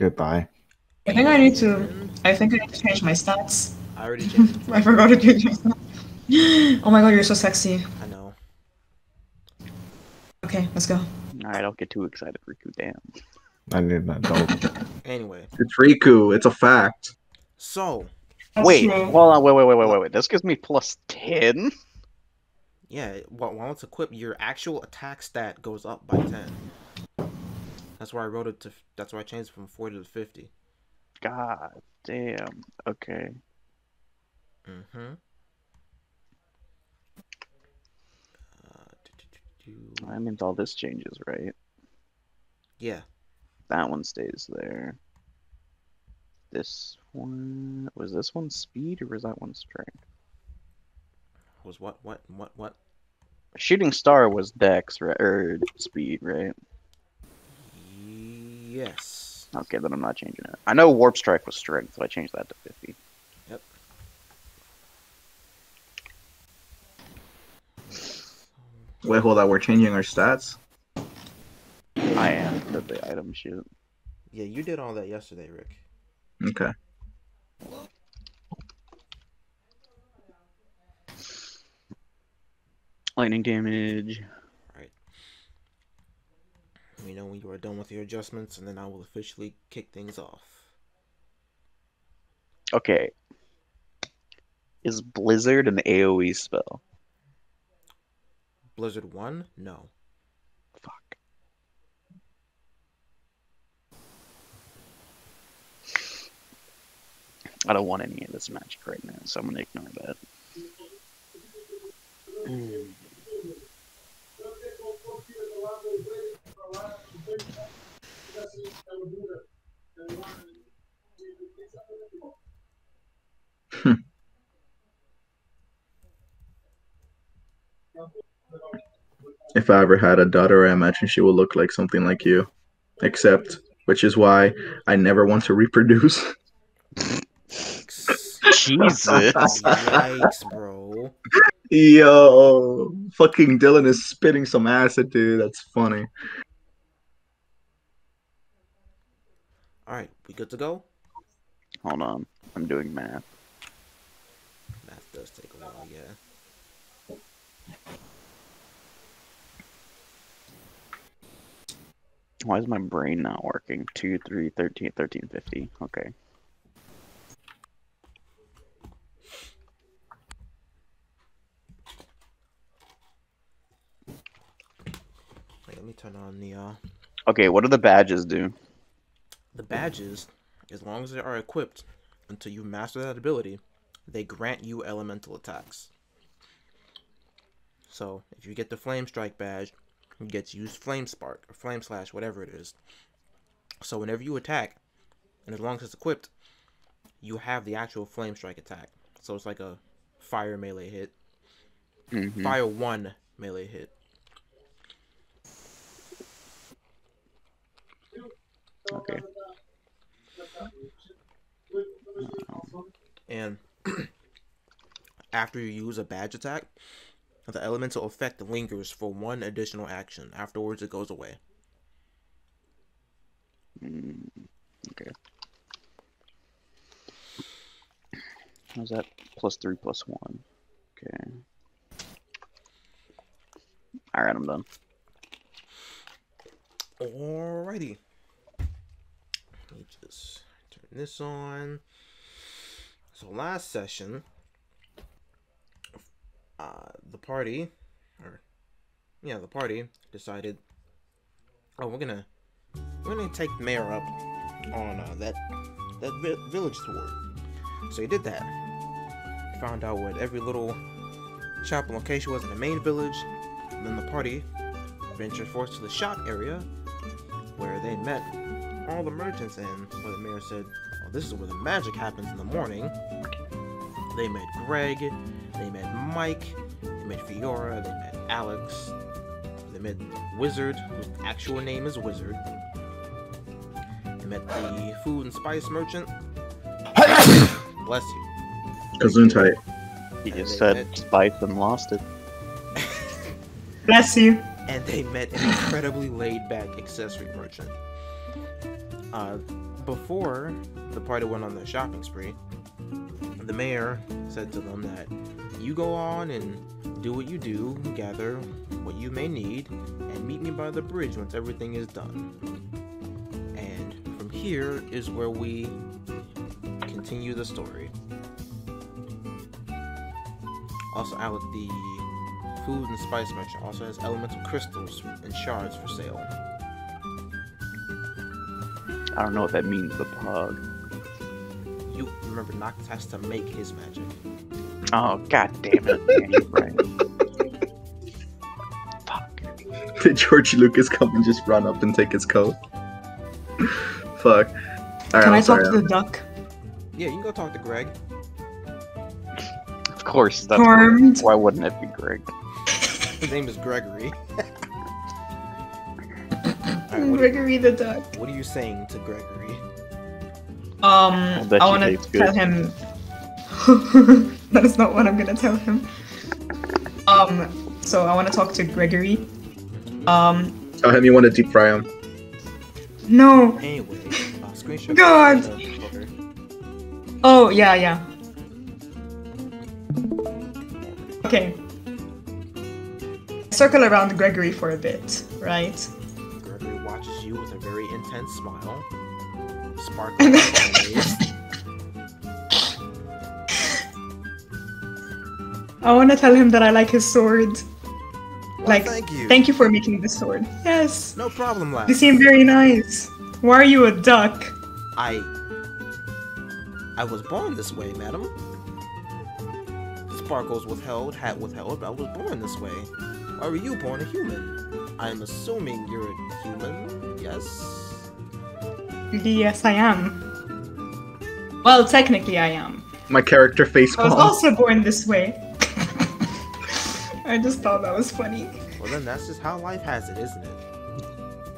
Goodbye. I think I need to. I think I need to change my stats. I already changed. I forgot to change my stats. Oh my god, you're so sexy. I know. Okay, let's go. Alright, don't get too excited, Riku. Damn. I need that dog. Anyway, It's Riku. It's a fact. so That's wait, true. hold on, wait, wait, wait, wait, wait, wait. This gives me plus 10? yeah, while while it's equipped, your actual attack stat goes up by ten. That's why I wrote it to. That's why I changed it from forty to fifty. God damn. Okay. Mm-hmm. Uh, do, do, do, do. That means all this changes, right? Yeah, That one stays there. This one was this one speed or was that one strength? was what what what what? Shooting star was dex right, or speed, right? Yes. Okay, then I'm not changing it. I know warp strike was strength, so I changed that to 50. Yep. Wait, hold on. We're changing our stats. I am for the item shoot. Yeah, you did all that yesterday, Rick. Okay. Lightning damage. Let me know when you are done with your adjustments, and then I will officially kick things off. Okay. Is Blizzard an AoE spell? Blizzard one? No. Fuck. I don't want any of this magic right now, so I'm gonna ignore that. Mm. If I ever had a daughter, I imagine she will look like something like you. Except, which is why I never want to reproduce. Yikes. Jesus. Yikes, bro. Yo, fucking Dylan is spitting some acid, dude. That's funny. Alright, we good to go? Hold on. I'm doing math. Math does take a while, yeah. Why is my brain not working? 2, 3, 13, 13, 50. Okay. Wait, let me turn on the uh Okay, what do the badges do? The badges, as long as they are equipped until you master that ability, they grant you elemental attacks. So if you get the flame strike badge, you get to use flame spark or flame slash, whatever it is. So whenever you attack, and as long as it's equipped, you have the actual flame strike attack. So it's like a fire melee hit, Mhm. fire one melee hit. Okay. And after you use a badge attack, the elemental effect lingers for one additional action. Afterwards, it goes away. Mm, okay. How's that? Plus 3, plus 1. Okay. Alright, I'm done. Alrighty. Let me just turn this on. So last session, uh, the party, or yeah, the party decided, oh, we're gonna we're gonna take mayor up on uh, that that vi- village tour. So he did that. Found out what every little shop location was in the main village, and then the party ventured forth to the shop area where they met all the merchants and where the mayor said, well, this is where the magic happens in the morning. They met Greg, they met Mike, they met Fiora, they met Alex, they met Wizard, whose actual name is Wizard. They met the food and spice merchant. Bless you. Gesundheit. He just said met- spice and lost it. Bless you. and they met an incredibly laid back accessory merchant. Uh, before the party went on the shopping spree, the mayor said to them that you go on and do what you do, gather what you may need, and meet me by the bridge once everything is done. And from here is where we continue the story. Also, Alec, the food and spice merchant also has elemental crystals and shards for sale. I don't know what that means, but pug. You remember Noctis has to make his magic. Oh god damn it. Yeah, right. Fuck. Did George Lucas come and just run up and take his coat? Fuck. Alright, Can I'm I sorry. talk to the duck? Yeah, you can go talk to Greg. Of course, that's Charmed. why wouldn't it be Greg? His name is Gregory. Alright, what, Gregory the duck. what are you saying to Gregory? Um, bet I want to tastes good. tell him. that is not what I'm gonna tell him. Um, so I want to talk to Gregory. Um, Tell him you want to deep fry him. no. Anyway, uh, screenshot. God. Oh yeah, yeah. Okay. Circle around Gregory for a bit, right? You with a very intense smile. Sparkling eyes. I want to tell him that I like his sword. Well, Like, thank you. Thank you for making this sword. Yes. No problem, lad. You seem very nice. Why are you a duck? I. I was born this way, madam. Sparkles withheld, hat withheld, but I was born this way. Why were you born a human? I'm assuming you're a human, yes? Yes, I am. Well, technically, I am. My character face I was also born this way. I just thought that was funny. Well, then that's just how life has it, isn't it?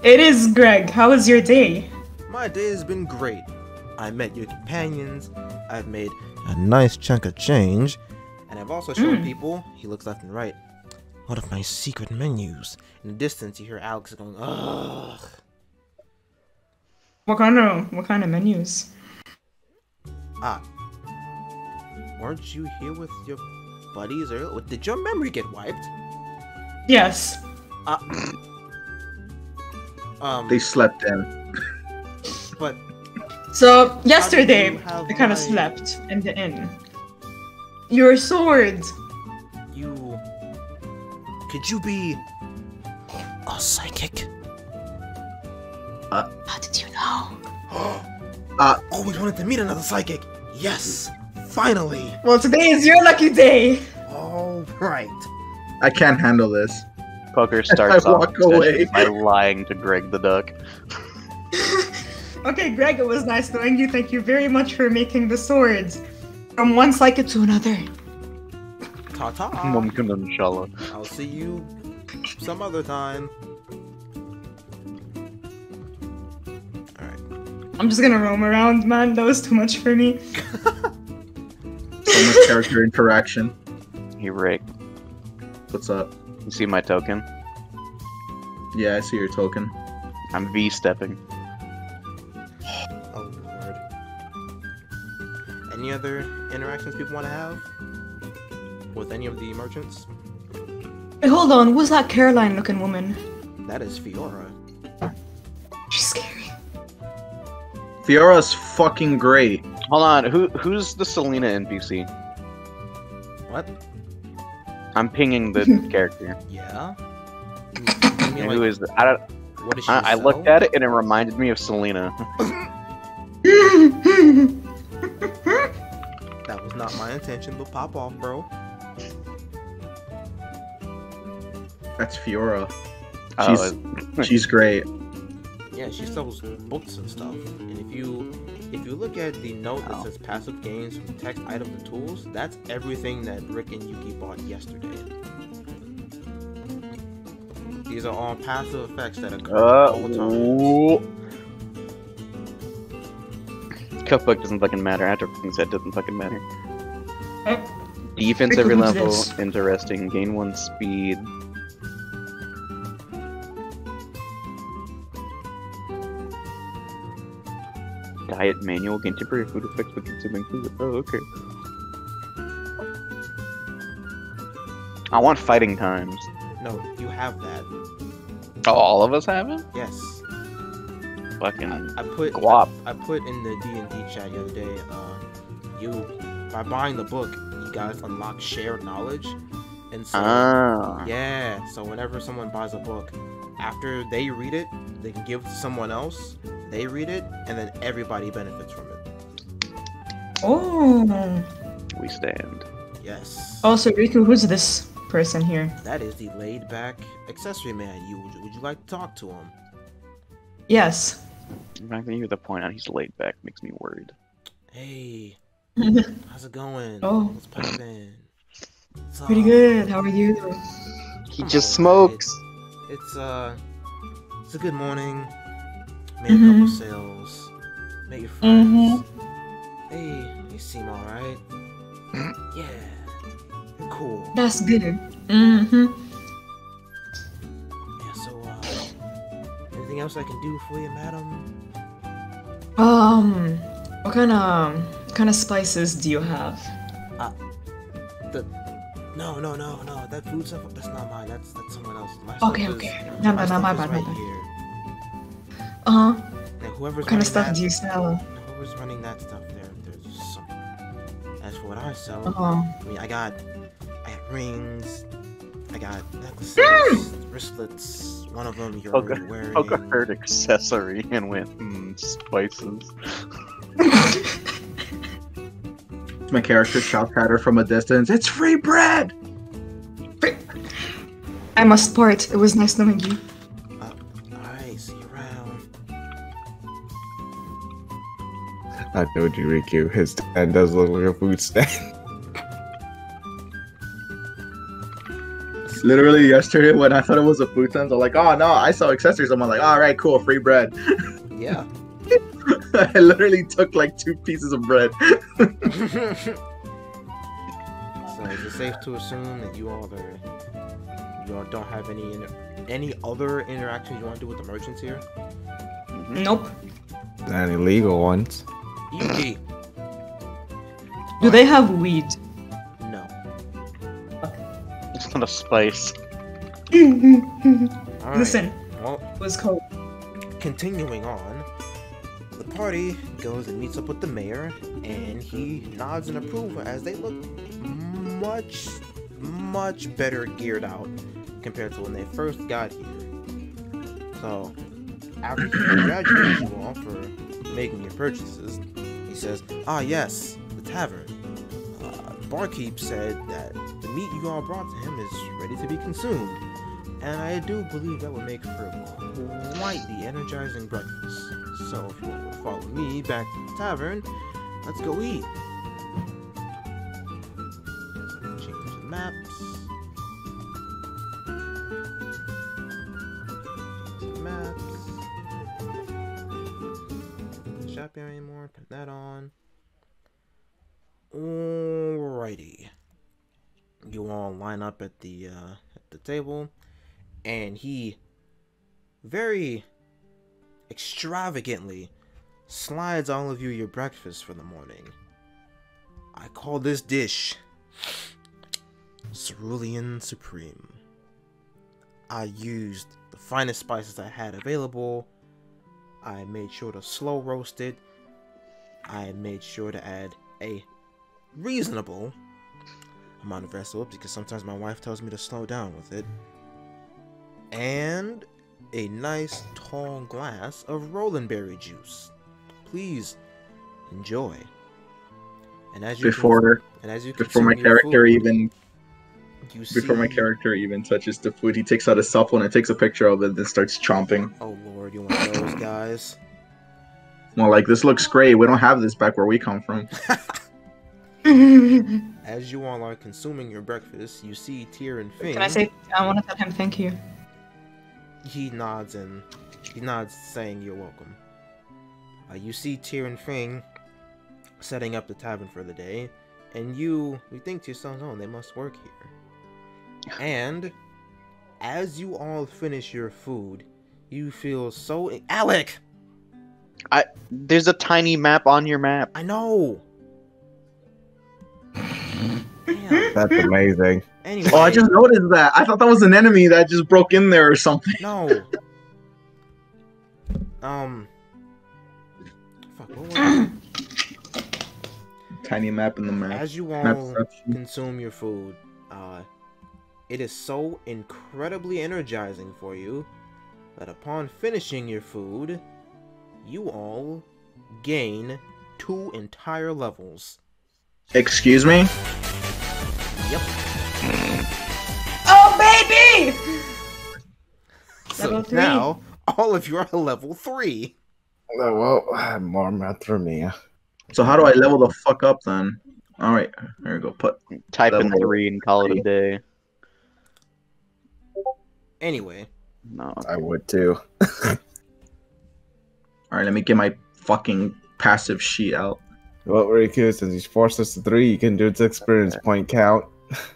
It is, Greg. How was your day? My day has been great. I met your companions, I've made a nice chunk of change, and I've also shown Mm. people, he looks left and right, one of my secret menus. In the distance, you hear Alex going, ugh. What kind of what kind of menus? Ah. Weren't you here with your buddies earlier? Did your memory get wiped? Yes. Uh, um, They slept in. but So yesterday, I kind my- of slept in the inn. Your sword. you. Could you be. a psychic? How did you know? Uh, Always wanted to meet another psychic! Yes! Finally! Well, today is your lucky day. Alright. I can't handle this. Poker starts off walk his session away. by lying to Greg the duck. Okay, Greg, it was nice knowing you. Thank you very much for making the swords. From one psychic to another. Ta ta! Mumkin. I'll see you some other time. I'm just gonna roam around, man. That was too much for me. So much character interaction. Hey Rick, What's up? you see my token? Yeah, I see your token. I'm V stepping. Oh lord. Any other interactions people want to have? With any of the merchants? Hey, hold on. Who's that Caroline looking woman? That is Fiora. Fiora's fucking great. Hold on, who who's the Selena NPC? What? I'm pinging the character. Yeah? You mean, like, who is I don't. what does she I, I looked at it and it reminded me of Selena. That was not my intention, but pop off, bro. That's Fiora. Oh, She's she's great. Yeah, she sells books and stuff. And if you if you look at the note that says passive gains from text item and tools, that's everything that Rick and Yuki bought yesterday. These are all passive effects that occur Uh, all the time. ooh. Cookbook doesn't fucking matter. After fucking said doesn't fucking matter. Defense every level, interesting. Gain one speed. Diet manual, contemporary food effects when consuming food. Oh, okay. I want fighting times. No, you have that. Oh, all of us have it? Yes. Fucking I put guap. I put in the D and D chat the other day. Uh, you by buying the book, you guys unlock shared knowledge, and so Ah. yeah. So whenever someone buys a book, after they read it, they can give it to someone else. They read it, and then everybody benefits from it. Oh. We stand. Yes. Also, Riku, who's this person here? That is the laid back accessory man. You would, would you like to talk to him? Yes. The fact that you to hear the point out he's laid back makes me worried. Hey, how's it going? Oh. What's poppin'? What's up? good. How are you? He just alright. smokes. It's uh, it's a good morning. Made a couple Mhm. sales. Met your friends. Mhm. Hey, you seem alright. yeah, you're cool. That's good. Mm-hmm. Yeah. So uh, anything else I can do for you, madam? Um, what kind of what kind of spices do you have? Uh, the no, no, no, no. That food stuff. That's not mine. That's that's someone else's. My stuff Okay, is- okay. No, no, no, my bad, my bad. here. Uh huh. Now, whoever's What kind of stuff that, do you sell? Whoever's running that stuff, there, there's some. As for what I sell, Uh, I mean, I got, I got rings, I got necklaces, wristlets. One of them you're Poker- already wearing. Poker heard accessory and went, hmm, spices. My character shouts at her from a distance. It's free bread. I must part. It was nice knowing you. I told you, Riku. His stand does look like a food stand. Literally yesterday when I thought it was a food stand, I'm like, oh no, I saw accessories. I'm like, all right, cool, free bread. Yeah. I literally took like two pieces of bread. so is it safe to assume that you all are, you all don't have any any other interactions you want to do with the merchants here? Nope. Not illegal ones. Yuki. Do they have weed? No. It's not a spice. Alright. Listen, Well, it was cold. continuing on, the party goes and meets up with the mayor, and he nods in approval as they look much, much better geared out compared to when they first got here. So, after he congratulates you all for making your purchases, he says, Ah, yes, the tavern. Uh, barkeep said that the meat you all brought to him is ready to be consumed and I do believe that would make for a quite the energizing breakfast. So if you want to follow me back to the tavern, let's go eat. Change the maps. Maps. Shop here anymore. Put that on. Alrighty. You all line up at the uh, at the table and he very extravagantly slides all of you your breakfast for the morning. I call this dish Cerulean Supreme. I used the finest spices I had available. I made sure to slow roast it. I made sure to add a reasonable amount of vessel because sometimes my wife tells me to slow down with it and a nice tall glass of Roland berry juice. Please enjoy. And as you Before and as you before my character food, even you before my character even touches the food, he takes out a supplement, takes a picture of it, then starts chomping. Oh lord, you want those guys? Well, like this looks great. We don't have this back where we come from. As you all are consuming your breakfast, you see Tyr and Fing. I say? I want to tell him thank you. He nods and he nods, saying you're welcome. Uh, you see Tyr and Fing setting up the tavern for the day, and you you think to yourselves, "Oh, they must work here." And as you all finish your food, you feel so Alec. I there's a tiny map on your map. I know. That's amazing. Anyway. Oh, I just noticed that. I thought that was an enemy that just broke in there or something. No. Um. Fuck. What was it? Tiny map in the map. As you Map all section. consume your food, uh, it is so incredibly energizing for you that upon finishing your food, you all gain two entire levels. Excuse me? Yep. Oh baby! So Level three. now all of you are level three. Oh, well, more math for me. So how do I level the fuck up then? All right, there we go. Put Type in three and call it a day. Anyway, No. I would too. all right. Let me get my fucking passive sheet out. Well, Riku, since he's forced us to three, you can do its experience point count.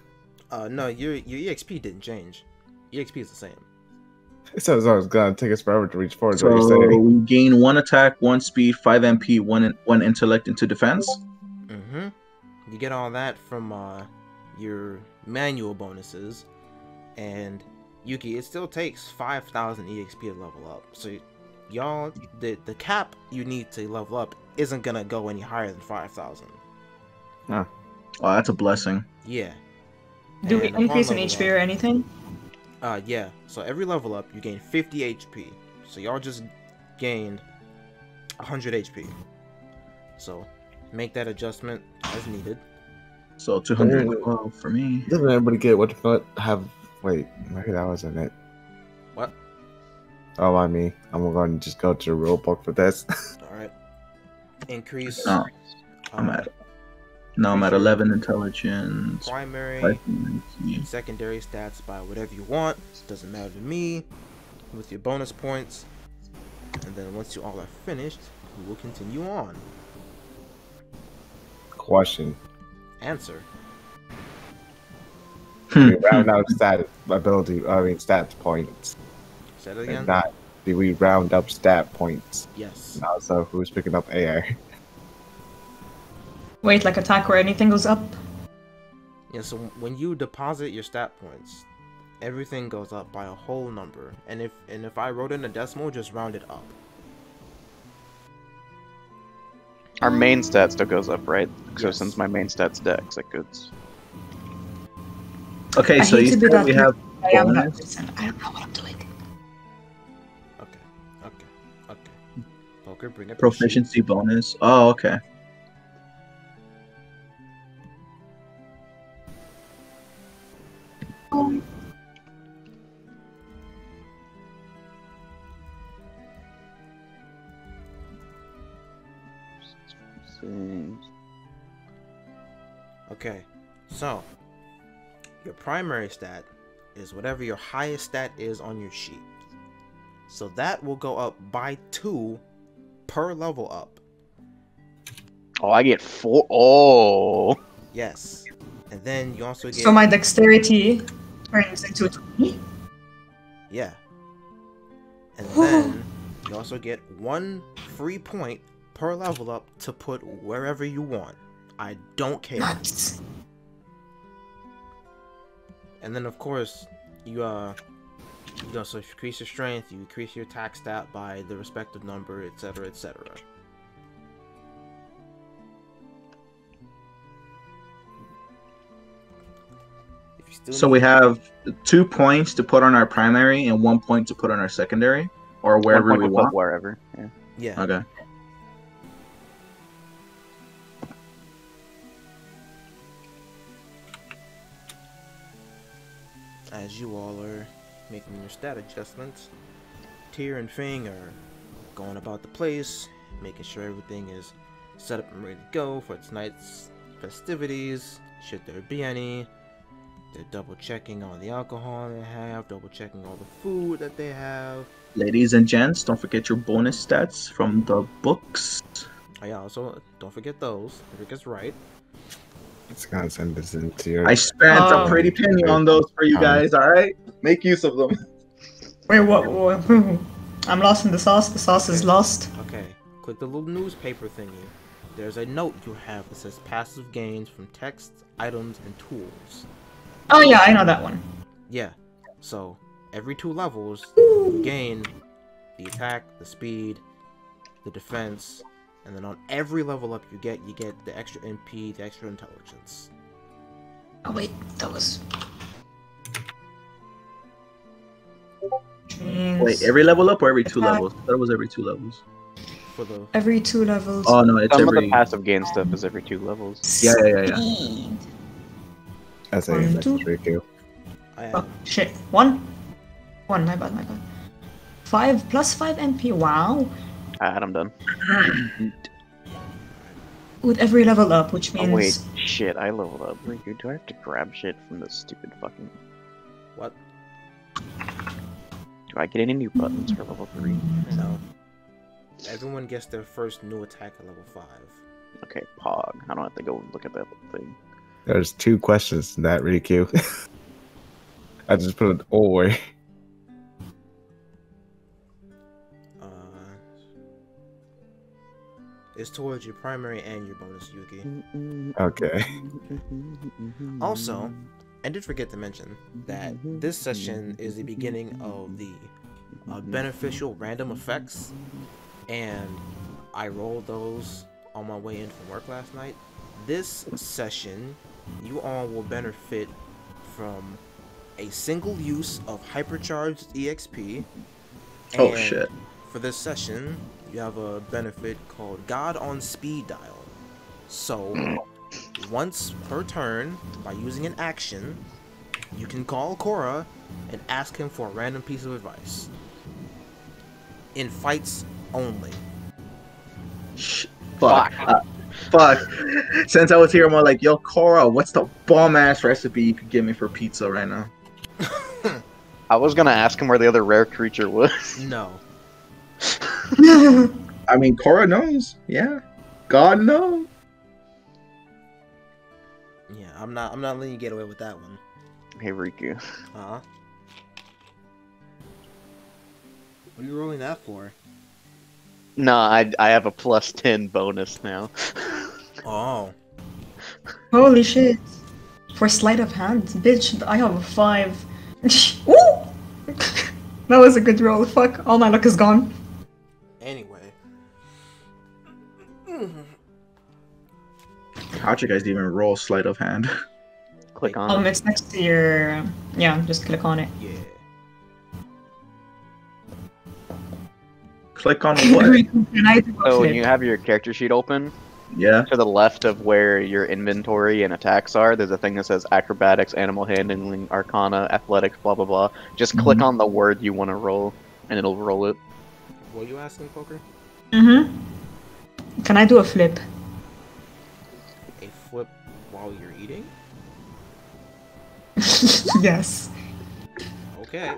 uh, no, your your exp didn't change. EXP is the same. So it's always gonna take us forever to reach four. So what you're we gain one attack, one speed, five MP, one in, one intellect into defense. Mm-hmm. You get all that from uh, your manual bonuses, and Yuki, it still takes 5,000 EXP to level up. So, y'all, the the cap you need to level up isn't gonna go any higher than 5,000. Oh, that's a blessing. Yeah. Do we And upon increase in level HP or anything? Uh, yeah. So every level up, you gain 50 HP. So y'all just gained 100 HP. So make that adjustment as needed. So 212 for me. Doesn't everybody get what you call it? Have wait, maybe that wasn't it. What? Oh, I mean, I'm going to just go to the rule book for this. All right. Increase. No, I'm uh, at no, I'm at 11 intelligence. primary five MP. and secondary stats by whatever you want. Doesn't matter to me. With your bonus points. And then once you all are finished, we will continue on. Question: Answer. Do we round out stat ability? I mean, stats points. Say that And again. not do we round up stat points? Yes. No, so who's picking up AI? Wait, like attack or anything goes up? Yeah, so when you deposit your stat points, everything goes up by a whole number. And if and if I wrote in a decimal, just round it up. Our main stat still goes up, right? So Yes. since my main stat's dex, that could. Okay, I so you to that we have I am that bonus. I don't know what I'm doing. Okay. Okay. Okay. Poker, bring up proficiency bonus. Oh, okay. Okay. So your primary stat is whatever your highest stat is on your sheet. So that will go up by two per level up. Oh, I get four. Oh. Yes. And then you also get So my dexterity turns into a 20? Yeah. And then you also get one free point per level up to put wherever you want. I don't care. Nuts. And then of course you uh you also increase your strength, you increase your attack stat by the respective number, etc. etc. If you still So we have two points to put on our primary and one point to put on our secondary, or wherever One we point to put want. Wherever. Yeah. yeah. Okay. As you all are making your stat adjustments, Tyr and Fing are going about the place, making sure everything is set up and ready to go for tonight's festivities, should there be any. They're double checking all the alcohol they have, double checking all the food that they have. Ladies and gents, don't forget your bonus stats from the books. Oh yeah, also don't forget those. Rick is right. It's gonna send this into your. I spent a Um, pretty penny on those for you um, guys. All right, make use of them. Wait, what, what? I'm lost in the sauce. The sauce is lost. Okay, click the little newspaper thingy. There's a note you have that says passive gains from texts, items, and tools. Oh yeah, I know that one. Yeah. So every two levels, you gain the attack, the speed, the defense, and then on every level up you get, you get the extra MP, the extra intelligence. Oh wait, that was. Wait, every level up or every two Attack. levels? That was every two levels. For the every two levels. Oh no, it's Some of every. the passive gain stuff is every two levels. Yeah, yeah, yeah, yeah. Speed. That's One, a that's two. Riku. I Oh shit, one, one. My bad, my bad. Five plus five MP. Wow. Alright, I'm done. With every level up, which means Oh wait, shit, I leveled up. Riku, do I have to grab shit from the stupid fucking... what? Do I get any new buttons for level 3? No. Everyone gets their first new attack at level five. Okay, Pog. I don't have to go look at that thing. There's two questions to that Riku. I just put an or. Uh, it's towards your primary and your bonus, Yuki. Okay. Also, I did forget to mention that this session is the beginning of the uh, beneficial random effects, and I rolled those on my way in from work last night. This session, you all will benefit from a single use of hypercharged EXP. Oh shit. For this session, you have a benefit called God on Speed Dial. So, once per turn, by using an action, you can call Korra and ask him for a random piece of advice. In fights only. Sh- Fuck. Uh, fuck. Since I was here, I'm all like, yo, Cora, what's the bomb ass recipe you could give me for pizza right now? I was gonna ask him where the other rare creature was. No. I mean, Cora knows. Yeah. God knows. Yeah, I'm not I'm not letting you get away with that one. hey, Riku. Huh? What are you rolling that for? No, I, I have a plus 10 bonus now. Oh. Holy shit. For sleight of hand, bitch, I have a five. Ooh! that was a good roll. Fuck, all my luck is gone. How'd you guys even roll sleight of hand? Click on Um, it. it's next to your. Yeah, just click on it. Yeah. Click on what? Can I do a So when you have your character sheet open, yeah. to the left of where your inventory and attacks are, there's a thing that says acrobatics, animal handling, arcana, athletics, blah blah blah. Just click on the word you want to roll, and it'll roll it. What are you asking, Poker? Mm-hmm. Can I do a flip? A flip while you're eating? yes. Okay.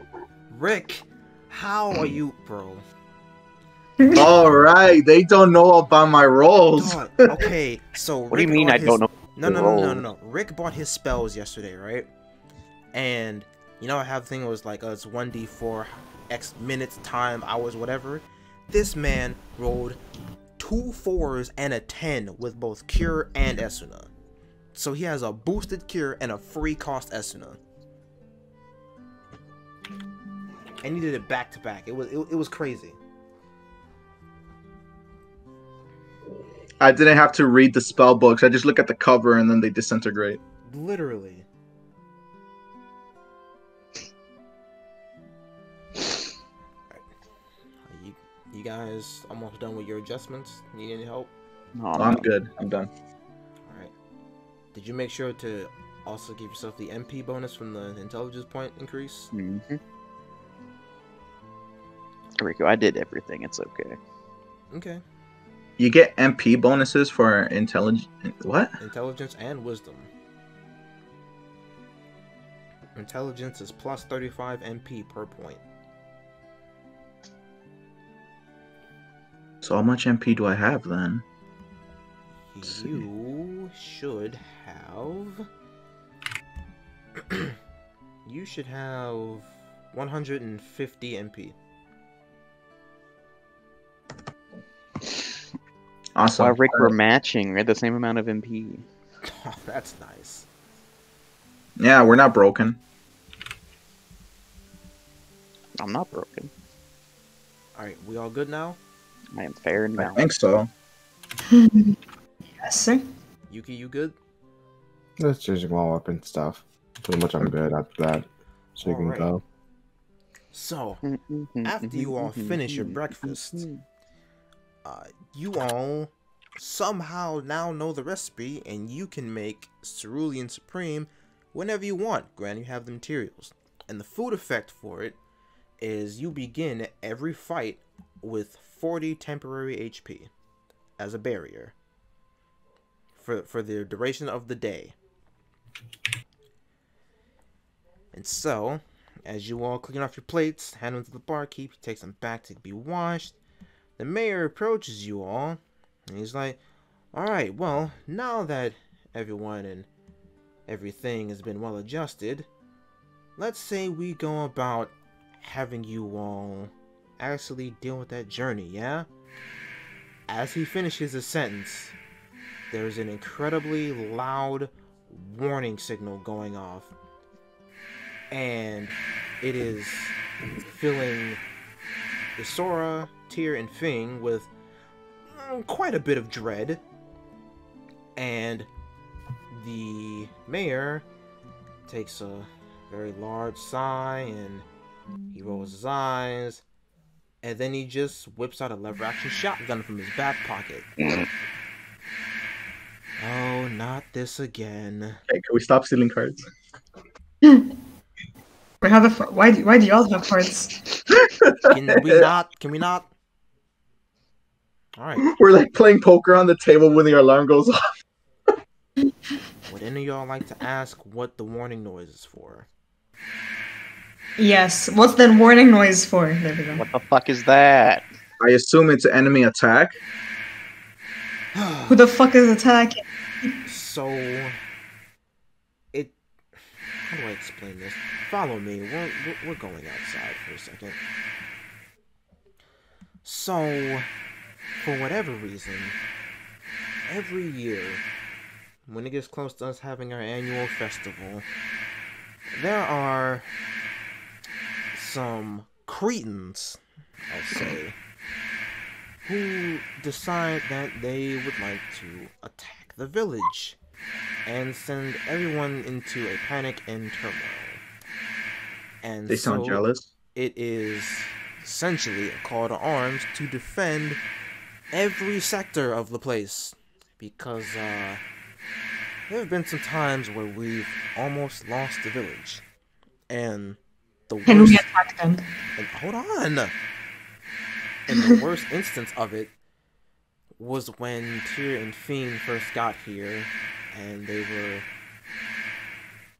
Rick, how are you, bro? All right. They don't know about my rolls. Dog, okay, so What do you mean I his- don't know? No, no, no, no, no, no. Rick bought his spells yesterday, right? And you know how the thing was like, uh, it's one d four, x minutes, time, hours, whatever. This man rolled two fours and a ten with both cure and Esuna. So he has a boosted cure and a free cost Esuna. And he did it back to back. It was it, it was crazy. I didn't have to read the spell books. I just look at the cover and then they disintegrate. Literally. Guys I'm almost done with your adjustments? Need any help? No, I'm good. I'm done. Alright. Did you make sure to also give yourself the MP bonus from the intelligence point increase? hmm Riku, I did everything. It's okay. Okay. You get MP bonuses for intelligence. What? Intelligence and wisdom. Intelligence is plus 35 MP per point. So how much MP do I have then? Let's see. You should have. you should have 150 MP. Awesome. Wow, Rick, we're matching. We had the same amount of MP. Oh, that's nice. Yeah, we're not broken. I'm not broken. All right, we all good now? I am fair and I balanced. think so. Yes, sir. Yuki, you good? Let's choosing all weapon stuff. Pretty much I'm good after that. So you can Alright. go. So, mm-hmm, mm-hmm, After you all mm-hmm, finish your breakfast, uh, you all somehow now know the recipe and you can make cerulean supreme whenever you want, granted you have the materials. And the food effect for it is you begin every fight with 40 temporary HP as a barrier for for the duration of the day. And so, as you all clean off your plates, hand them to the barkeep, he takes them back to be washed. The mayor approaches you all, and he's like, Alright, well, now that everyone and everything has been well adjusted, let's say we go about having you all actually deal with that journey, yeah? As he finishes his sentence, there's an incredibly loud warning signal going off. And it is filling Isora, Tyr, and Fing with mm, quite a bit of dread. And the mayor takes a very large sigh and he rolls his eyes. And then he just whips out a lever action shotgun from his back pocket. oh, not this again. Okay, can we stop stealing cards? We have a. f- Why? Do, why do y'all have cards? Can we not? Can we not? Alright. We're like playing poker on the table when the alarm goes off. Would any of y'all like to ask what the warning noise is for? Yes. What's that warning noise for? There we go. What the fuck is that? I assume it's enemy attack. Who the fuck is attacking? so it how do I explain this? Follow me. We're we're, we're going outside for a second. So for whatever reason, every year when it gets close to us having our annual festival, there are some cretins, I'll say, who decide that they would like to attack the village and send everyone into a panic and turmoil. And They sound so jealous. it is essentially a call to arms to defend every sector of the place because uh, there have been some times where we've almost lost the village, and the And worst. we attack them. And hold on. And the worst instance of it was when Tyr and Fiend first got here, and they were,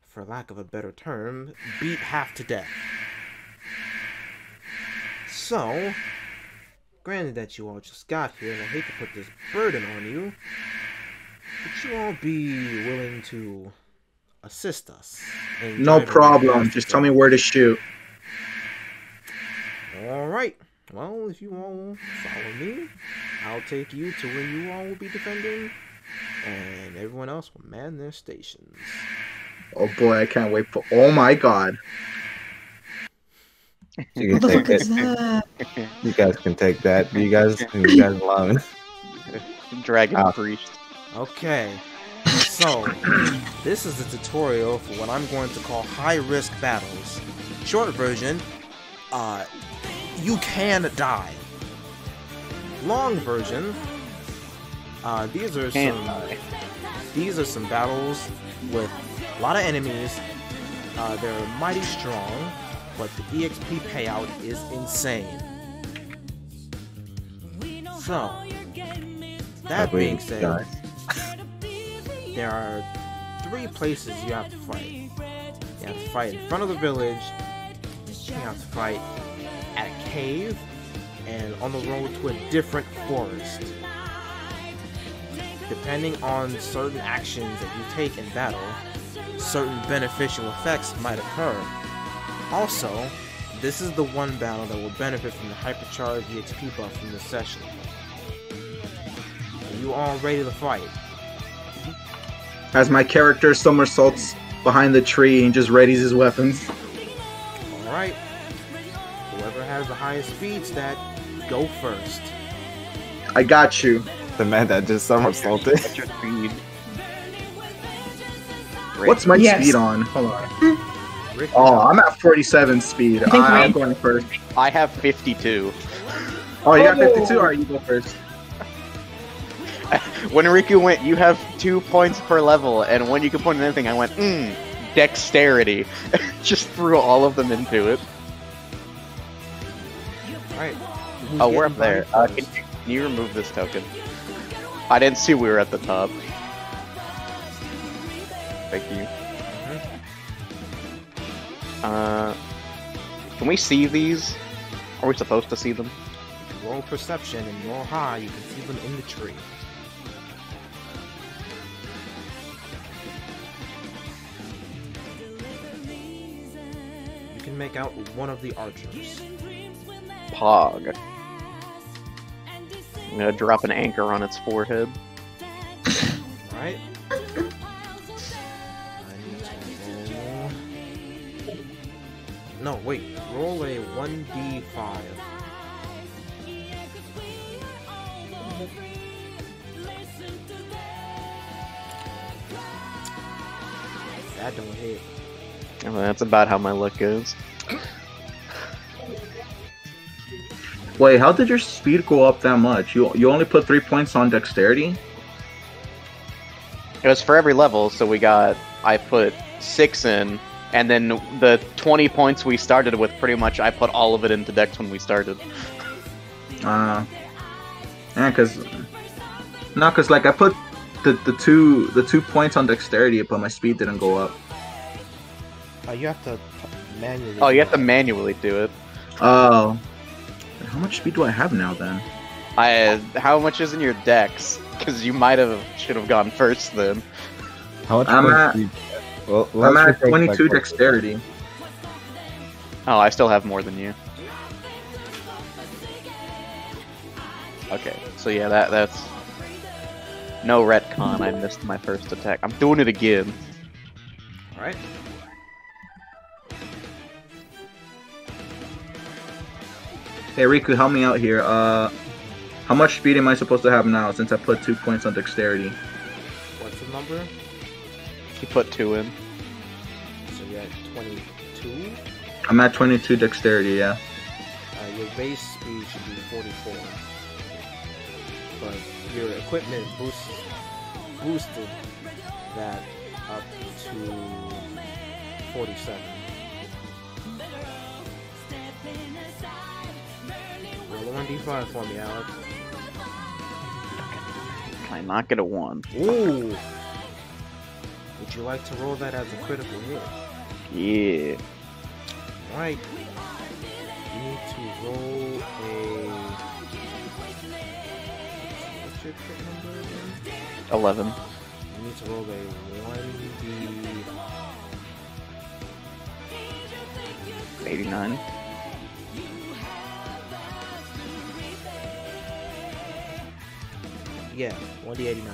for lack of a better term, beat half to death. So, granted that you all just got here, and I hate to put this burden on you, would you all be willing to assist us? No problem. Just tell me where to shoot. All right. Well, if you all will follow me, I'll take you to where you all will be defending, and everyone else will man their stations. Oh boy, I can't wait for. Oh my god. You What can the take fuck it. that? You guys can take that. You guys, you guys alone. Dragon Ah. priest. Okay. So, this is a tutorial for what I'm going to call high-risk battles. Short version, uh, you can die. Long version, uh, these are Can't some die. these are some battles with a lot of enemies. Uh, they're mighty strong, but the EXP payout is insane. So, that being said. There are three places you have to fight. You have to fight in front of the village, you have to fight at a cave, and on the road to a different forest. Depending on certain actions that you take in battle, certain beneficial effects might occur. Also, this is the one battle that will benefit from the hypercharge EXP buff from this session. Are you all ready to fight? As my character somersaults behind the tree and just readies his weapons. All right. Whoever has the highest speed stat, go first. I got you. The man that just somersaulted. What's speed? What's my Yes. speed on? Hold on. Rick, Oh, I'm at 47 speed. I think I, am going first. I have 52. Oh, you got Oh. 52? Alright, you go first. When Riku went, you have two points per level, and when you can point at anything, I went, mm, dexterity. Just threw all of them into it. all right. Oh, we're up there. Uh, can, you, can you remove this token? I didn't see we were at the top. Thank you. Uh, can we see these? Are we supposed to see them? If you roll perception and roll high, you can see them in the tree. Make out one of the archers. Pog. I'm gonna drop an anchor on its forehead. Right? I need to roll. No, wait. Roll a 1d5. That don't hit. And that's about how my luck goes. Wait, how did your speed go up that much? You you only put three points on dexterity? It was for every level, so we got. I put six in, and then the 20 points we started with, pretty much, I put all of it into Dex when we started. Uh, yeah, cause no, cause like I put the, the two the two points on dexterity, but my speed didn't go up. Uh, you have to manually. Oh, you have to manually do it. Oh, how much speed do I have now then? I. How much is in your Dex? Because you might have should have gone first then. How much I'm points at- do you- well, I'm at 22 that question. dexterity. Oh, I still have more than you. Okay, so yeah, that that's no retcon. I missed my first attack. I'm doing it again. Alright. Hey Riku, help me out here. Uh, how much speed am I supposed to have now since I put two points on dexterity? What's the number? You put two in. So you're at 22. I'm at 22 dexterity. Yeah. Uh, your base speed should be 44. But your equipment boosts, boosted that up to 47. 1d5 for me, Alex. Can I not get a one. Ooh! Would you like to roll that as a critical hit? Yeah. Alright. You need to roll a. What's your number again? Eleven. You need to roll a 1d. Eighty-nine. Yeah, 1d89.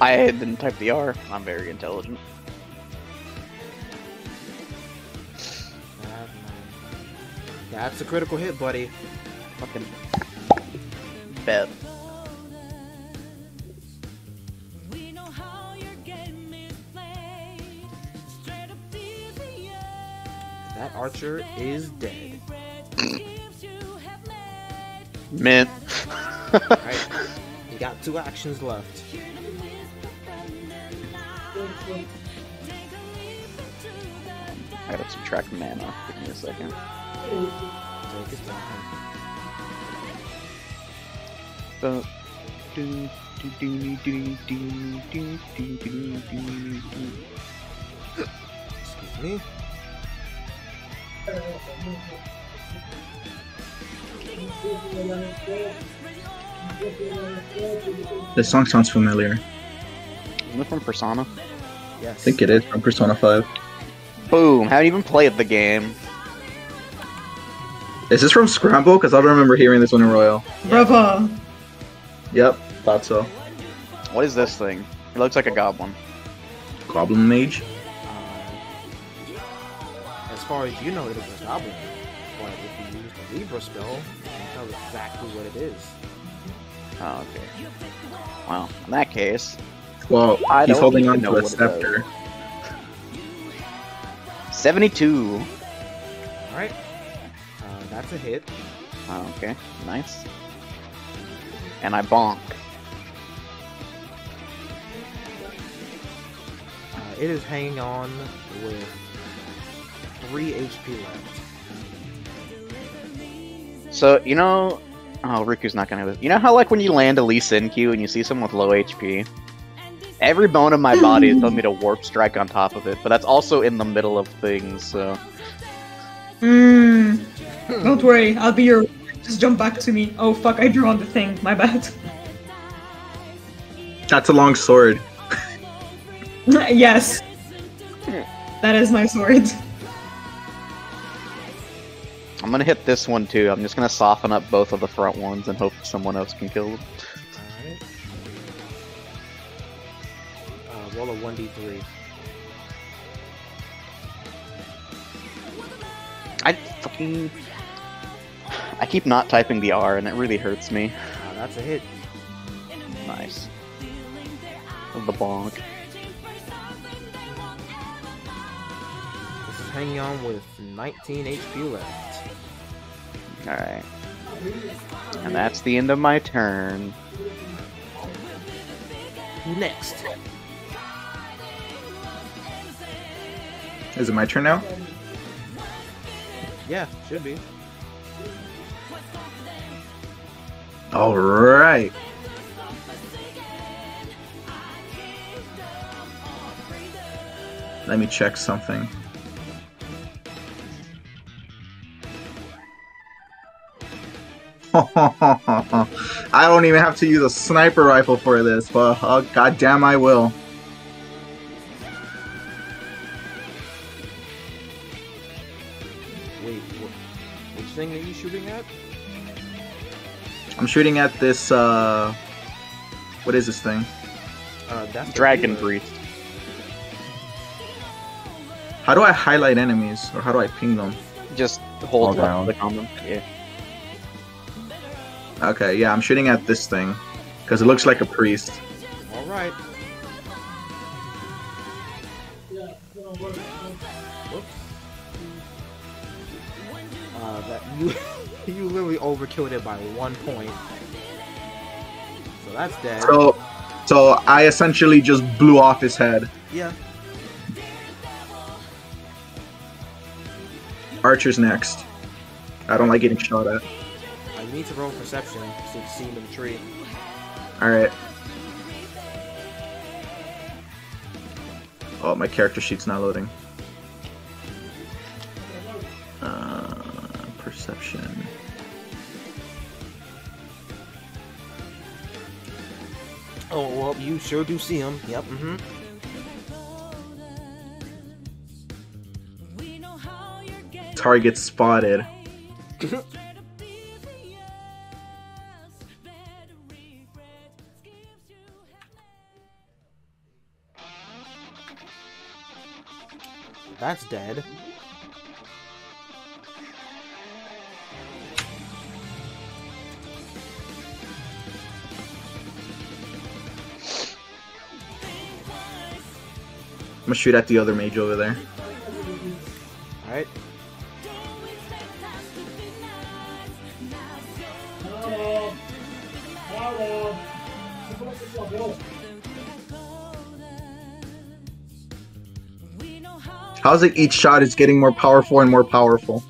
I didn't type the R. I'm very intelligent. That's a critical hit, buddy. Fucking bet. That archer is dead. Mint. Alright. You got two actions left. I gotta subtract mana. Give me a second. Take his time. Uh, do, do, do, do, do, do, do, do, do, do. Excuse me. This song sounds familiar. Isn't it from Persona? Yes. I think it is from Persona 5. Boom! Haven't even played the game. Is this from Scramble? Because I don't remember hearing this one in Royal. Bravo. Yep, thought so. What is this thing? It looks like a goblin. Goblin Mage. Uh, as far as you know, it is a goblin. But if you use the Libra spell, you exactly what it is. Oh, okay. Well, in that case, Well, I he's holding on to a scepter. 72. Alright. Uh, that's a hit. Oh, okay, nice. And I bonk. Uh, it is hanging on with 3 HP left. So, you know. Oh, Riku's not gonna. You know how, like, when you land a Lee Sin Q and you see someone with low HP? Every bone in my body is telling me to warp strike on top of it, but that's also in the middle of things, so. Mm. Don't worry, I'll be your. Just jump back to me. Oh fuck, I drew on the thing. My bad. That's a long sword. yes. That is my sword. I'm gonna hit this one too. I'm just gonna soften up both of the front ones and hope someone else can kill them. Alright. Uh, roll a 1d3. I fucking. I keep not typing the R and it really hurts me. Uh, that's a hit. Nice. The bonk. This is hanging on with 19 HP left. Alright. And that's the end of my turn. Next. Is it my turn now? Yeah, should be. All right. Let me check something. I don't even have to use a sniper rifle for this, but oh, goddamn, I will. Wait, what, which thing are you shooting at? I'm shooting at this. uh... What is this thing? Uh, that's Dragon healer. Priest. How do I highlight enemies, or how do I ping them? Just hold Hold down. click on them. Yeah. Okay, yeah, I'm shooting at this thing because it looks like a priest. All right. Uh, that you you literally overkilled it by one point. So that's dead. So, so I essentially just blew off his head. yeah. Archer's next. I don't like getting shot at. Need to roll perception to see him in the tree. All right. Oh, my character sheet's not loading. Uh, perception. Oh well, you sure do see him. Yep. Mm-hmm. Target spotted. That's dead. I'm gonna shoot at the other mage over there. All How's it each shot is getting more powerful and more powerful?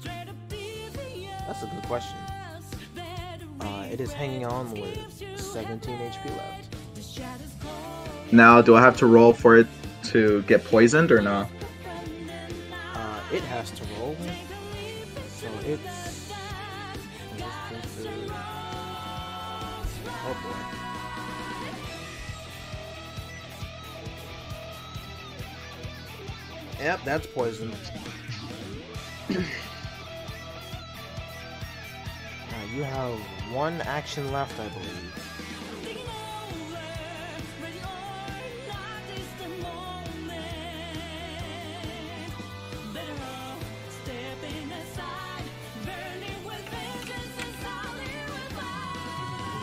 That's a good question. Uh, it is hanging on with 17 HP left. Now, do I have to roll for it to get poisoned or not? Uh, it has to roll. So it's. Yep, that's poison. now you have one action left, I believe.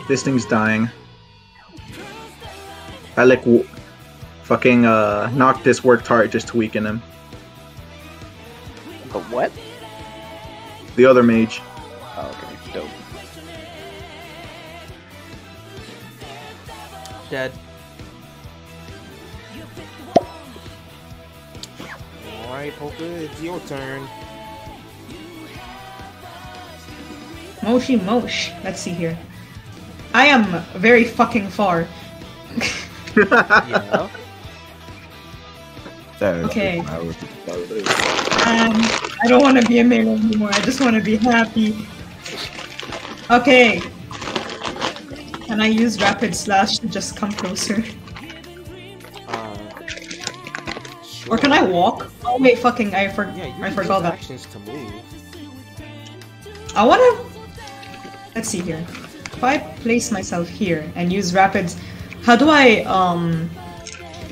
This thing's dying. I like fucking uh, This worked hard just to weaken him. The what? The other mage. Oh, okay. Dope. Dead. Alright, Polka, it's your turn. Moshi Mosh. Let's see here. I am very fucking far. Yeah. That is Okay. I was- Um, I don't want to be a male anymore. I just want to be happy. Okay. Can I use rapid slash to just come closer? uh, Or can I walk? Oh wait, fucking, I, for- Yeah, I forgot that. actions to move. I wanna. Let's see here. If I place myself here and use rapids, how do I um,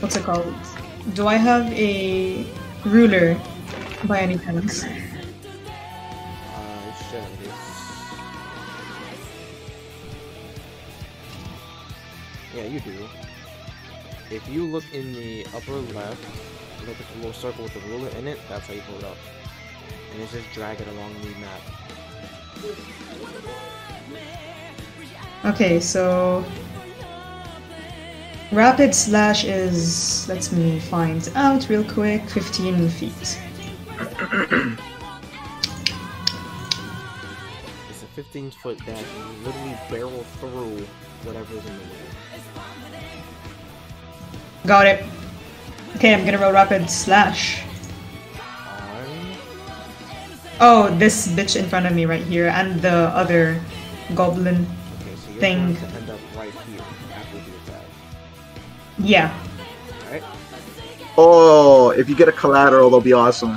what's it called? Do I have a ruler by any chance? Uh, shit, it is. Yeah, you do. If you look in the upper left, look at the little circle with the ruler in it, that's how you pull it up. And it's just drag it along the map. Okay, so rapid slash is let me find out real quick. Fifteen feet. It's a 15 foot dash, you literally barrel through whatever's in the way. Got it. Okay, I'm gonna roll rapid slash. Oh, this bitch in front of me right here, and the other goblin. Okay, so Thing. Yeah. Alright? Oh, if you get a collateral, that'll be awesome.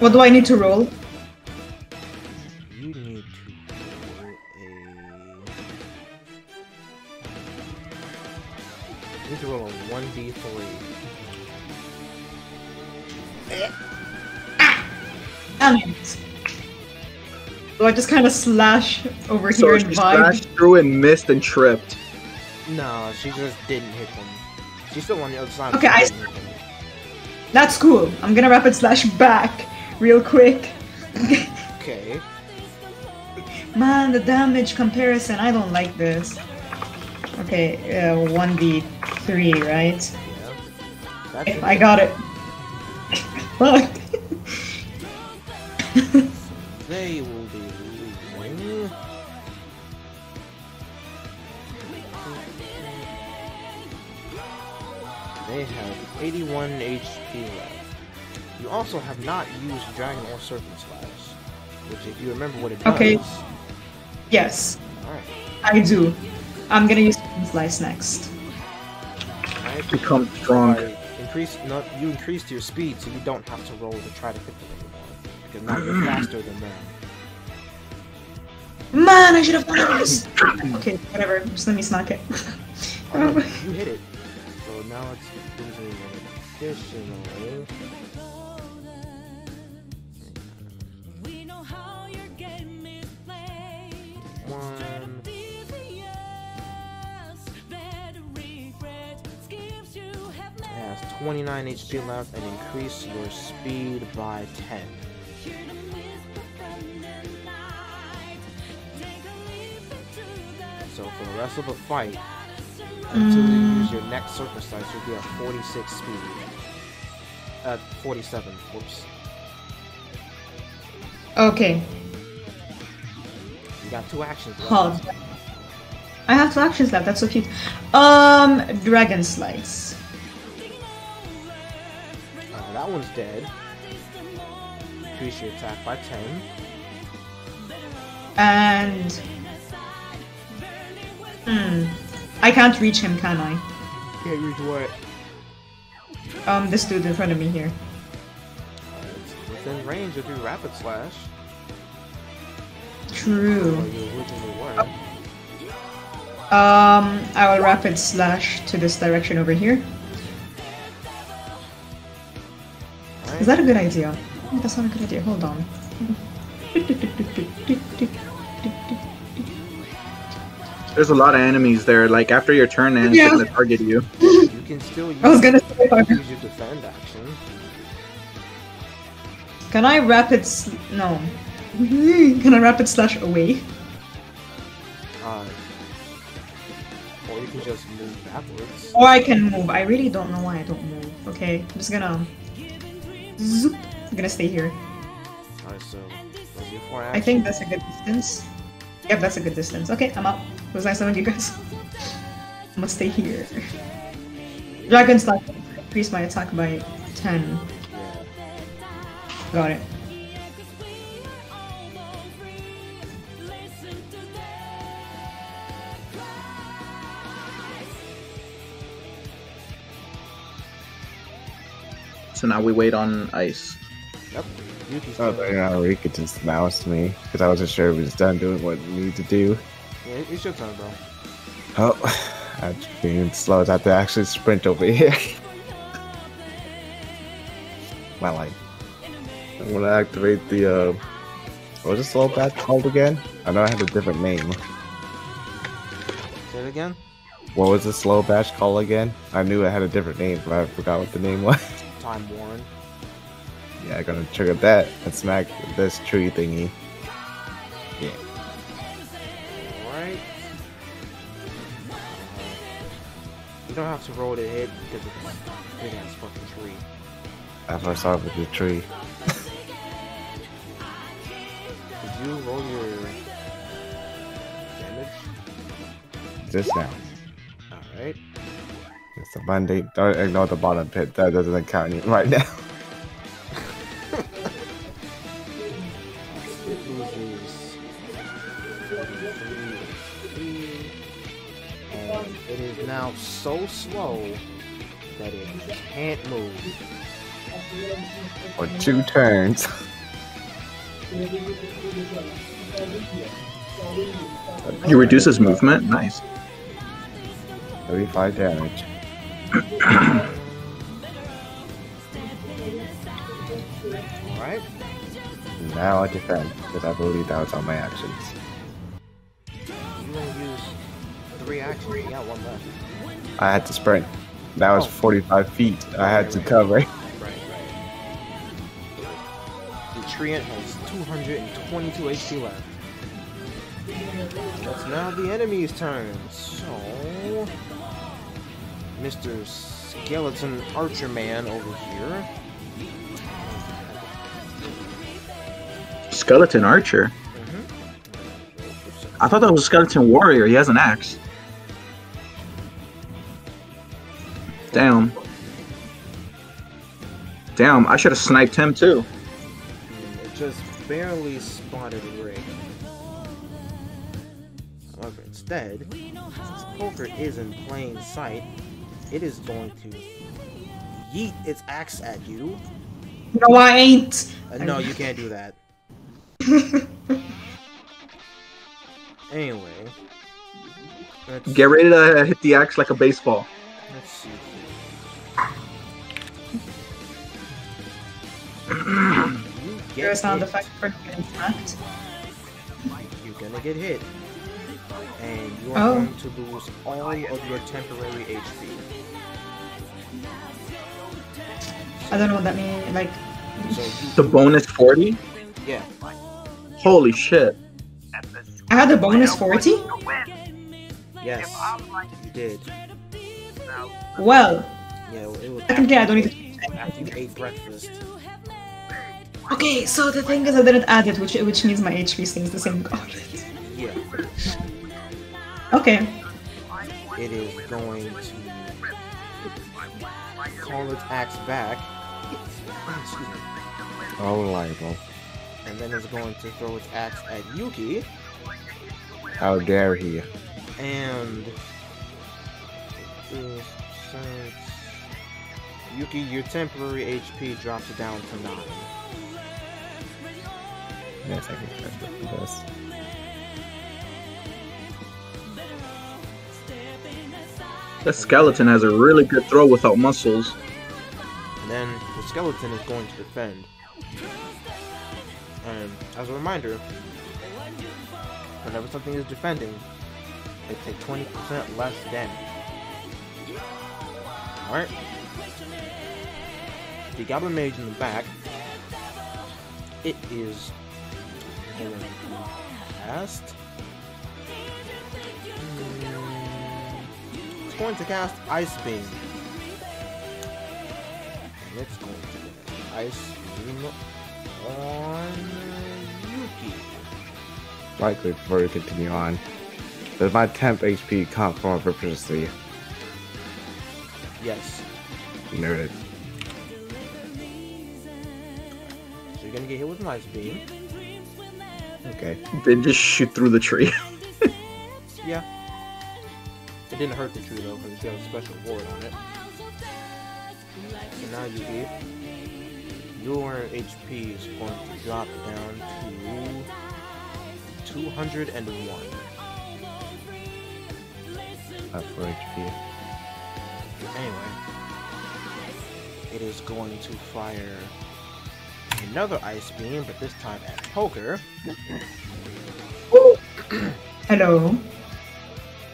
What do I need to roll? You need to roll a. You need to roll a 1d3. Ah! Damn it. So I just kind of slash over So here she and vibe. slashed through and missed and tripped. No, she just didn't hit them. She's still on the other side. Okay, I- she didn't hit them. That's cool. I'm gonna rapid slash back real quick. Okay. Man, the damage comparison, I don't like this. Okay, uh, 1d3, right? Yeah. That's I got it. Fuck. They will They have 81 HP left. You also have not used Dragon or Serpent Slash, which, if you remember what it does, Okay. Yes, alright, I do. I'm gonna use slice next. alright. Become strong. By increase, no, you increased your speed, so you don't have to roll to try to hit them anymore, because now you're faster than them. Man, I should have done this. Okay, whatever. Just let me smack it. Oh, no, you hit it. So now it's losing additionally. Has 29 HP left and increase your speed by 10. So for the rest of the fight, until you use your next slice, you'll be at 46 speed. At 47, whoops. Okay, You got two actions left. hard. I have two actions left. That's so cute. Um, dragon slice. Uh, that one's dead. Increase your attack by 10. And hmm, I can't reach him, can I? Can't use what? Um, this dude in front of me here. Within range of your rapid slash. True. Where you originally were. Um, I will rapid slash to this direction over here. Is that a good idea? Oh, that's not a good idea. Hold on. There's a lot of enemies there. Like after your turn ends, Yeah. they're gonna target you. Can still use, I was gonna say, use your defend action. can I rapid? S- no. Can I rapid slash away? Uh, or you can just move backwards. Or I can move. I really don't know why I don't move. Okay, I'm just gonna. Zoop. I'm gonna stay here. Alright, so those are four I think that's a good distance. Yep, that's a good distance. Okay, I'm out. It was nice knowing you guys. I'm gonna stay here. Dragon Slash increase my attack by 10. Got it. So now we wait on ice. Yep. Yuki's Oh, turn. you know, he could just mouse me because I wasn't sure if he was done doing what he needed to do. Yeah, it's your turn, bro. Oh, I'm being slow. I have to actually sprint over here. My like, I'm gonna activate the, uh, what was the slow batch called again? I know I had a different name. Say it again. What was the slow bash called again? I knew it had a different name, but I forgot what the name was. Time Warren. yeah, I'm gonna trigger that and smack this tree thingy. Don't have to roll to hit because it's a big ass fucking tree. I first started with the tree. Did you roll your damage? Just now. Alright. It's a Monday. Don't ignore the bottom pit. That doesn't count any right now. now so slow that it can't move. For two turns. He reduces movement. Nice. 35 damage. Alright. Now I defend, because I believe that was on my actions. You gonna use three actions. You got one left. I had to sprint. That was Oh. 45 feet. I had to cover. Right, right. The treant has 222 HP left. It's now the enemy's turn. So, Mr. Skeleton Archer Man over here. Skeleton archer. Mm-hmm. I thought that was a skeleton warrior. He has an axe. Damn. Damn, I should have sniped him too. It just barely spotted Rick. However, instead, since Poker is in plain sight, it is going to yeet its axe at you. No, I ain't. Uh, no, you can't do that. Anyway, let's, Get ready to hit the axe like a baseball. Here. You There's get sound hit. effect for getting smacked. You're gonna get hit, and you are Oh. going to lose all of your temporary HP. I don't know what that means. Like, So The bonus 40? yeah, Holy shit. I had a bonus 40? yes, you did. Well, Yeah, it was technically I don't need to. after you ate breakfast. Okay, so the thing is I didn't add it, which which means my HP stays the same. Got it. Yeah, Okay. it is going to call its axe back. Excuse me. Oh, liable. And then it's going to throw its axe at Yuki. How dare he? And this Yuki, your temporary HP drops down to nine. Yes, I can catch up this. That skeleton has a really good throw without muscles. And then the skeleton is going to defend. And as a reminder, whenever something is defending, they take 20% less damage. Alright. The Goblin Mage in the back. It is going to cast. Hmm, It's going to cast Ice Beam. And it's going to cast Ice Beam on Yuki. Likely before we continue on. Does my temp HP count for my proficiency? Yes. Noted. So you're gonna get hit with an Ice Beam. Okay. Then just shoot through the tree. Yeah. It didn't hurt the tree though, because it's got a special ward on it. So now you eat. Your HP is going to drop down to 201. That's for HP. Anyway, it is going to fire another ice beam, but this time at poker. Hello.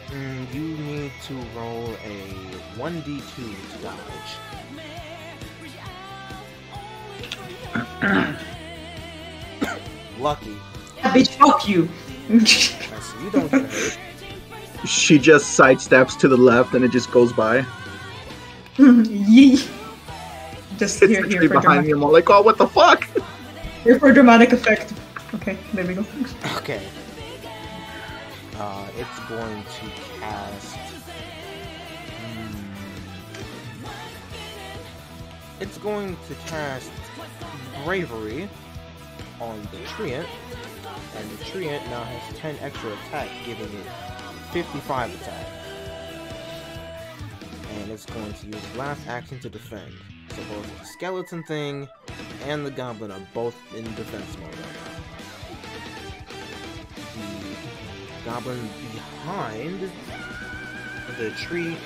Mm, you need to roll a 1d2 to dodge. Lucky. That bitch, fuck you. So you don't get hurt. She just sidesteps to the left and it just goes by. Yee. Just It's here, literally here for, behind dramatic, me. I'm all like, oh, what the fuck? here for dramatic effect. Okay, there we go. Okay. Uh, it's going to cast. Hmm. It's going to cast Bravery on the Treant, and the Treant now has 10 extra attack, giving it 55 attack. And it's going to use its last action to defend. So both the skeleton thing and the goblin are both in defense mode right now the goblin behind the tree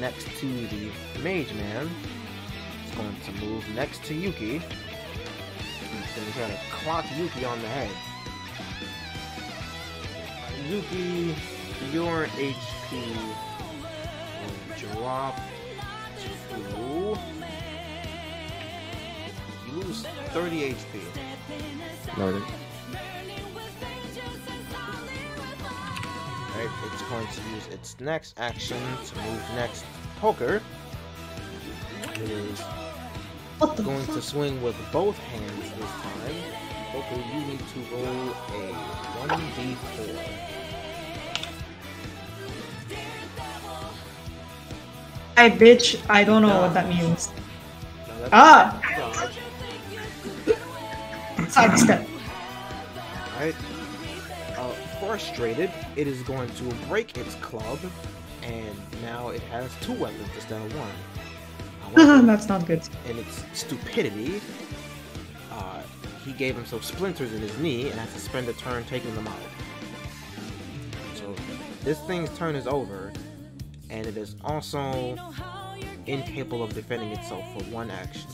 next to the mage man is going to move next to Yuki. He's going to try to clock Yuki on the head. Yuki, your HP will drop to. You lose 30 HP. Noted. Right, it's going to use its next action to move next poker. It is going fuck? to swing with both hands this time. Poker, you need to roll a 1d4. Hi, bitch. I don't know what that means. Now that's Ah! Sidestep. right? Uh, frustrated, it is going to break its club, and now it has two weapons instead of one. However, That's not good. And its stupidity, uh, he gave himself splinters in his knee and has to spend a turn taking them out. So this thing's turn is over, and it is also incapable of defending itself for one action.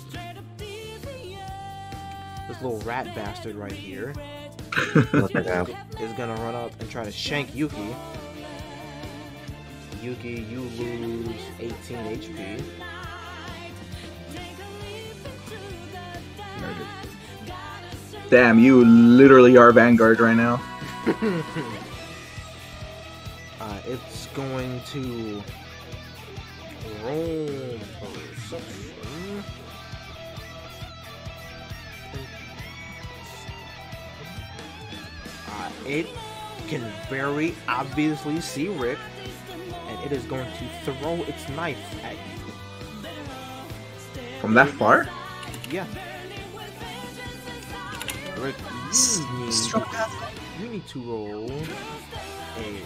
This little rat bastard right here Look at that. is gonna run up and try to shank Yuki. Yuki, you lose 18 HP. Damn, you literally are Vanguard right now. Uh, it's going to roll it can very obviously see Rick, and it is going to throw its knife at you. From that far? Yeah. Rick, you need, you need to roll a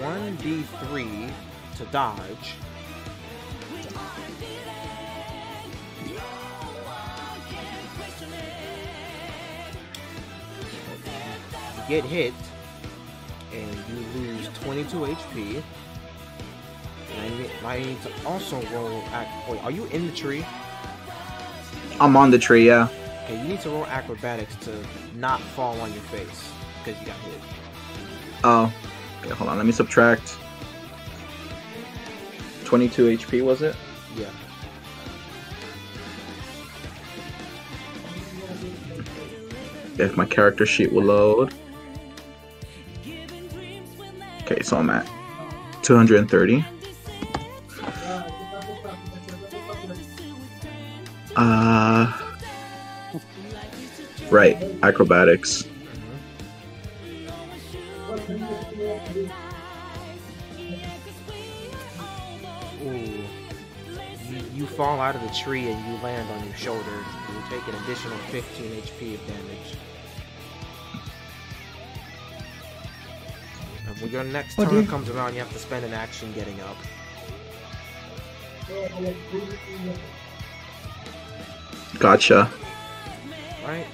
1d3 to dodge. Get hit, and you lose 22 HP. And I need, to also roll. Ac- wait, are you in the tree? I'm on the tree, yeah. Okay, you need to roll acrobatics to not fall on your face because you got hit. Oh. Okay, hold on. Let me subtract. 22 HP was it? Yeah. If my character sheet will load. So I'm at 230. Uh, right, acrobatics. You fall out of the tree and you land on your shoulder. You take an additional 15 HP of damage. When your next Oh, turn dear. comes around, you have to spend an action getting up. Gotcha. Right?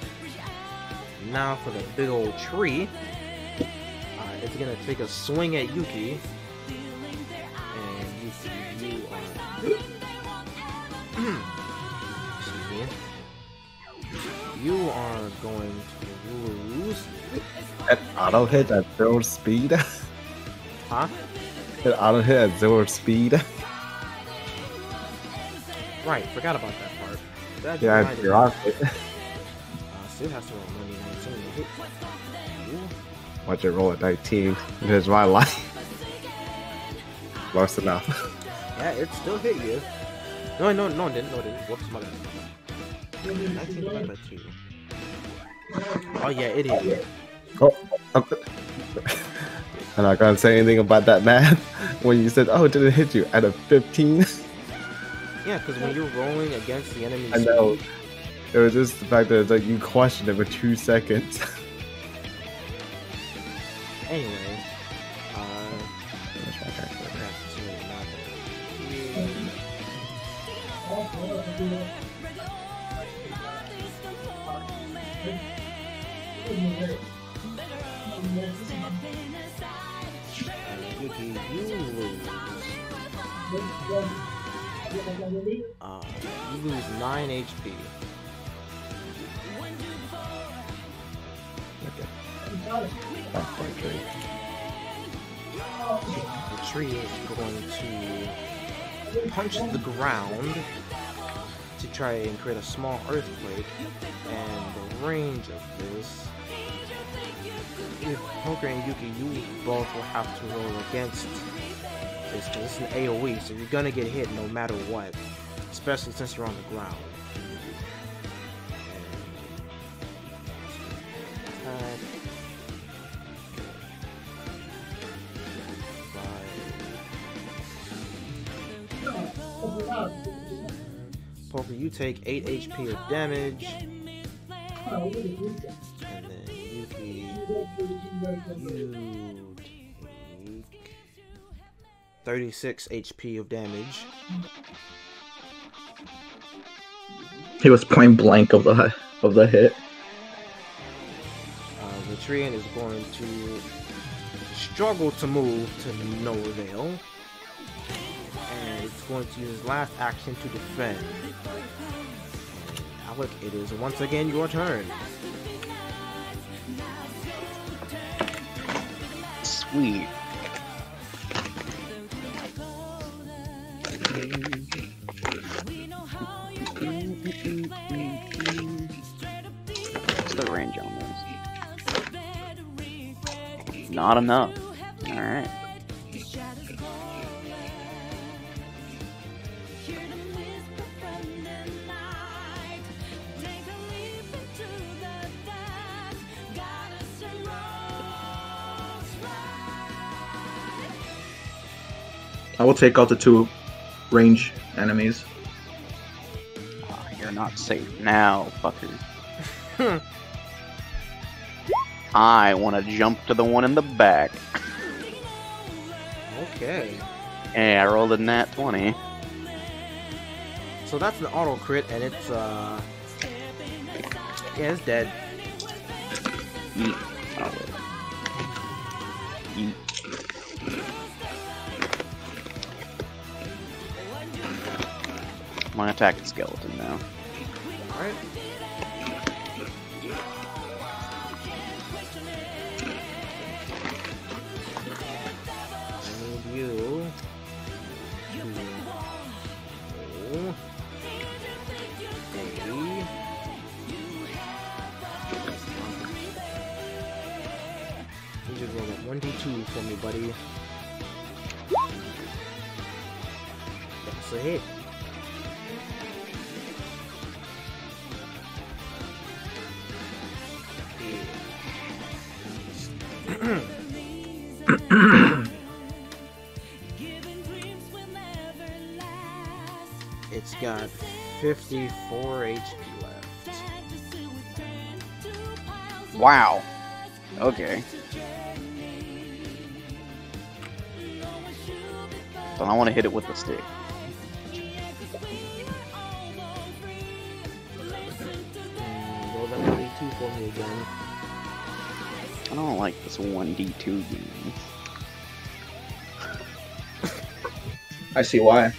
Now for the big old tree. Uh, it's gonna take a swing at Yuki. And Yuki, you are. Excuse me. You are going to lose. An auto hit at zero speed. Huh? An auto hit at zero speed. Right, forgot about that part. That yeah, reminded me. drop it. Uh, still has to roll 19. Ooh. Watch it roll at 19. There's my life. Close enough. Yeah, it still hit you. No, no, no, it didn't. No, it didn't. Whoops, my bad. 19 divided by 2. Oh, yeah, it hit you. Oh, okay. I'm not gonna say anything about that math. When you said, "Oh, did it hit you?" at a 15, Yeah, because when you're rolling against the enemy I know. it was just the fact that it's like you questioned it for two seconds. anyway, Uh, you lose 9 HP. Okay. The tree is going to punch the ground to try and create a small earthquake, and the range of this. If Poker and Yuki, you both will have to roll against because it's an AoE, so you're gonna get hit no matter what, especially since you're on the ground. Poker, you take 8 HP of damage. And then Yuki, you 36 HP of damage. He was point blank of the of the hit. Uh, the Treant is going to struggle to move to no avail. And it's going to use his last action to defend. Alec, it is once again your turn. Sweet. What's the range on this? Not enough. Alright. I will take out the two range enemies. Ah, you're not safe now, fucker. I want to jump to the one in the back. Okay. Hey, I rolled a nat 20. So that's an auto crit, and it's, uh. Yeah, it's dead. Yeet. Oh, Yeet. I'm gonna attack the skeleton now. Alright. I need you. Hmm. Two. Three. You just roll up 1d2 for me, buddy. That's a hit. It's got 54 HP left. Wow. Okay. But I want to hit it with the stick. Roll that 1d2 for me again. I don't like this 1d2 game. I see why.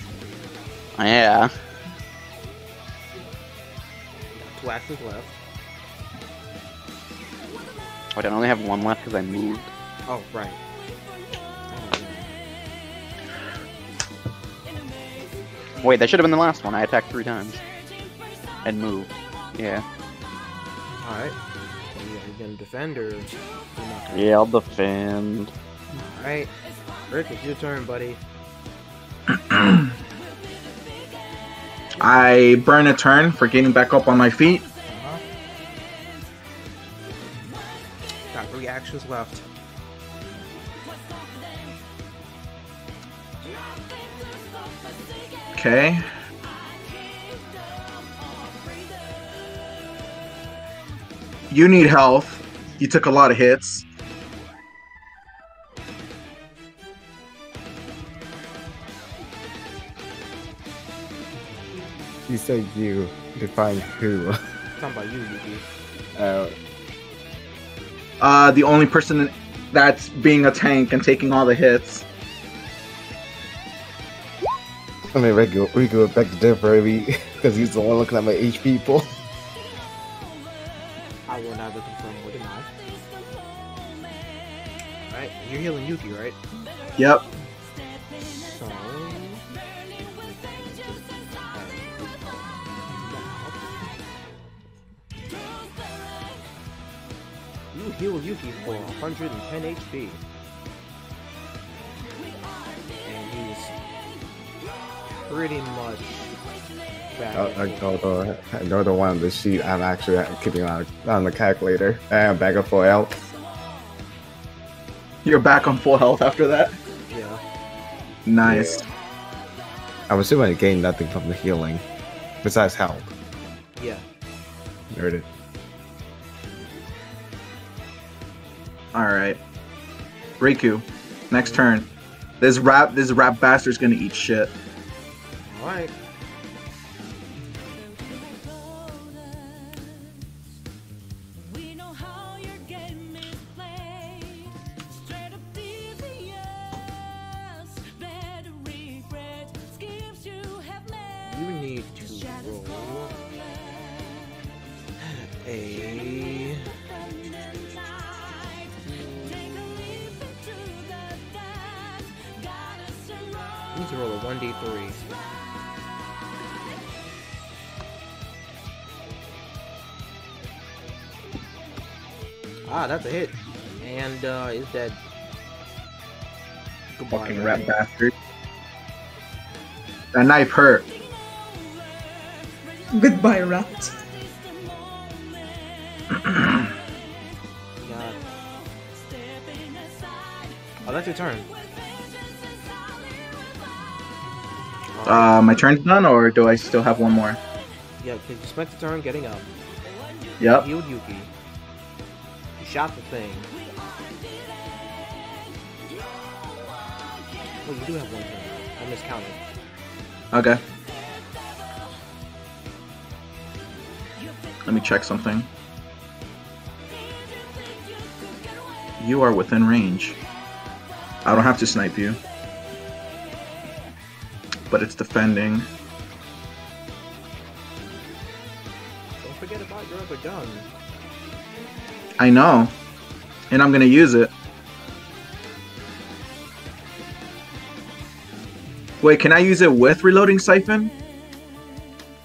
Yeah. Two actions left. Wait, I only have one left because I moved. Oh, right. Wait, that should have been the last one. I attacked three times. And moved. Yeah. Alright. Are you, are you gonna defend or you're not gonna? Yeah, I'll defend. Alright. Rick, it's your turn, buddy. I burn a turn for getting back up on my feet. Uh-huh. Got three actions left. Okay. You need health. You took a lot of hits. You said you define who. Talking about you, Yuki. Uh, Uh, the only person that's being a tank and taking all the hits. I mean, we go, we go back to differ because he's the one looking at my HP pool. I will never confirm or deny. Alright, you're healing Yuki, right? Yep. So. You heal Yuki for 110 HP. And he's pretty much back. I, at I full go to I go to one on the sheet. I'm actually keeping on on the calculator. And back up for health. You're back on full health after that. Yeah. Nice. I'm assuming I gained nothing from the healing, besides health. Yeah. Heard it. All right. Riku, next turn. This rap, this rap bastard's gonna eat shit. Alright. Need to roll a. Need to roll a 1d3. Ah, that's a hit. And uh, is that. Goodbye, Fucking buddy. rap bastard. That knife hurt. Goodbye, rat. God. Oh, that's your turn. Uh, my turn's done, or do I still have one more? Yeah, because you spent the turn getting up. Yep. Healed Yuki. You shot the thing. Oh, you do have one turn. I miscounted. Okay. Let me check something. You are within range. I don't have to snipe you. But it's defending. Don't forget about your other gun. I know. And I'm gonna use it. Wait, can I use it with reloading siphon?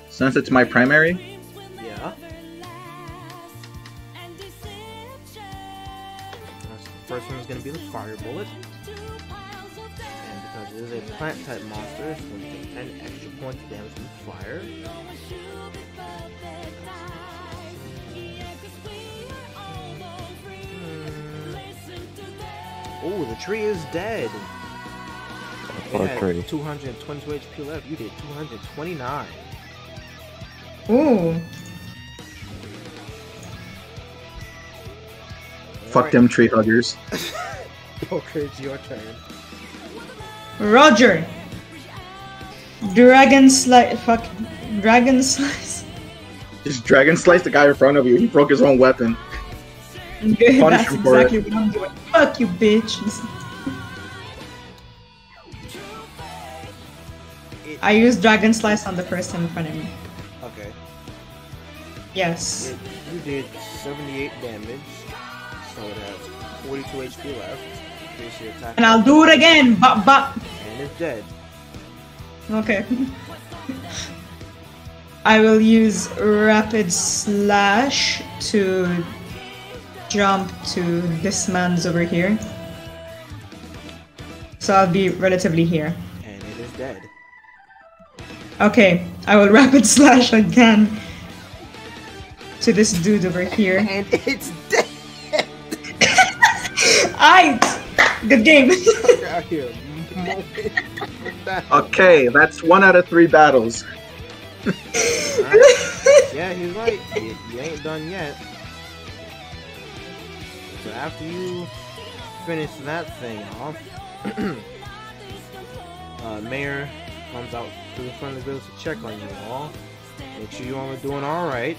Since it's my primary? 222 HP left. You did 229. Ooh. Fuck them tree huggers. Poker, it's your turn. Roger. Dragon slice. Fuck. Dragon slice. Just dragon slice the guy in front of you. He broke his own weapon. Good. That's him it. exactly what I'm doing. Fuck you, bitch. I used dragon slice on the person in front of me. okay. Yes. It, you did 78 damage, so it has 42 HP left. Increase your attack. And I'll do it again. But but. And it's dead. Okay. I will use rapid slash to jump to this man's over here. So I'll be relatively here. And it is dead. Okay, I will rapid slash again to this dude over here. And it's dead! I good game. Okay, that's one out of three battles. Yeah, he's right. You, you ain't done yet. So after you finish that thing off, uh, Mayor comes out to the front of the village to check on you all. Make sure you all are doing alright.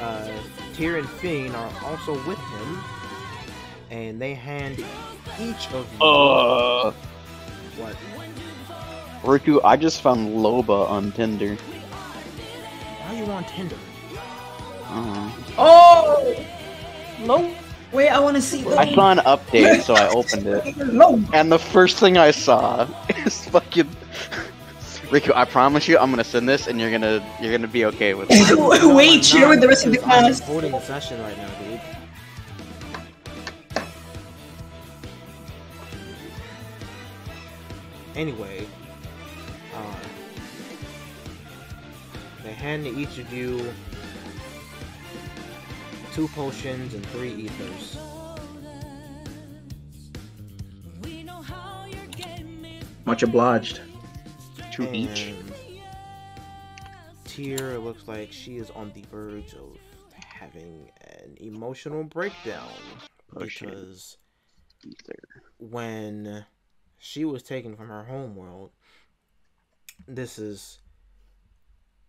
Uh, Tyr and Fiend are also with him. And they hand each of you Uh, what? Riku, I just found Loba on Tinder. Why are you on Tinder? Uh, oh no! Wait, I want to see. I saw an update, so I opened it. No. And the first thing I saw is fucking Riku. I promise you, I'm gonna send this, and you're gonna you're gonna be okay with it. Wait, share with the rest of the I'm class. holding a session right now, dude. Anyway, uh, they hand to each of you two potions and three ethers. Much obliged. Two each. And Tyr, it looks like she is on the verge of having an emotional breakdown oh, Potion. because Ether. when she was taken from her homeworld, this is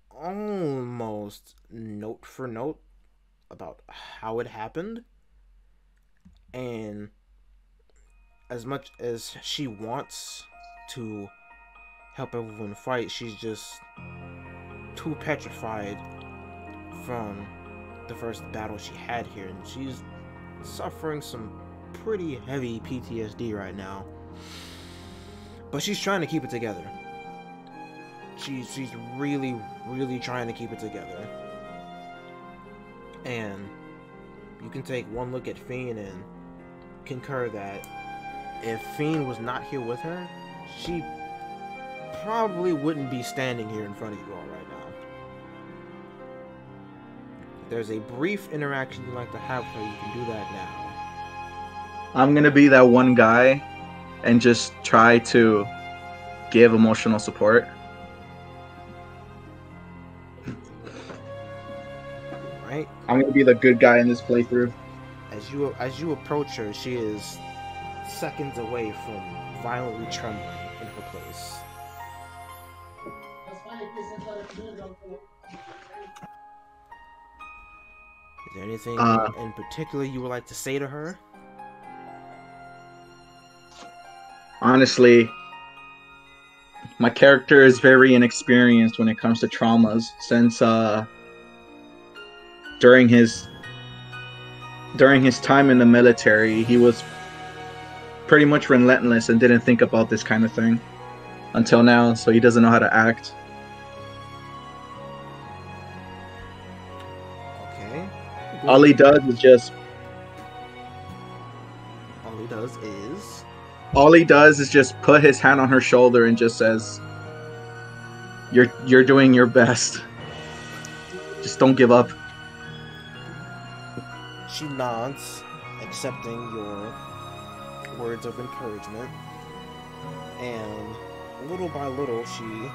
almost note for note about how it happened. And as much as she wants to help everyone fight, she's just too petrified from the first battle she had here, and she's suffering some pretty heavy PTSD right now. But she's trying to keep it together. She's she's really, really trying to keep it together. And you can take one look at Fiend and concur that if Fiend was not here with her, she probably wouldn't be standing here in front of you all right now. If there's a brief interaction you'd like to have with her, you can do that now. I'm gonna be that one guy and just try to give emotional support. Right? I'm gonna be the good guy in this playthrough. As you as you approach her, she is seconds away from violently trembling there anything Uh, in particular you would like to say to her? Honestly, my character is very inexperienced when it comes to traumas since uh during his during his time in the military, he was pretty much relentless and didn't think about this kind of thing until now, so he doesn't know how to act. All he does is just All he does is all he does is just put his hand on her shoulder and just says, "You're you're doing your best. Just don't give up." She nods, accepting your words of encouragement, and little by little, she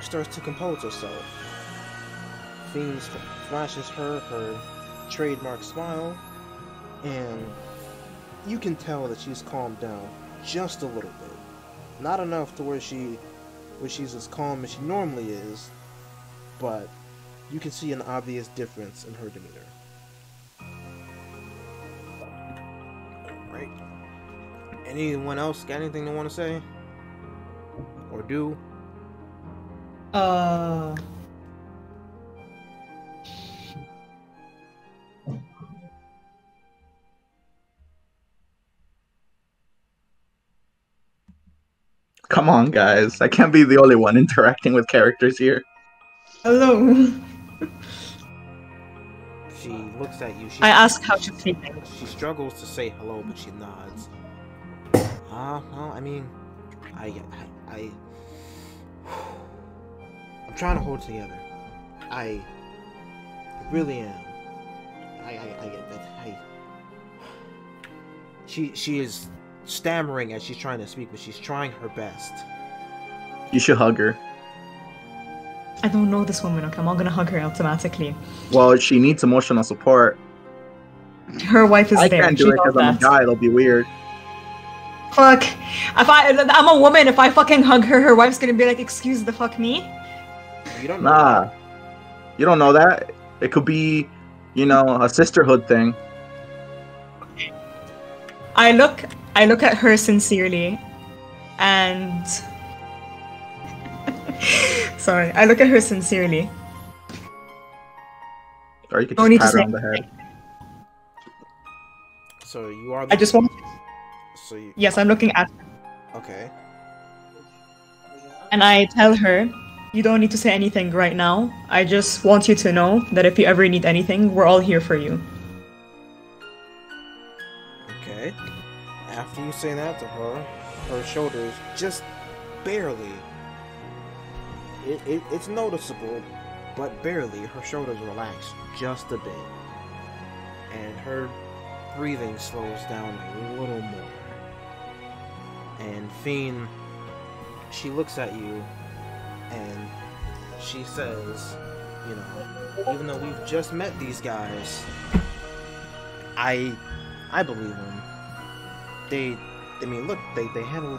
starts to compose herself. Fiend flashes her her trademark smile, and you can tell that she's calmed down just a little bit. Not enough to where she where she's as calm as she normally is, but you can see an obvious difference in her demeanor. Right. Anyone else got anything they want to say? Or do? Uh. Come on, guys! I can't be the only one interacting with characters here. Hello. She looks at you. She, I ask how she's feeling. She struggles to say hello, but she nods. Ah, uh, well, I mean, I, I, I, I'm trying to hold together. I, I really am. I, I, I get that. I. She, she is stammering as she's trying to speak, but she's trying her best. You should hug her. I don't know this woman, okay? I'm not gonna hug her automatically. Well, she needs emotional support. Her wife is I there. can't she do it because I'm a guy. It'll be weird. Fuck. If I, I'm a woman. If I fucking hug her, her wife's gonna be like, "Excuse the fuck me." You don't know. Nah, you don't know that. It could be, you know, a sisterhood thing. I look, I look at her sincerely, and sorry, I look at her sincerely. Or you could No just need to pat her say on the head. So you are. The, I just want. So you. Yes, I'm looking at her, Okay. and I tell her, "You don't need to say anything right now. I just want you to know that if you ever need anything, we're all here for you." After you say that to her, her shoulders just barely. It, it, it's noticeable, but barely. Her shoulders relax just a bit. And her breathing slows down a little more. And Fiend, she looks at you and she says, you know, even though we've just met these guys, I I believe them. They, I mean, look, they they handle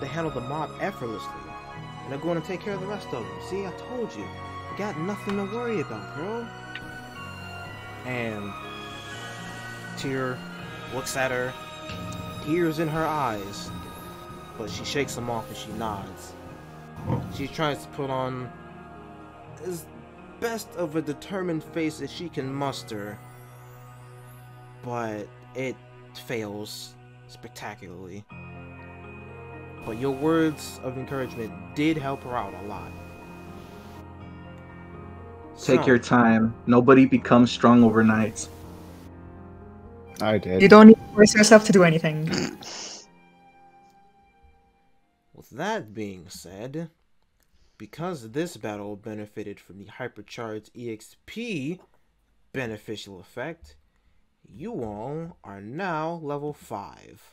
they handle the mob effortlessly, and they're going to take care of the rest of them. See, I told you, you got nothing to worry about, bro. And Tyr looks at her, tears in her eyes, but she shakes them off and she nods. She tries to put on as best of a determined face as she can muster, but it fails spectacularly. But your words of encouragement did help her out a lot. Take So, your time. Nobody becomes strong overnight. I did. You don't need to force yourself to do anything. With that being said, because this battle benefited from the hypercharged EXP beneficial effect, you all are now level 5.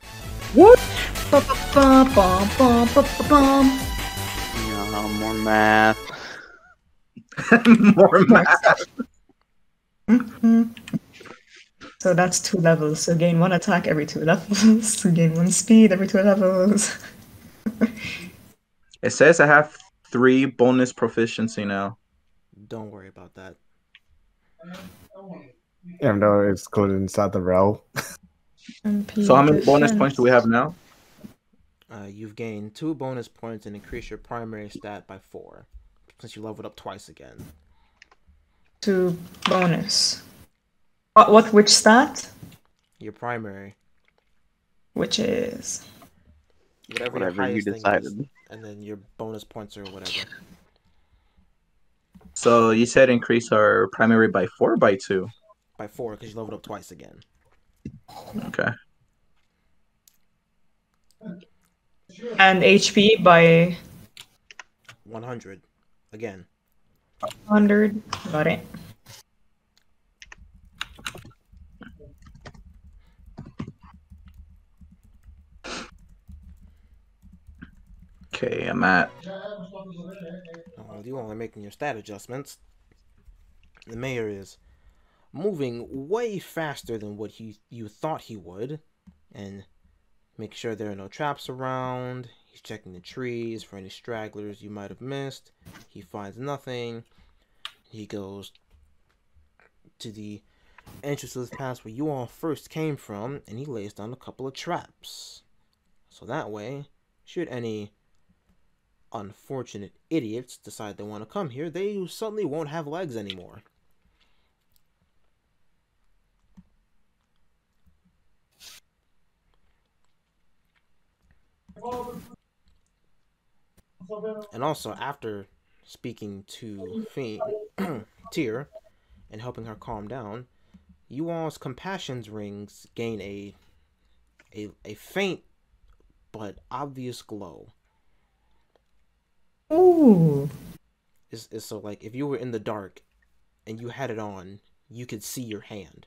Ba-ba-ba-bum-bum-bum-bum. No, more math. More math. So that's two levels. So gain one attack every two levels. So gain one speed every two levels. It says I have three bonus proficiency now. Don't worry about that. Even though it's included inside the row. So how many bonus points do we have now? Uh, you've gained two bonus points and increased your primary stat by 4, since you leveled up twice again. Two bonus. What? What? Which stat? Your primary, Which is whatever, your Whatever you highest thing is, decided. and then your bonus points or whatever. So you said increase our primary by four or by two. By 4, because you leveled up twice again. Okay. And HP by 100. Again. 100. Got it. Okay, I'm at. Uh, you are making your stat adjustments. The mayor is moving way faster than what he you thought he would, and make sure there are no traps around. He's checking the trees for any stragglers you might have missed. He finds nothing. He goes to the entrance of this pass where you all first came from, and he lays down a couple of traps. So that way, should any unfortunate idiots decide they want to come here, they suddenly won't have legs anymore. And also, after speaking to Fiend, Tyr and helping her calm down, you all's compassion's rings gain a a, a faint but obvious glow. Ooh. Is is so like if you were in the dark and you had it on, you could see your hand.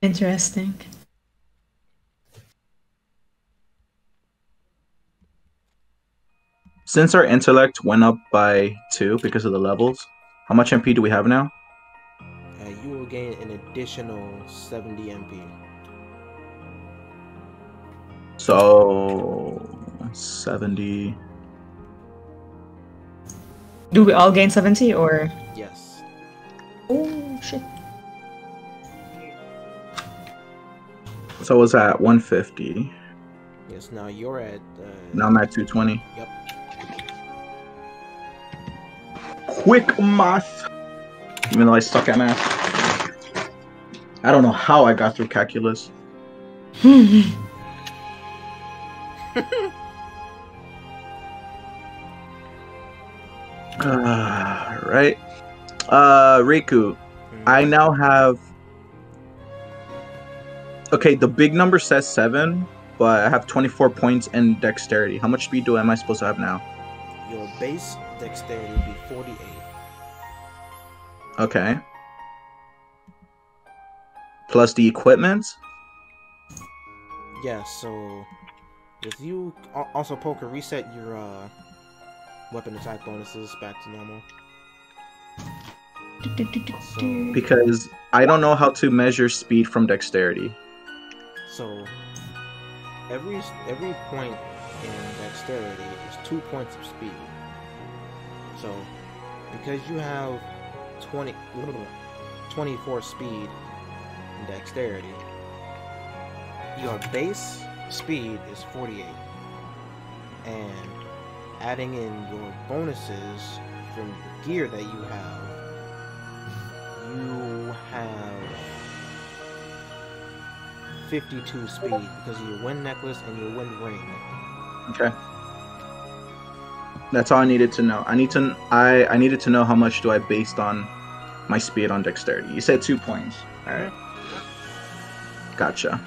Interesting. Since our intellect went up by two because of the levels, how much MP do we have now? Uh, you will gain an additional 70 MP. So, 70. Do we all gain 70 or? Yes. Oh, shit. So I was at 150. Yes. Now you're at. Uh, Now I'm at 220. Yep. Quick math. Even though I suck at math. I don't know how I got through calculus. Uh, right. Uh, Riku, I now have. Okay, the big number says seven, but I have 24 points in dexterity. How much speed do am I supposed to have now? Your base dexterity would be 48. Okay. Plus the equipment. Yeah. So, if you al- also poker reset your uh, weapon attack bonuses back to normal. So, Because I don't know how to measure speed from dexterity. So every every point in dexterity is two points of speed. So, because you have 20, 24 speed in dexterity, your base speed is 48. And adding in your bonuses from the gear that you have, you have 52 speed because of your wind necklace and your wind ring. Okay. That's all I needed to know. I need to I I needed to know how much do I based on my speed on dexterity. You said two points. Alright. Gotcha.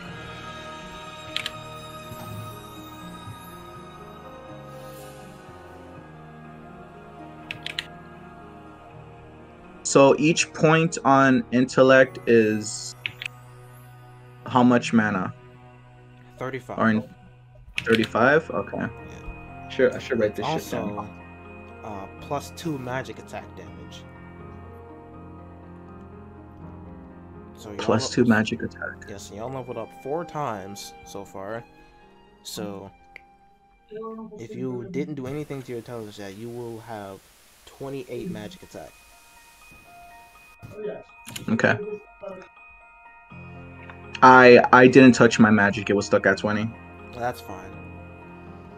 So each point on intellect is how much mana? 35. Or in 35? Okay. Yeah. Sure, I should write this shit down. uh, plus two magic attack damage. So Plus le- two magic attack. Yes, y'all leveled up four times so far. So if you didn't do anything to your intelligence yet, you will have 28 magic attack. Okay. I I didn't touch my magic. It was stuck at 20. That's fine.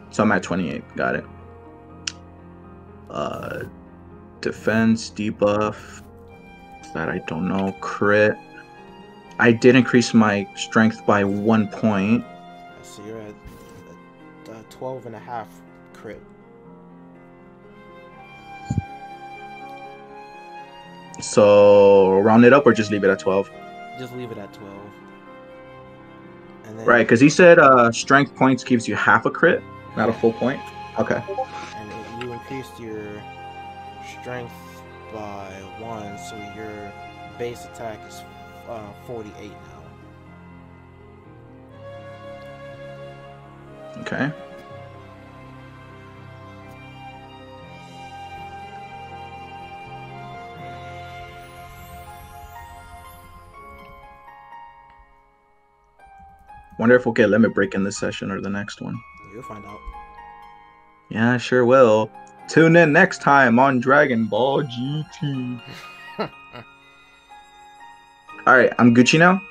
So I'm at 28. Got it. Uh, defense, debuff. That I don't know. Crit. I did increase my strength by one point. So you're at uh, 12 and a half crit. So round it up or just leave it at 12? Just leave it at 12 then Right, because he said uh, strength points gives you half a crit, not a full point. Okay. and you increased your strength by one, so your base attack is uh, 48 now. Okay. Wonder if we'll get limit break in this session or the next one. You'll find out. Yeah, sure will. Tune in next time on Dragon Ball GT. All right, I'm Gucci now. Alright.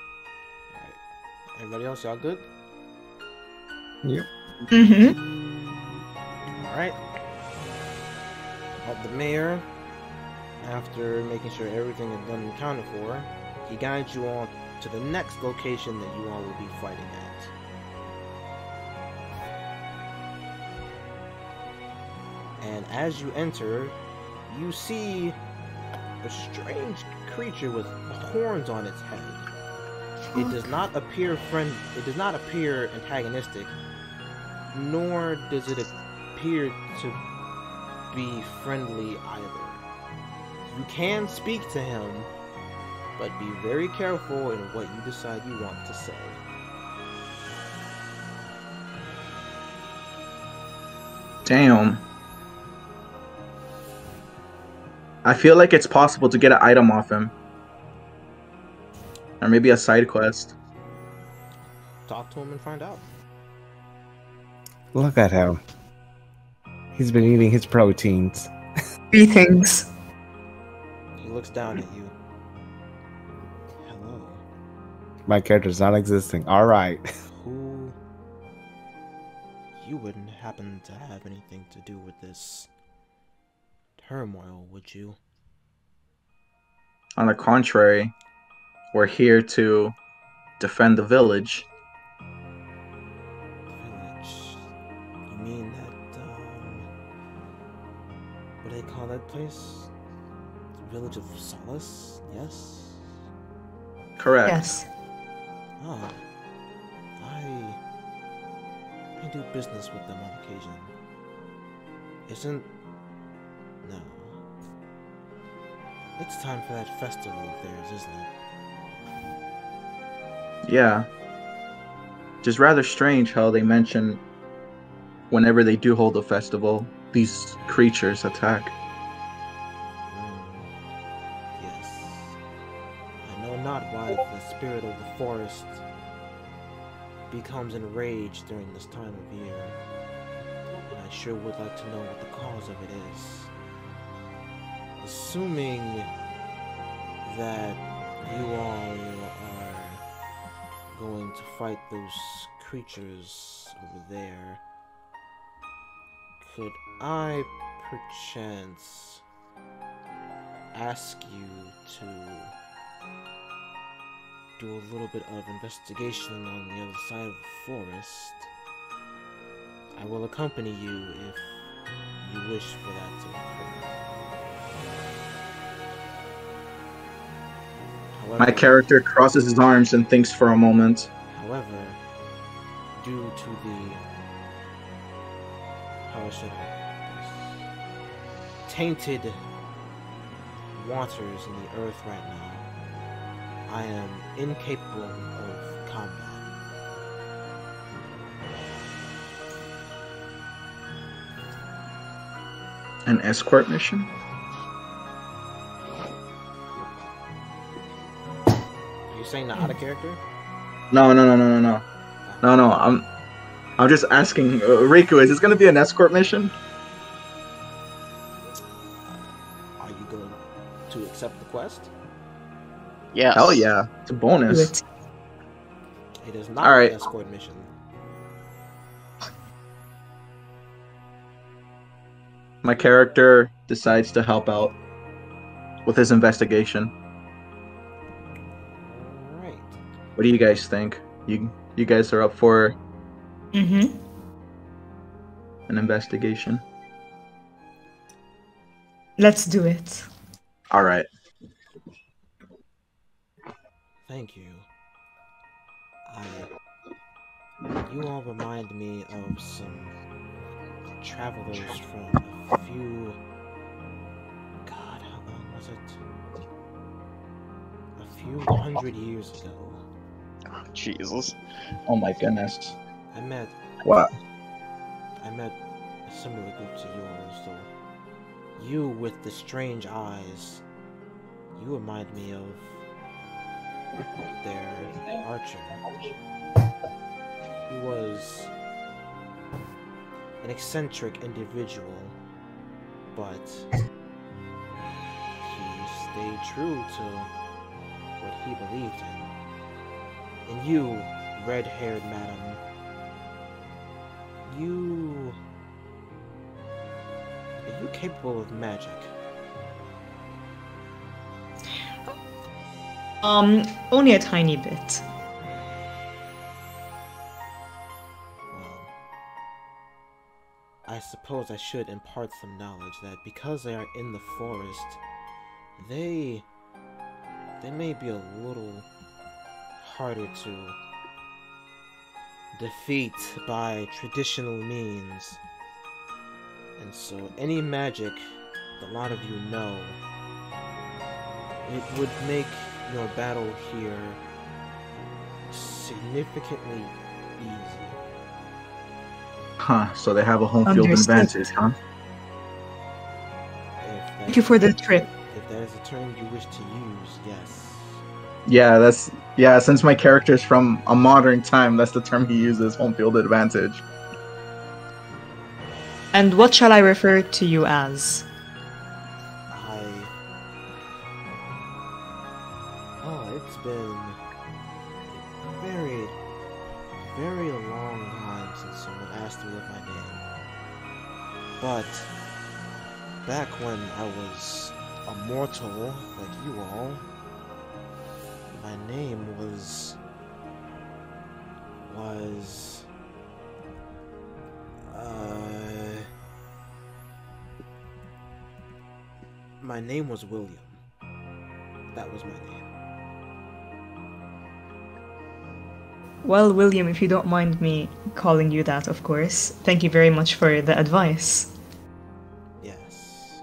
Everybody else, y'all good? Yep. Mm-hmm. Alright. Well, the mayor, after making sure everything is done and accounted for, he guides you on to the next location that you all will be fighting at. And as you enter, you see a strange creature with horns on its head. It does not appear friend. It does not appear antagonistic, nor does it appear to be friendly either. You can speak to him, but be very careful in what you decide you want to say. Damn. I feel like it's possible to get an item off him. Or maybe a side quest. Talk to him and find out. Look at him. He's been eating his proteins. Three things. He looks down at you. My character's not existing. All right. Who? You wouldn't happen to have anything to do with this turmoil, would you? On the contrary, we're here to defend the village. Village. You mean that, um. What do they call that place? The village of Solace? Yes? Correct. Yes. Ah. I. I do business with them on occasion. Isn't. No. It's time for that festival of theirs, isn't it? Yeah. Just rather strange how they mention whenever they do hold a festival, these creatures attack. Spirit of the forest becomes enraged during this time of year. And I sure would like to know what the cause of it is. Assuming that you all are going to fight those creatures over there, could I perchance ask you to do a little bit of investigation on the other side of the forest. I will accompany you if you wish for that to occur. However, My character crosses his arms and thinks for a moment. However, due to the how should I tainted waters in the earth right now, I am incapable of combat. An escort mission? Are you saying that out of character? No, no, no, no, no, no. No, no, I'm I'm just asking uh, Riku, is this going to be an escort mission? Are you going to accept the quest? Yes. Hell yeah. It's a bonus. it. It is not All right. an escort mission. My character decides to help out with his investigation. Alright. What do you guys think? You you guys are up for Mm-hmm. an investigation? Let's do it. All right. Thank you. I. You all remind me of some travelers from a few. God, how long was it? A few hundred years ago. Ah, Jesus. Oh my goodness. I met What? I met a similar group to yours, though. You with the strange eyes, you remind me of their archer. He was an eccentric individual, but he stayed true to what he believed in. And you, red-haired madam, you. Are you capable of magic? Um, only a tiny bit. I suppose I should impart some knowledge that because they are in the forest, they. they may be a little harder to defeat by traditional means. And so, any magic a lot of you know, it would make your battle here significantly easy. Huh, so they have a home field Understood. advantage, huh? Thank you for the trip. if that is a term you wish to use, yes. Yeah, that's yeah, since my character's from a modern time, that's the term he uses, home field advantage. And what shall I refer to you as? Name was William. That was my name. Well, William, if you don't mind me calling you that, of course. Thank you very much for the advice. Yes.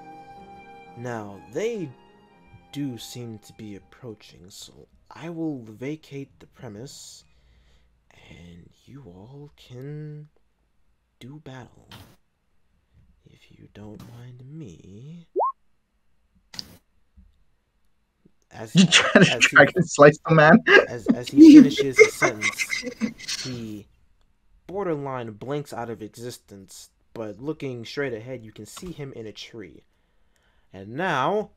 Now, they do seem to be approaching, so I will vacate the premise and you all can do battle. If you don't mind me. As, You trying to as he- dragon slice the man? as as he finishes his sentence, he borderline blinks out of existence. But looking straight ahead, you can see him in a tree. And now,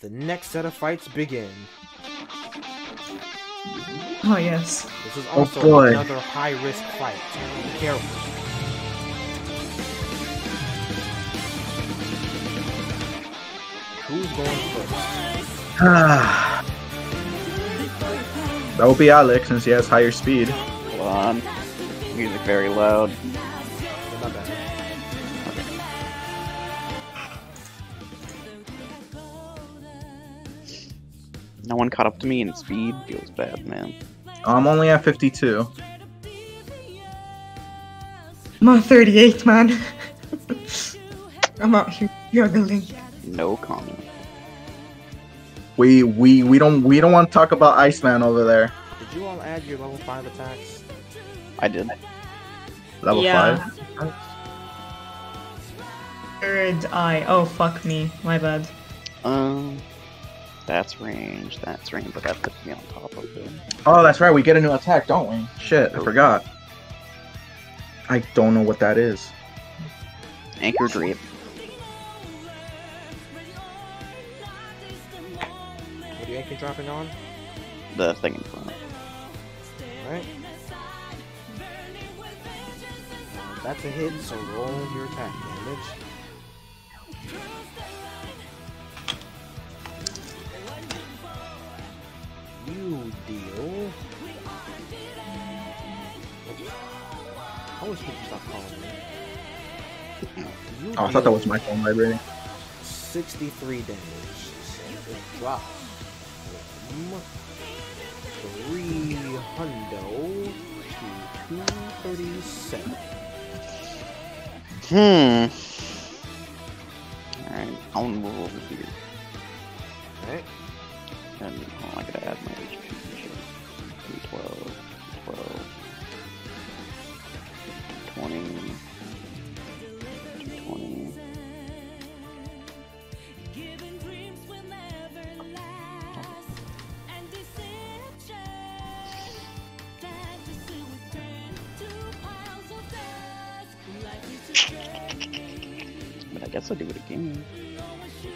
the next set of fights begin. Oh, yes. This is Oh, also boy. another high risk fight. Be careful. Ah. that will be Alex since he has higher speed. Hold on. Music very loud. My bad. No one caught up to me in speed. Feels bad, man. I'm only at 52. I'm on 38, man. I'm out here struggling. No comment. We we we don't we don't want to talk about Iceman over there. Did you all add your level 5 attacks? I did. Level Yeah. five. Third eye. Oh, fuck me. My bad. Um, that's range. That's range, but that puts me on top of it. Oh, that's right. We get a new attack, don't we? Shit, I forgot. I don't know what that is. Anchor Drape. What you dropping on? The thing in front. Alright. That's a hit, so roll your attack damage. You deal. I always think you stop calling me. Oh, I thought that was my phone vibrating. 63 damage. So it drops. Three hundo to two thirty-seven. Hmm. Alright, I want to move over here. Alright. And oh, I gotta add my guess I'll do it again.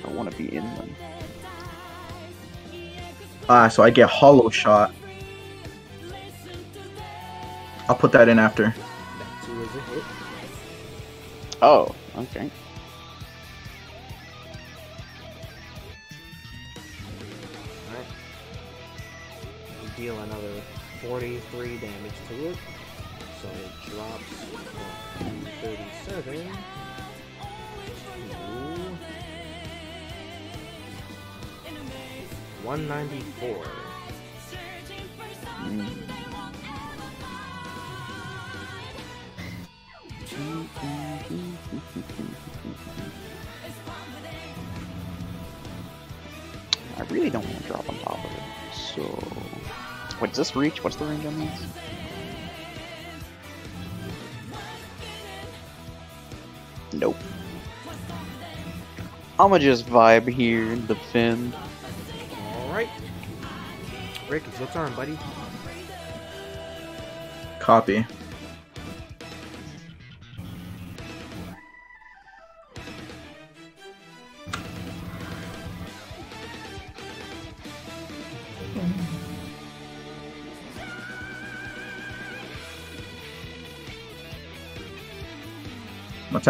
I want to be in them. Ah, so I get hollow shot. I'll put that in after. That two is a hit. Oh, okay. Alright. Deal another 43 damage to it. This reach? What's the range on this? Nope. I'ma just vibe here and defend. Alright. Rick, it's your turn, buddy. Copy.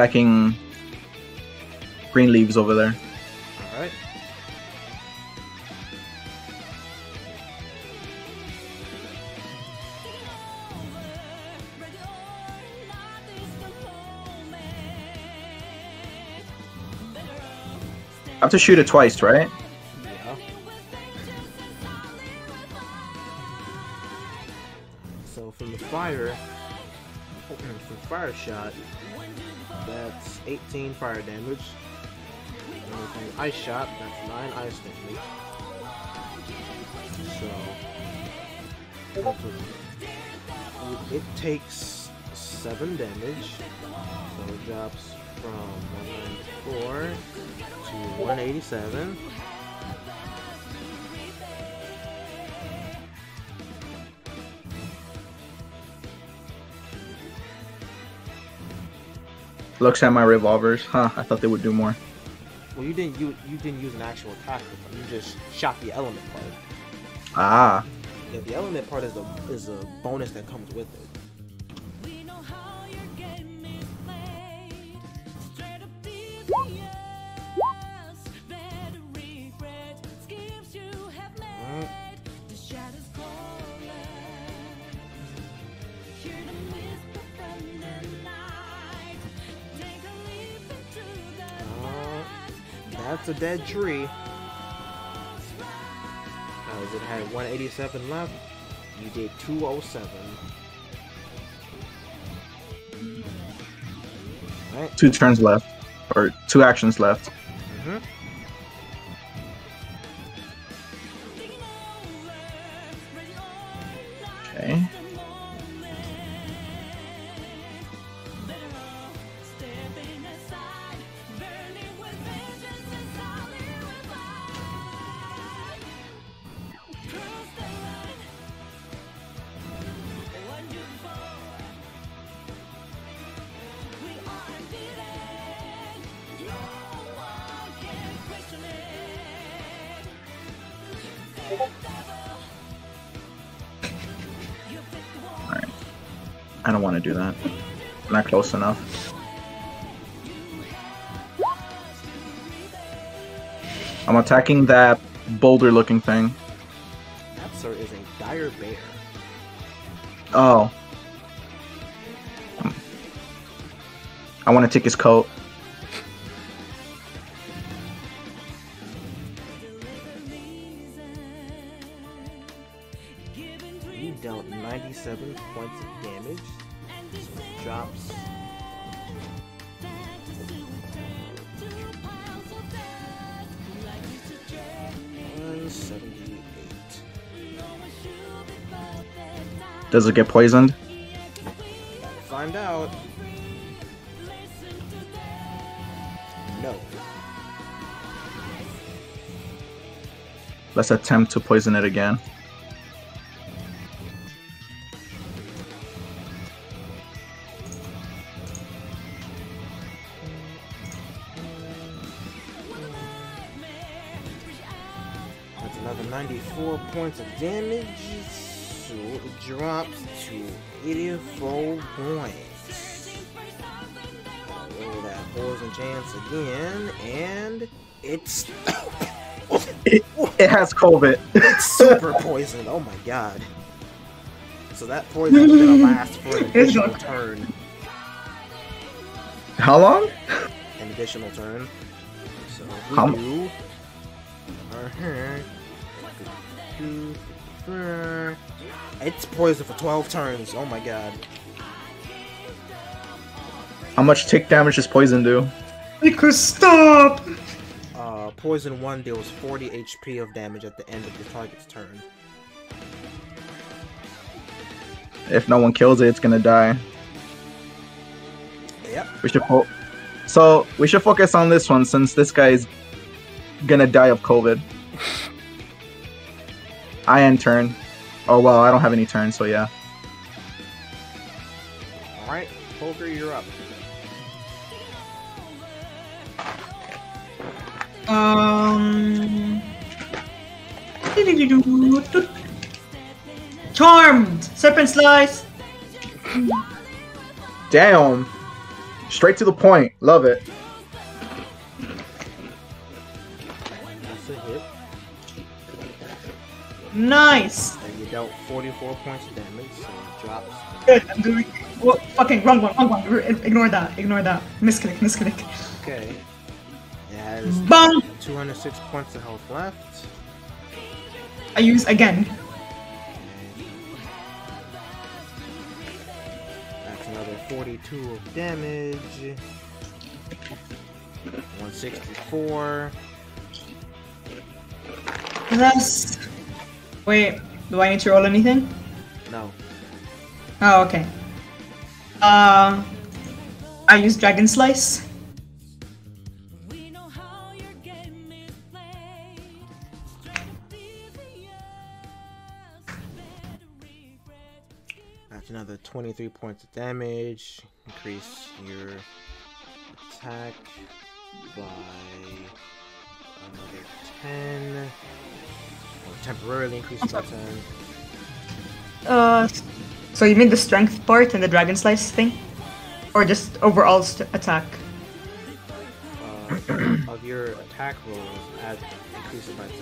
Attacking green leaves over there. Alright. I have to shoot it twice, right? Yeah. So from the fire, from fire shot, 18 fire damage. Ice shot, that's 9 ice damage. So it takes 7 damage. So it drops from 194 to 187. Looks at my revolvers. Huh, I thought they would do more. Well, you didn't you you didn't use an actual attack with them. You just shot the element part. Ah, Yeah, the element part is a is a bonus that comes with it. Dead tree. Now, as it had 187 left, you did 207. Right. two turns left, or two actions left. Mm-hmm. Okay. Do that. Not close enough. I'm attacking that boulder looking thing. That, sir, is a dire bear. Oh. I want to take his coat. Does it get poisoned? Find out. No. Let's attempt to poison it again. COVID. it's super poison. Oh my god. So that poison is gonna last for an It's additional not- turn. How long? An additional turn. So we How do. Two, four. It's poison for 12 turns. Oh my god. How much tick damage does poison do? Riku, stop! Poison 1 deals 40 HP of damage at the end of the target's turn. If no one kills it, it's gonna die. Yep. We should so we should focus on this one since this guy is gonna die of COVID. I end turn. Oh well, I don't have any turns, so yeah. Alright, Poker, you're up. Um. Charmed! Serpent Slice! Damn. Straight to the point. Love it. That's a hit. Nice! And you dealt 44 points of damage, so it drops. Good, I'm doing. Whoa, fucking wrong one, wrong one. Ignore that, ignore that. Misclick, misclick. Okay. Has Bang! 206 points of health left. I use again. That's another 42 of damage. 164. Yes. Wait, do I need to roll anything? No. Oh, okay. Uh, I use Dragon Slice. Another 23 points of damage. Increase your attack by another 10. Or temporarily increase by 10. Uh, so you mean the strength part and the Dragon Slice thing? Or just overall st- attack? uh, of your attack rolls, add increase it by 10.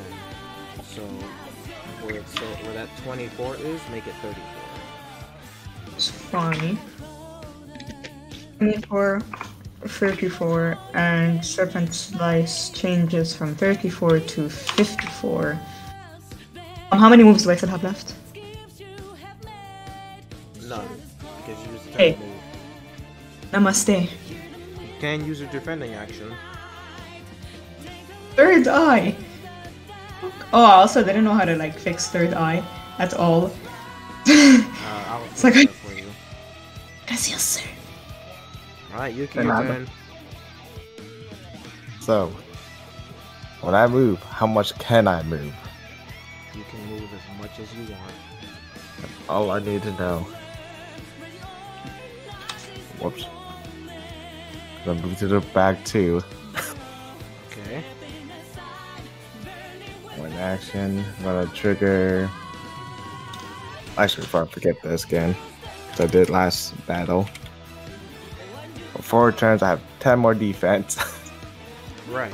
So where, say, where that 24 is, make it 34. It's fine. 24, 34, and Serpent Slice changes from 34 to 54. Um, how many moves do I still have left? None, because you used the Hey. move. Namaste. You can use your defending action. Third eye! Oh, I also didn't know how to like fix third eye at all. Uh, I'll like I- that for you. Gracias, sir. Alright, you De can nada. turn. So, when I move, how much can I move? You can move as much as you want. All I need to know. Whoops. Gonna move to the back too. Okay. One action. I'm gonna trigger. Actually, before I forget this again, 'cause I did last battle. For four turns, I have 10 more defense. Right.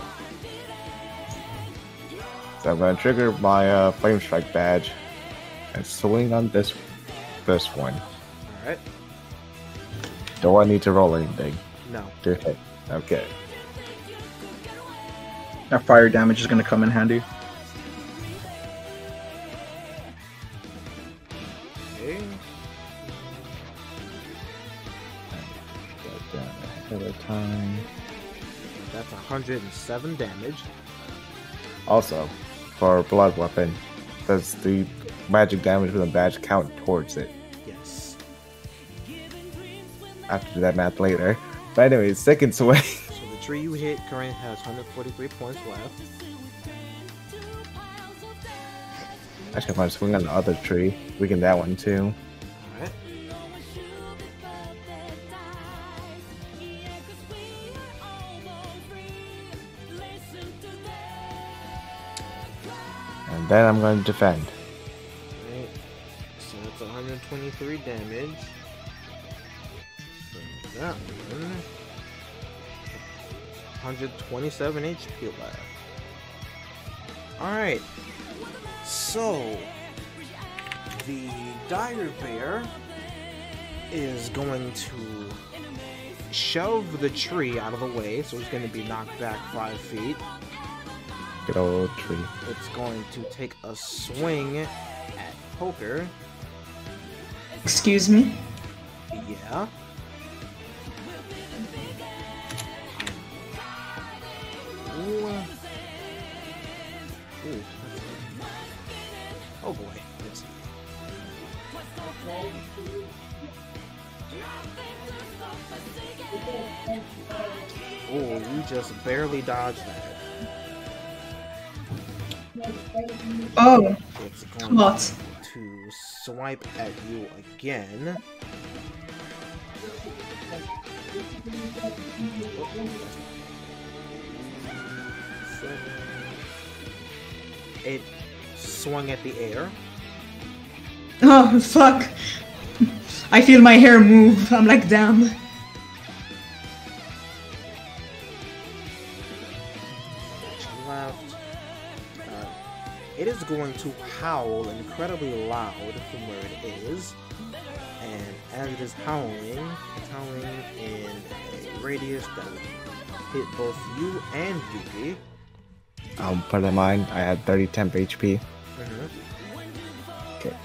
so I'm gonna trigger my uh, Flame Strike badge and swing on this this one. Alright. Do I need to roll anything No. to hit? Okay. That fire damage is gonna come in handy. 107 damage. Also, for blood weapon, does the magic damage from the badge count towards it? Yes. I have to do that math later. But anyway, second swing. So the tree you hit currently has 143 points left. Actually, if I swing on the other tree, we can that one too. And then I'm going to defend. Right. So that's 123 damage. That one. 127 HP left. Alright. So the dire bear is going to shove the tree out of the way, so it's going to be knocked back five feet. Good old tree. It's going to take a swing at poker. Excuse me. Yeah. Ooh. Ooh. Oh boy. Let's see. Oh, you just barely dodged that. Oh, It's going what? to swipe at you again. It swung at the air. Oh, fuck. I feel my hair move. I'm like, damn. It is going to howl incredibly loud from where it is. And as it is howling, it's howling in a radius that will hit both you and Yuki. I'll put in mind I had 30 temp HP. Mm-hmm. Okay.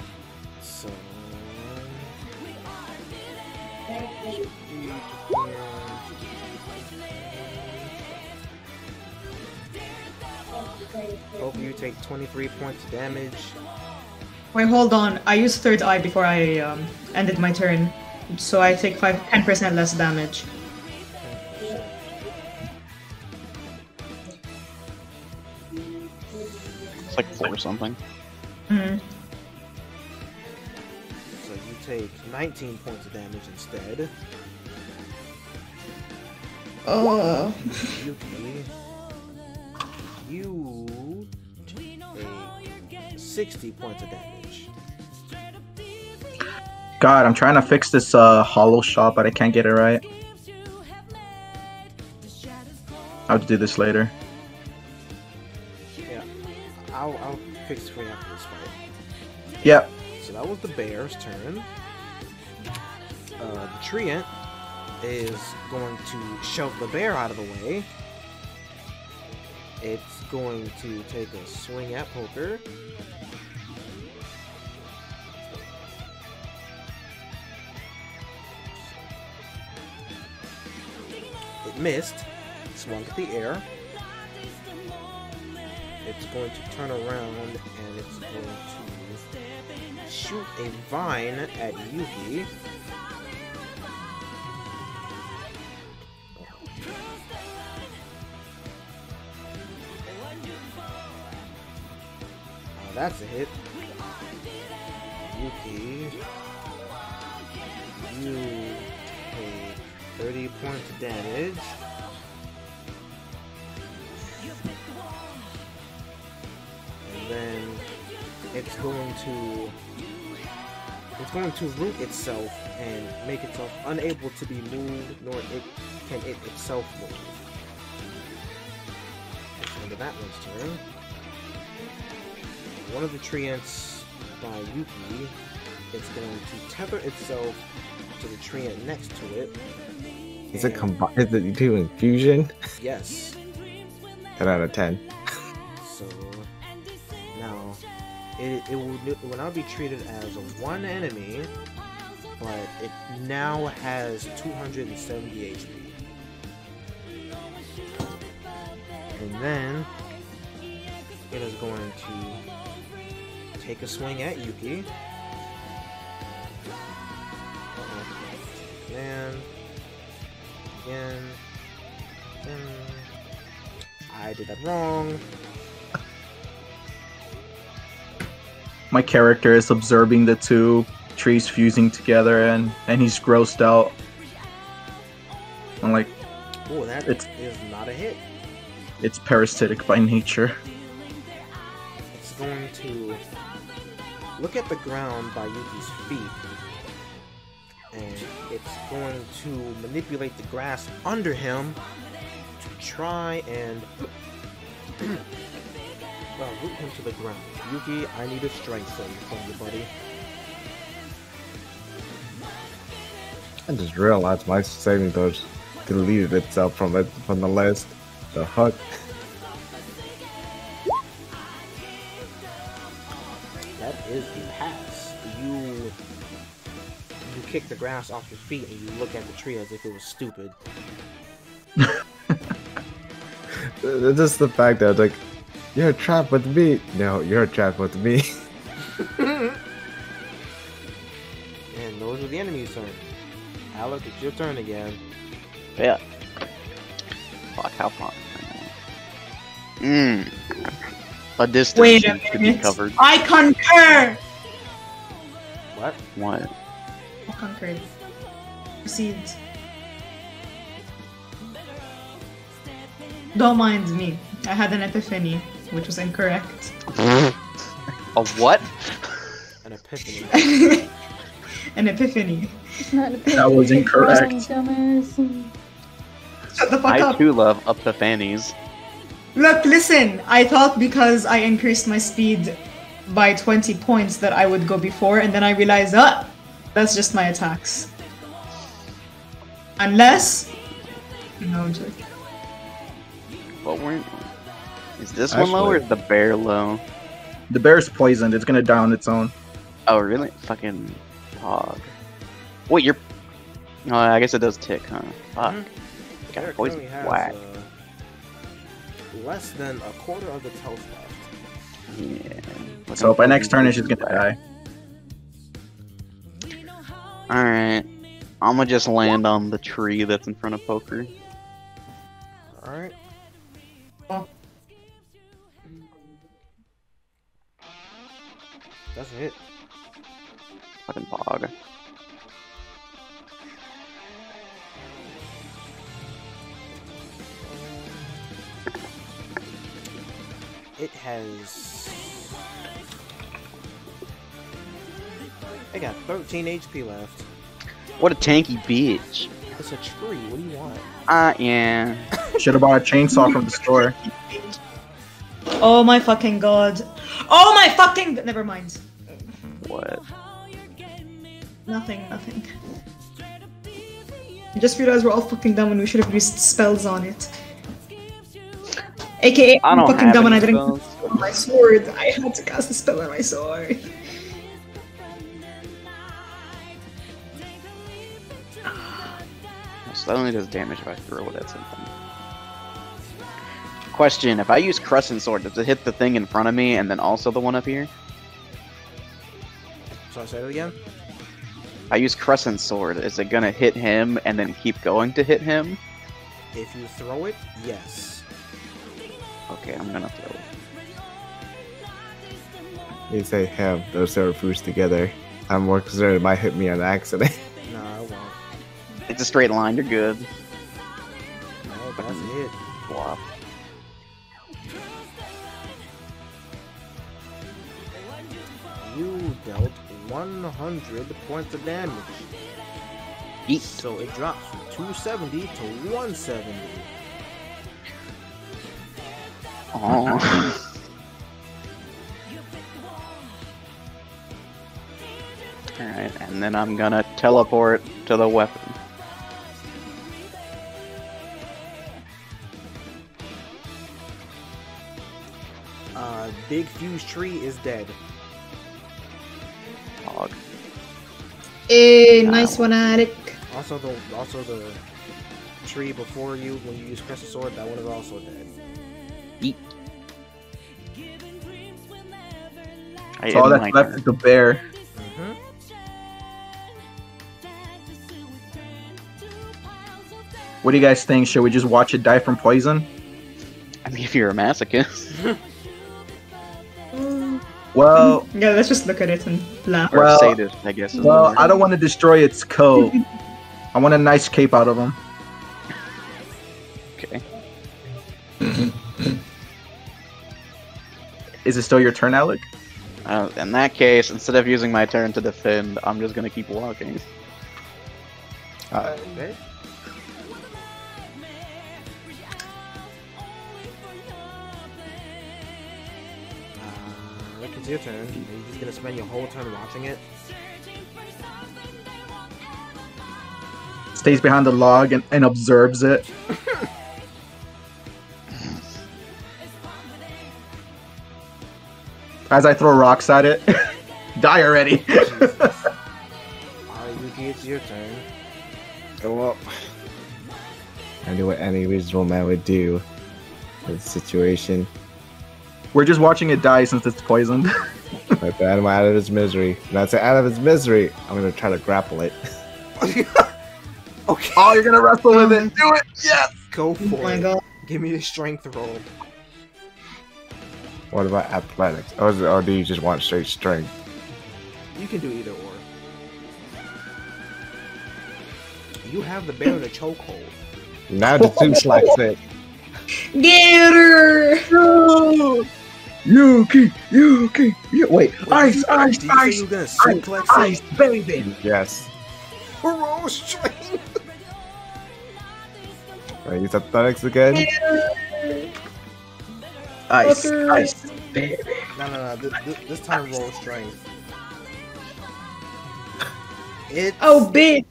Both of you take 23 points of damage. Wait, hold on. I used third eye before I um, ended my turn. So I take 5 10% less damage. It's like four or something. Mm. So you take 19 points of damage instead. Oh. Yuki, you take 60 points of damage. God, I'm trying to fix this uh, hollow shot, but I can't get it right. I'll do this later. Yeah, I'll, I'll fix it for you after this fight. Yep. So that was the bear's turn. Uh, the treant is going to shove the bear out of the way. It's going to take a swing at poker. It missed. Swung at the air. It's going to turn around and it's going to shoot a vine at Yuki. Uh, that's a hit. Yuki, you 30 points of damage. And then it's going to it's going to root itself and make itself unable to be moved, nor it can it itself move. It's of that one's turn. One of the treants by Yuki is going to tether itself to the tree and next to it. Is it combined? Is it doing infusion? Yes. 10 out of 10. so now it, it will it will now be treated as one enemy, but it now has 270 HP. And then it is going to take a swing at Yuki. Again. Then I did that wrong. My character is observing the two trees fusing together, and and he's grossed out. I'm like, Oh, that It's- is not a hit. it's parasitic by nature. It's going to look at the ground by Yuki's feet. And it's going to manipulate the grass under him to try and well, root him to the ground. Yuki, I need a strike from from you, buddy. I just realized my saving throws deleted itself from it from the list. The heck? kick the grass off your feet and you look at the tree as if it was stupid. Just the fact that like you're trapped with me. No, you're trapped with me. And those are the enemy's turn. Alec, it's your turn again. Yeah. Fuck, how far? Mmm. A distance Wait a should be minute. covered. I concur. What? What? I concur. Proceed. Don't mind me. I had an epiphany, which was incorrect. A what? An epiphany. an epiphany. It's not a That was incorrect. Dumbass. Shut the fuck I up. too love Epiphanies. Look, listen. I thought because I increased my speed by 20 points that I would go before, and then I realized, ah, that's just my attacks. Unless. No, I'm joking. But we're. Is this one low or is the bear low? The bear's poisoned. It's gonna die on its own. Oh, really? Fucking hog. Wait, you're. Oh, I guess it does tick, huh? Fuck. Mhm. Got Derek poison whack. uh, less than a quarter of the health left. Yeah. So by next turn, it's just gonna die. Alright. I'm gonna just land on the tree that's in front of poker. Alright. That's a hit. Fucking pog. It has. It got 13 HP left. What a tanky bitch. It's a tree. What do you want? Ah, yeah. Should have bought a chainsaw from the store. Oh my fucking god. Oh my fucking. Never mind. What? Nothing, nothing. I just realized we're all fucking dumb and we should have used spells on it. AKA, I I'm fucking dumb and I didn't spells. on my sword. I had to cast a spell on my sword. That only does damage if I throw it at something. Question: If I use Crescent Sword, does it hit the thing in front of me and then also the one up here? So I say it again? I use Crescent Sword. Is it gonna hit him and then keep going to hit him? If you throw it, yes. Okay, I'm gonna throw it. You say him, those are fused together. I'm more concerned it might hit me on accident. No, I won't. It's a straight line. You're good. No, that's. Flop. You dealt 100 points of damage. Eat. So it drops from 270 to 170. Oh. Alright, and then I'm gonna teleport to the weapon. Big Fuse Tree is dead. Hog. Hey, nice one, Attic. Also, the also the tree before you when you use Crescent Sword, that one is also dead. Eat. I So all that's my left is the bear. Mhm. What do you guys think? Should we just watch it die from poison? I mean, if you're a masochist. Well, Yeah, let's just look at it and laugh. Or Well- a sadist, I guess. is well. I don't want to destroy its coat. I want a nice cape out of him. Okay. Is it still your turn, Alec? Uh, in that case, instead of using my turn to defend, I'm just gonna keep walking. Uh, Okay. Your turn. Are you just gonna spend your whole turn watching it? Stays behind the log and, and observes it. As I throw rocks at it. Die already. Alright, Yuki, it's your turn. go up. I do what any reasonable man would do in this situation. We're just watching it die since it's poisoned. Let the animal out of its misery. And that's out of his misery. I'm gonna try to grapple it. okay, oh, you're gonna wrestle with it. Do it. Yes. go Oh for my it. god. Give me the strength roll. What about athletics? Or, it, or do you just want straight strength? You can do either or. You have the bear in a chokehold. Now the two slice it. Get her! Yuki, Yuki, Yu- Wait, ice, ice, Did you ice, you were ice, suplex ice, baby. Yes. it? Roll strength. I use athletics again. Ice, Fucker. ice, baby. No, no, no. This, this, this time roll strength. It's Oh, bitch!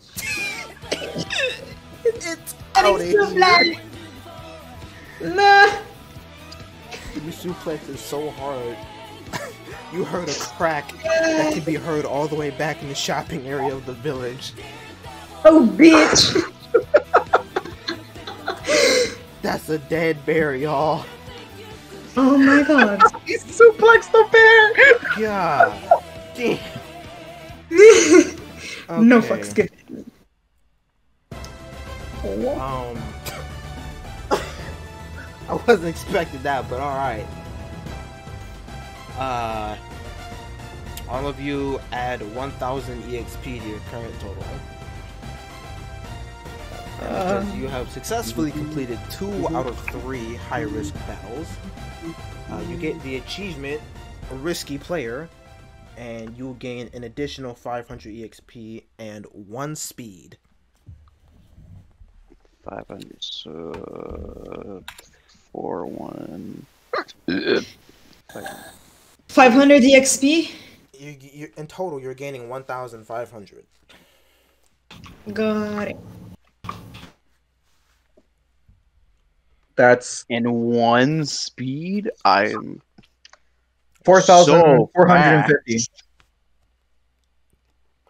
it's I out of here. Nah! You suplex is so hard. you heard a crack that could be heard all the way back in the shopping area of the village. Oh, bitch! That's a dead bear, y'all. Oh my god. He suplexed the bear. God damn. No Okay. fucks given. Um, I wasn't expecting that, but all right. Uh, all of you add 1,000 EXP to your current total. Um. you have successfully completed two out of three high-risk battles, uh, you get the achievement "Risky Player," and you'll gain an additional 500 EXP and one speed. 500, so... 4, 1... 500 EXP? You, you, in total, you're gaining 1,500. Got it. That's In one speed? I'm... four thousand so four hundred and fifty.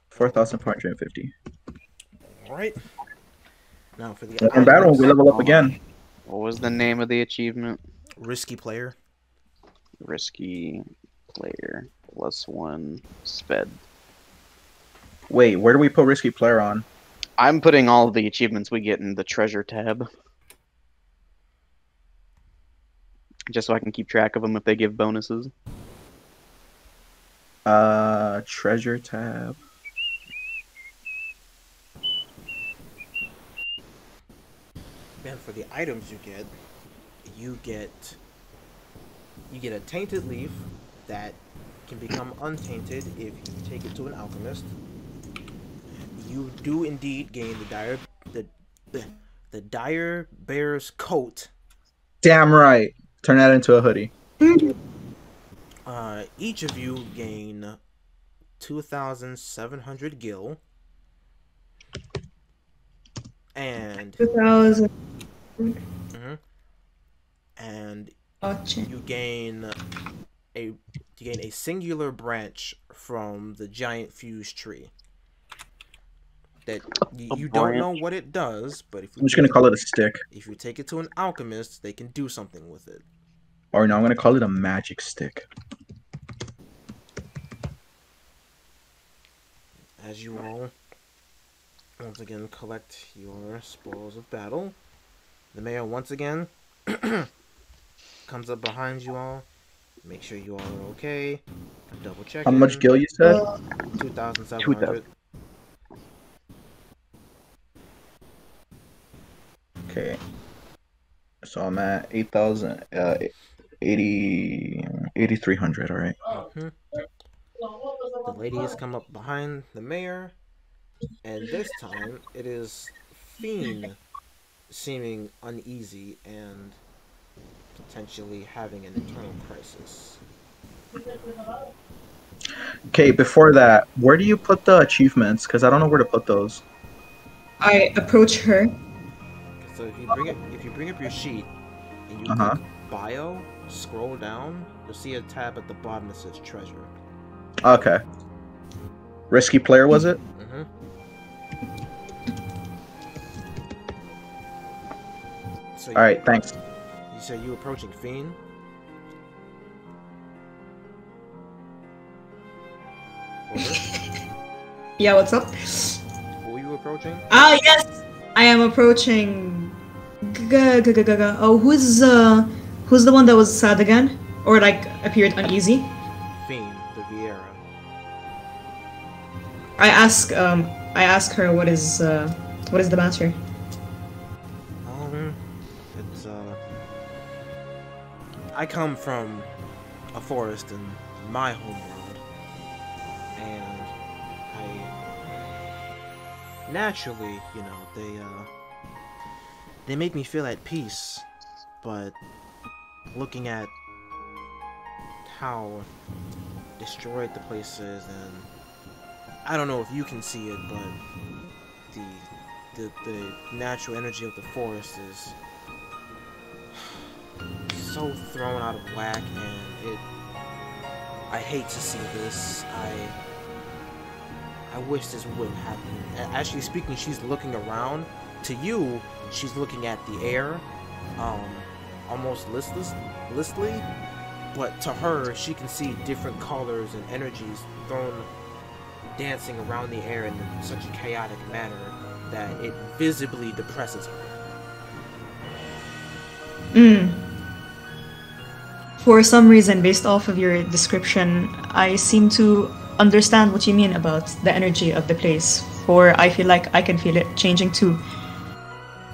Four thousand four hundred and fifty. All right. Now for the In battle, we level up Oh. again. What was the name of the achievement? risky player. Risky player plus one sped. Wait, where do we put risky player on? I'm putting all of the achievements we get in the treasure tab. Just so I can keep track of them if they give bonuses. Uh, treasure tab. Then for the items you get, you get you get a tainted leaf that can become untainted if you take it to an alchemist. You do indeed gain the dire the the, the dire bear's coat. Damn right. Turn that into a hoodie. Uh, each of you gain two thousand seven hundred gil. And 2000. mhm. and Gotcha. you gain a you gain a singular branch from the giant fuse tree. That you, you don't know what it does, but if you I'm just gonna take call it a stick. if you take it to an alchemist, they can do something with it. Or no, I'm gonna call it a magic stick. As you all once again collect your spoils of battle, the mayor once again comes up behind you all, make sure you all are okay, double check. How much gil you said? Two thousand seven hundred. Okay. So I'm at 8,000, uh, 80, 8,300, alright. The lady has come up behind the mayor, and this time it is Fiend seeming uneasy and potentially having an internal crisis. Okay, before that, where do you put the achievements? Because I don't know where to put those. I approach her. So if you bring it, if you bring up your sheet and you Uh-huh. bio, scroll down, you'll see a tab at the bottom that says treasure. Okay. Risky player, was it? So Alright, thanks. You said you approaching Fiend? Yeah, what's up? Who are you approaching? Ah, yes! I am approaching. Oh, who's uh, who's the one that was sad again, or like appeared uneasy? Fiend, the Viera. I ask um, I ask her what is uh, what is the matter? I come from a forest in my homeworld, and I naturally, you know, they uh, they make me feel at peace, but looking at how destroyed the place is, and I don't know if you can see it, but the the, the natural energy of the forest is so thrown out of whack and it I hate to see this. I I wish this wouldn't happen. A- Actually speaking, she's looking around. To you, she's looking at the air, um, almost listless, listly. But to her, she can see different colors and energies thrown, dancing around the air in such a chaotic manner that it visibly depresses her. Mm. For some reason, based off of your description, I seem to understand what you mean about the energy of the place. For I feel like I can feel it changing too.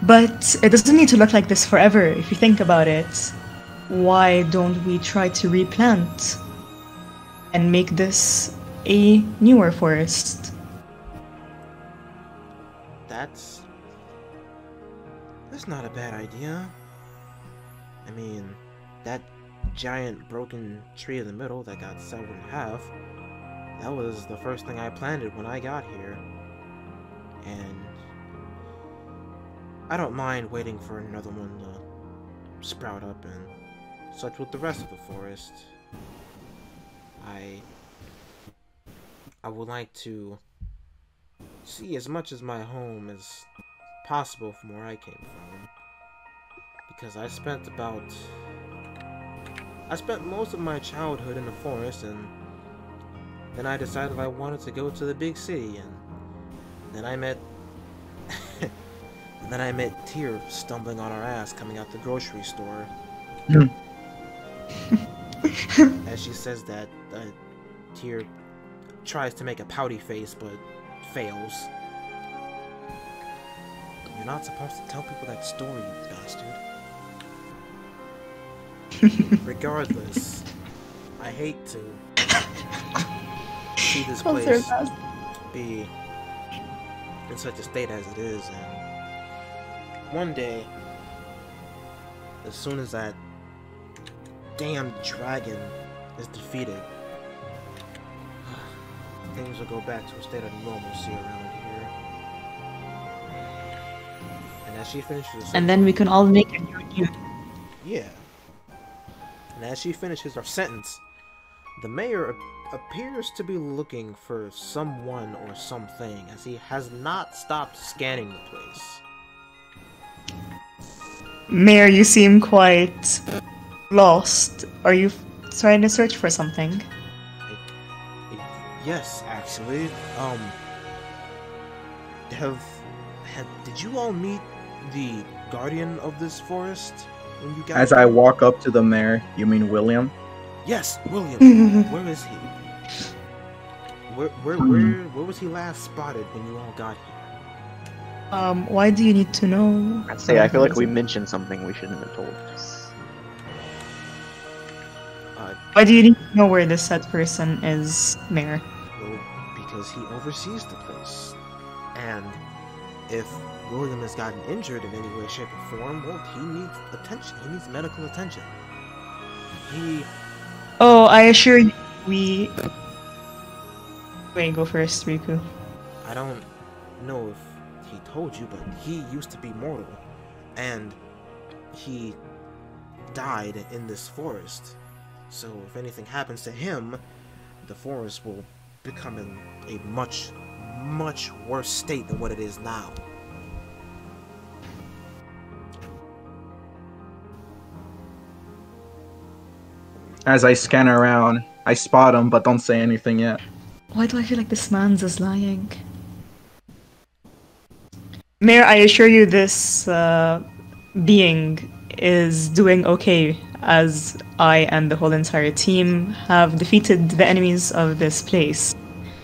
But it doesn't need to look like this forever. If you think about it, why don't we try to replant and make this a newer forest? That's that's not a bad idea. I mean, that giant broken tree in the middle that got severed in half. That was the first thing I planted when I got here. And I don't mind waiting for another one to sprout up and such with the rest of the forest. I I would like to see as much as my home as possible from where I came from. Because I spent about I spent most of my childhood in the forest and then I decided I wanted to go to the big city and then I met and then I met Tyr stumbling on our ass coming out the grocery store. As she says that, uh, Tyr tries to make a pouty face but fails. You're not supposed to tell people that story, you bastard. Regardless, I hate to see this place be in such a state as it is, and one day, as soon as that damn dragon is defeated, things will go back to a state of normalcy around here. And as she finishes, And then we can all make a new you. yeah. And as she finishes her sentence, the mayor ap- appears to be looking for someone or something, as he has not stopped scanning the place. Mayor, you seem quite lost. Are you trying to search for something? Yes, actually. Um have have did you all meet the guardian of this forest when you got As I walk up to the mayor, you mean William? Yes, William. where is he? Where where Hmm. where where was he last spotted when you all got here? Um, why do you need to know? I'd say I feel like we mentioned something we shouldn't have told. Uh Why do you need to know where this said person is, Mayor? well, because he oversees the place. And if William has gotten injured in any way, shape, or form, well, he needs attention. He needs medical attention. He Oh, I assure you, we. Wait, go first, Riku. I don't know if he told you, but he used to be mortal. And he died in this forest. So if anything happens to him, the forest will become in a much, much worse state than what it is now. As I scan around, I spot him, but don't say anything yet. Why do I feel like this man's is lying? Mayor, I assure you, this uh, being is doing okay, as I and the whole entire team have defeated the enemies of this place.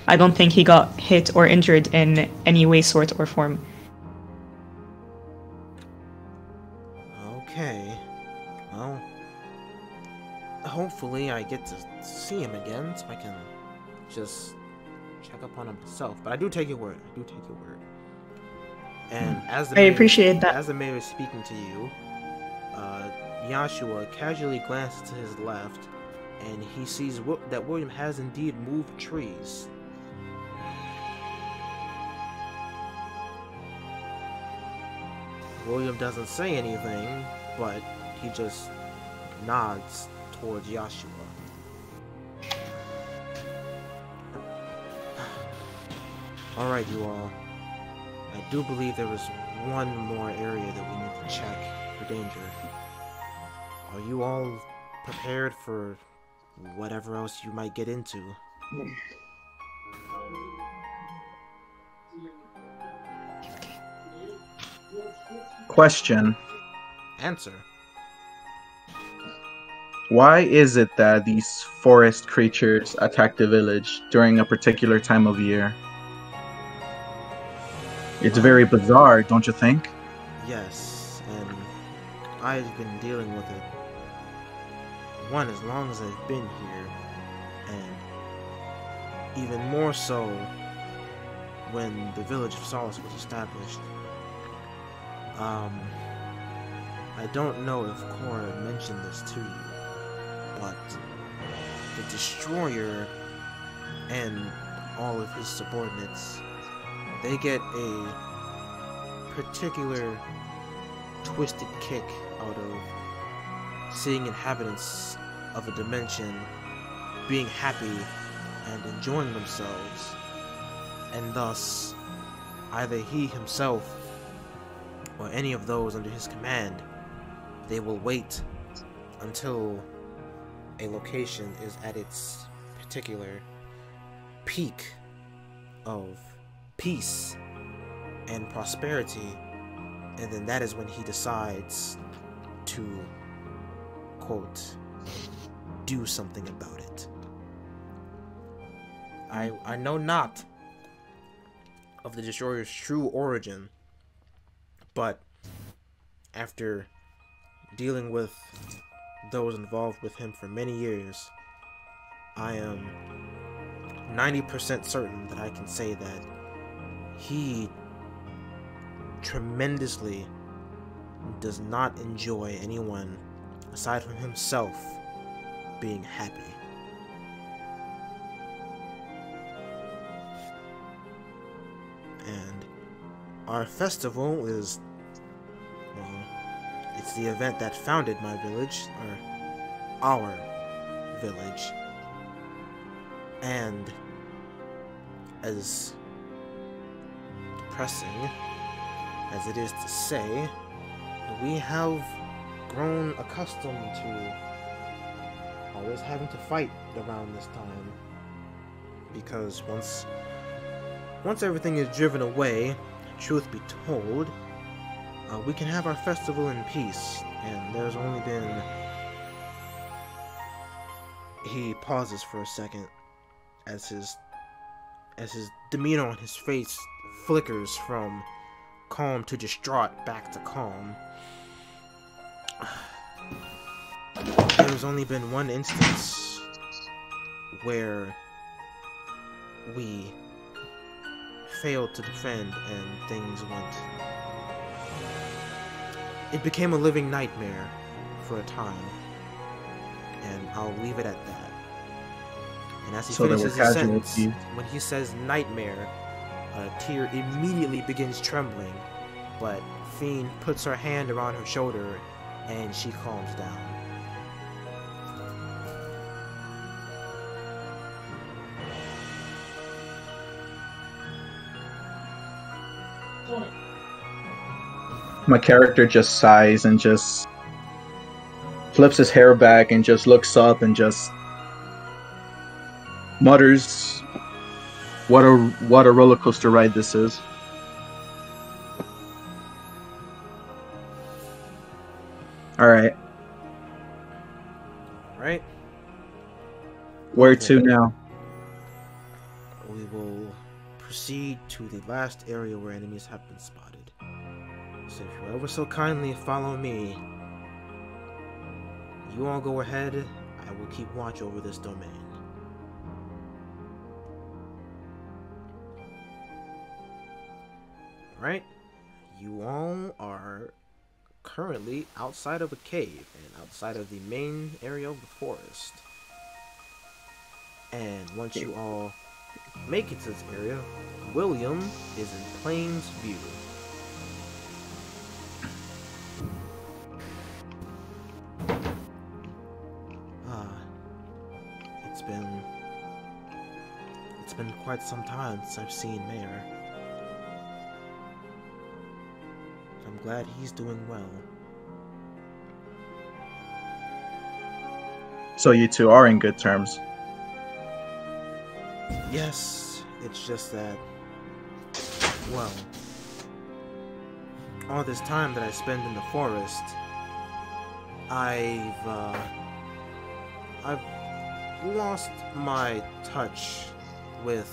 I don't think he got hit or injured in any way, sort, or form. Hopefully I get to see him again so I can just check up on him myself. But I do take your word. I do take your word. And as the I mayor- appreciate that. As the mayor is speaking to you, uh, Yashua casually glances to his left, and he sees Wi- that William has indeed moved trees. William doesn't say anything, but he just nods towards Yashua. Alright, you all. I do believe there was one more area that we need to check for danger. Are you all prepared for whatever else you might get into? Question Answer. Why is it that these forest creatures attack the village during a particular time of year? It's very bizarre, don't you think? Yes, and I've been dealing with it. One, as long as I've been here, and even more so when the village of Solace was established. Um, I don't know if Cora mentioned this to you, the Devourer and all of his subordinates, they get a particular twisted kick out of seeing inhabitants of a dimension being happy and enjoying themselves, and thus either he himself or any of those under his command, they will wait until a location is at its particular peak of peace and prosperity, and then that is when he decides to, quote, do something about it. I I know not of the Devourer's true origin, but after dealing with those involved with him for many years, I am 90% certain that I can say that he tremendously does not enjoy anyone aside from himself being happy. And our festival is it's the event that founded my village, or our village. And as depressing as it is to say, we have grown accustomed to always having to fight around this time. Because once once everything is driven away, truth be told, uh, we can have our festival in peace. And there's only been. He pauses for a second as his as his demeanor on his face flickers from calm to distraught back to calm. There's only been one instance where we failed to defend and things went. It became a living nightmare for a time. And I'll leave it at that. And as he So finishes his sentence, when he says nightmare, a tear immediately begins trembling, but Fiend puts her hand around her shoulder and she calms down. My character just sighs and just flips his hair back and just looks up and just mutters, "What a what a roller coaster ride this is." All right, Right? where to now? We will proceed to the last area where enemies have been spotted. So if you ever so kindly follow me, you all go ahead. I will keep watch over this domain. Right? You all are currently outside of a cave and outside of the main area of the forest. And once you all make it to this area, William is in Plains View. Quite some time since I've seen Mayor. I'm glad he's doing well. So you two are in good terms. Yes, it's just that, well, all this time that I spend in the forest, I've, uh, I've lost my touch with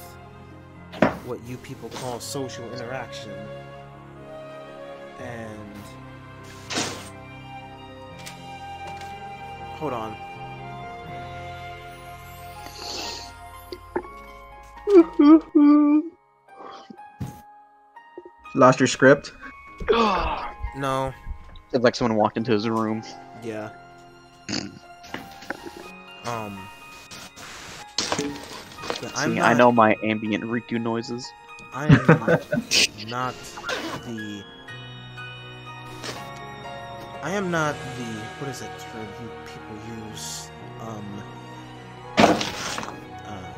what you people call social interaction. And, hold on. Lost your script? No, It's like someone walked into his room. Yeah. um. But I'm See, not, I know my ambient Riku noises. I am not the. I am not the. What is it for you people use? Um. Uh.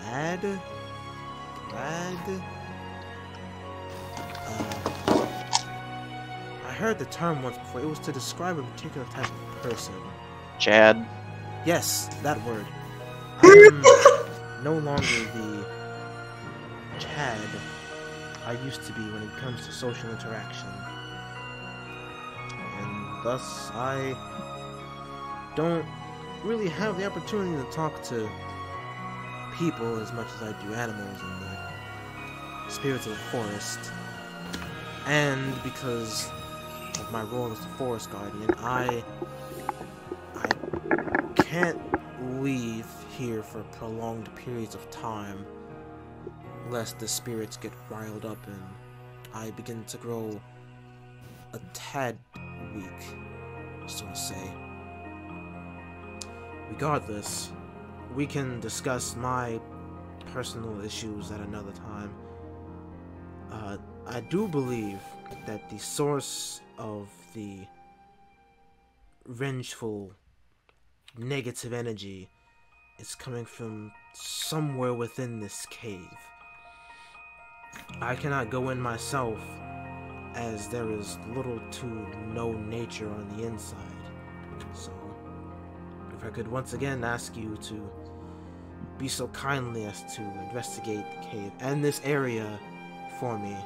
Mad? Rad? Uh. I heard the term once before. It was to describe a particular type of person. Chad. Yes, that word. I am no longer the Chad I used to be when it comes to social interaction. And thus, I don't really have the opportunity to talk to people as much as I do animals and the spirits of the forest. And because of my role as the forest guardian, I I can't leave here for prolonged periods of time lest the spirits get riled up and I begin to grow a tad weak, so to say. Regardless, we can discuss my personal issues at another time. Uh, I do believe that the source of the vengeful negative energy is coming from somewhere within this cave. I cannot go in myself as there is little to no nature on the inside. So, if I could once again ask you to be so kindly as to investigate the cave and this area for me,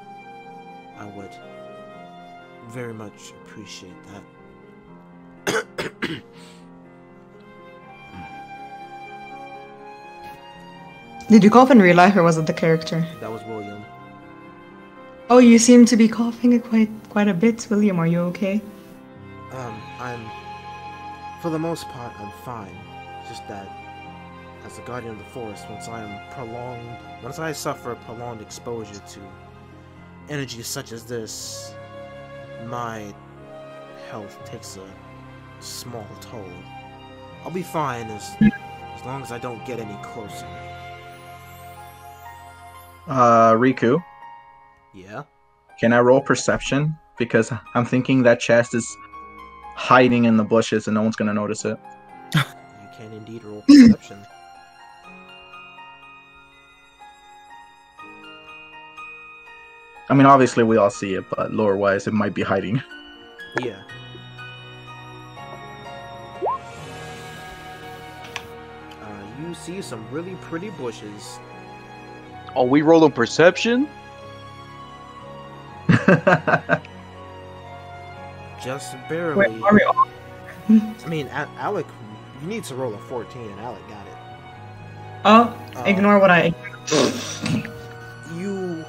I would very much appreciate that. Did you cough in real life or was it the character? That was William. Oh, you seem to be coughing quite quite a bit, William. Are you okay? Um, I'm. For the most part, I'm fine. Just that, as a guardian of the forest, once I am prolonged. Once I suffer prolonged exposure to energy such as this, my health takes a small toll. I'll be fine as, as long as I don't get any closer. Uh, Riku, Yeah? can I roll perception? Because I'm thinking that chest is hiding in the bushes and no one's gonna notice it. You can indeed roll perception. I mean, obviously we all see it, but lore wise, it might be hiding. Yeah. Uh, you see some really pretty bushes. Oh, we rolling perception? Just Wait, barely. are we all? I mean, Alec, you need to roll a 14, and Alec got it. Oh, Uh, ignore what I. You,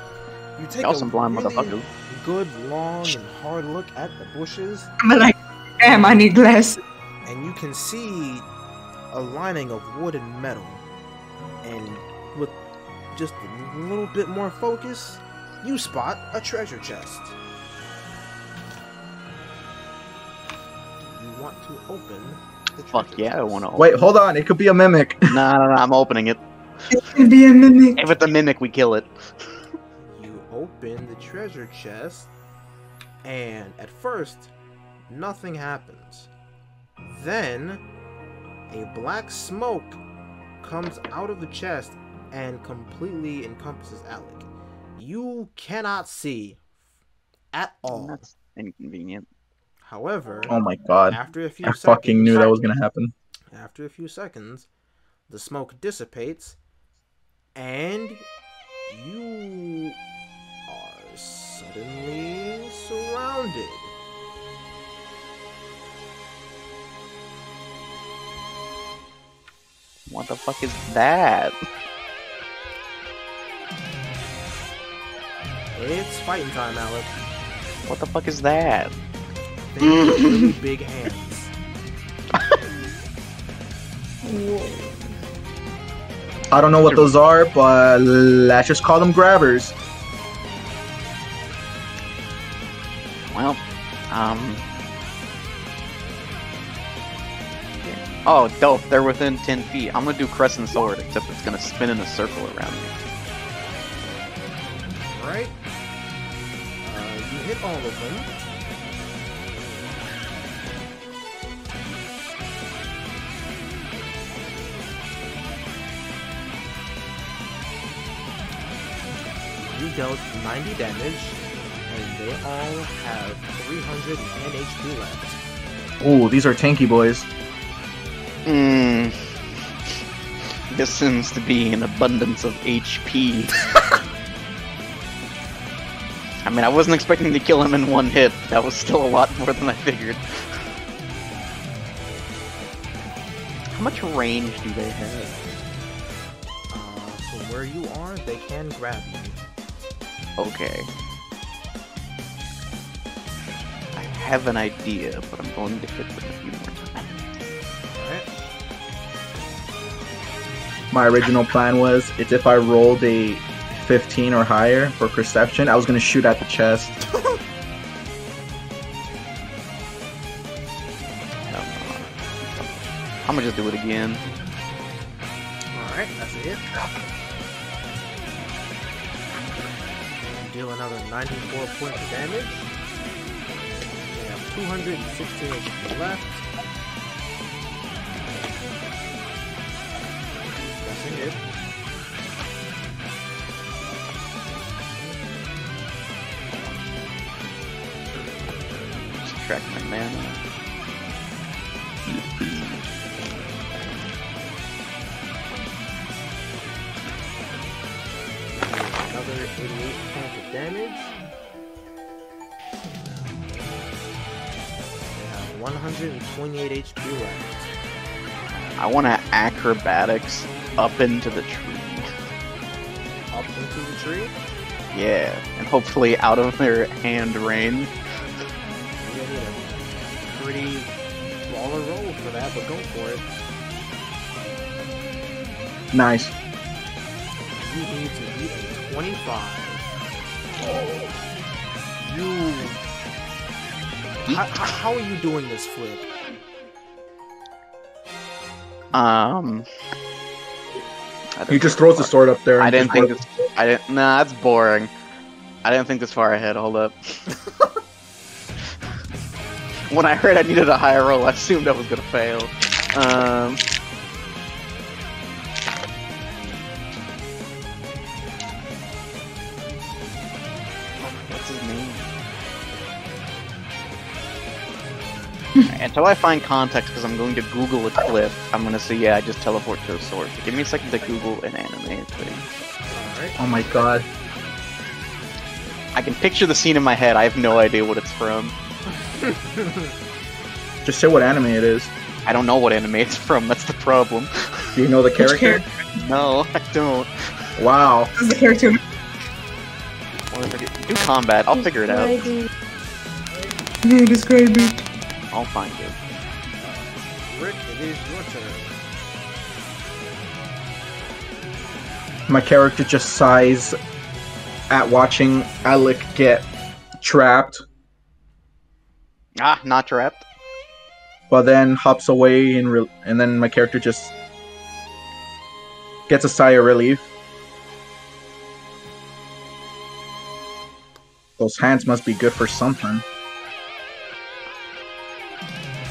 you take Y'all a some blind really motherfuckers. good, long, and hard look at the bushes, I'm like, damn, I need glass. and you can see a lining of wood and metal. And with just a little bit more focus, you spot a treasure chest. You want to open the Fuck treasure yeah, I chest. want to. Wait, hold on. It could be a mimic. Nah, nah, nah, I'm opening it. It could be a mimic. If it's a mimic, we kill it. You open the treasure chest, and at first, nothing happens. Then, a black smoke comes out of the chest and completely encompasses Alec. You cannot see at all. That's inconvenient. However, Oh my god. after a few I seconds, fucking knew that was gonna happen. After a few seconds, the smoke dissipates, and you are suddenly surrounded. What the fuck is that? It's fighting time, Alec. What the fuck is that? They have really big hands. I don't know what those are, but let's just call them grabbers. Well, um. Oh, dope. They're within 10 feet. I'm gonna do Crescent Sword, except it's gonna spin in a circle around me. All of them. You dealt 90 damage, and they all have 310 HP left. Ooh, these are tanky boys. Hmm. This seems to be an abundance of HP. I mean, I wasn't expecting to kill him in one hit. That was still a lot more than I figured. How much range do they have? Uh, so where you are, they can grab you. Okay. I have an idea, but I'm going to hit them a few more times. Alright? My original plan was it's if I rolled a 15 or higher for perception, I was gonna shoot at the chest. I'm gonna just do it again. Alright, that's a hit. Deal another 94 points of damage. They have 216 left. That's a track my mana. Another 88 points of damage. And 128 HP left. I want to acrobatics up into the tree. Up into the tree? Yeah, and hopefully out of their hand range. That, but go for it. Nice. You need to beat a 25. Oh. You. How, how, how are you doing this flip? Um, He just throws the sword up there. far- I didn't think this. I didn't. Nah, that's boring. I didn't think this far ahead. Hold up. when I heard I needed a higher roll, I assumed I was gonna fail. Um. What's his name? Until I find context, because I'm going to Google a clip, I'm gonna say, yeah, I just teleport to a source. Give me a second to Google an anime thing. Alright. Oh my god. I can picture the scene in my head. I have no idea what it's from. Just say what anime it is. I don't know what anime it's from. That's the problem. Do you know the character? character No, I don't. Wow. is the character? What if I do- do combat. I'll figure it out. Yeah, describe it. I'll find it. Rick, it is your turn. My character just sighs at watching Alec get trapped, Ah, not trapped. but then hops away and re- and then my character just gets a sigh of relief. Those hands must be good for something.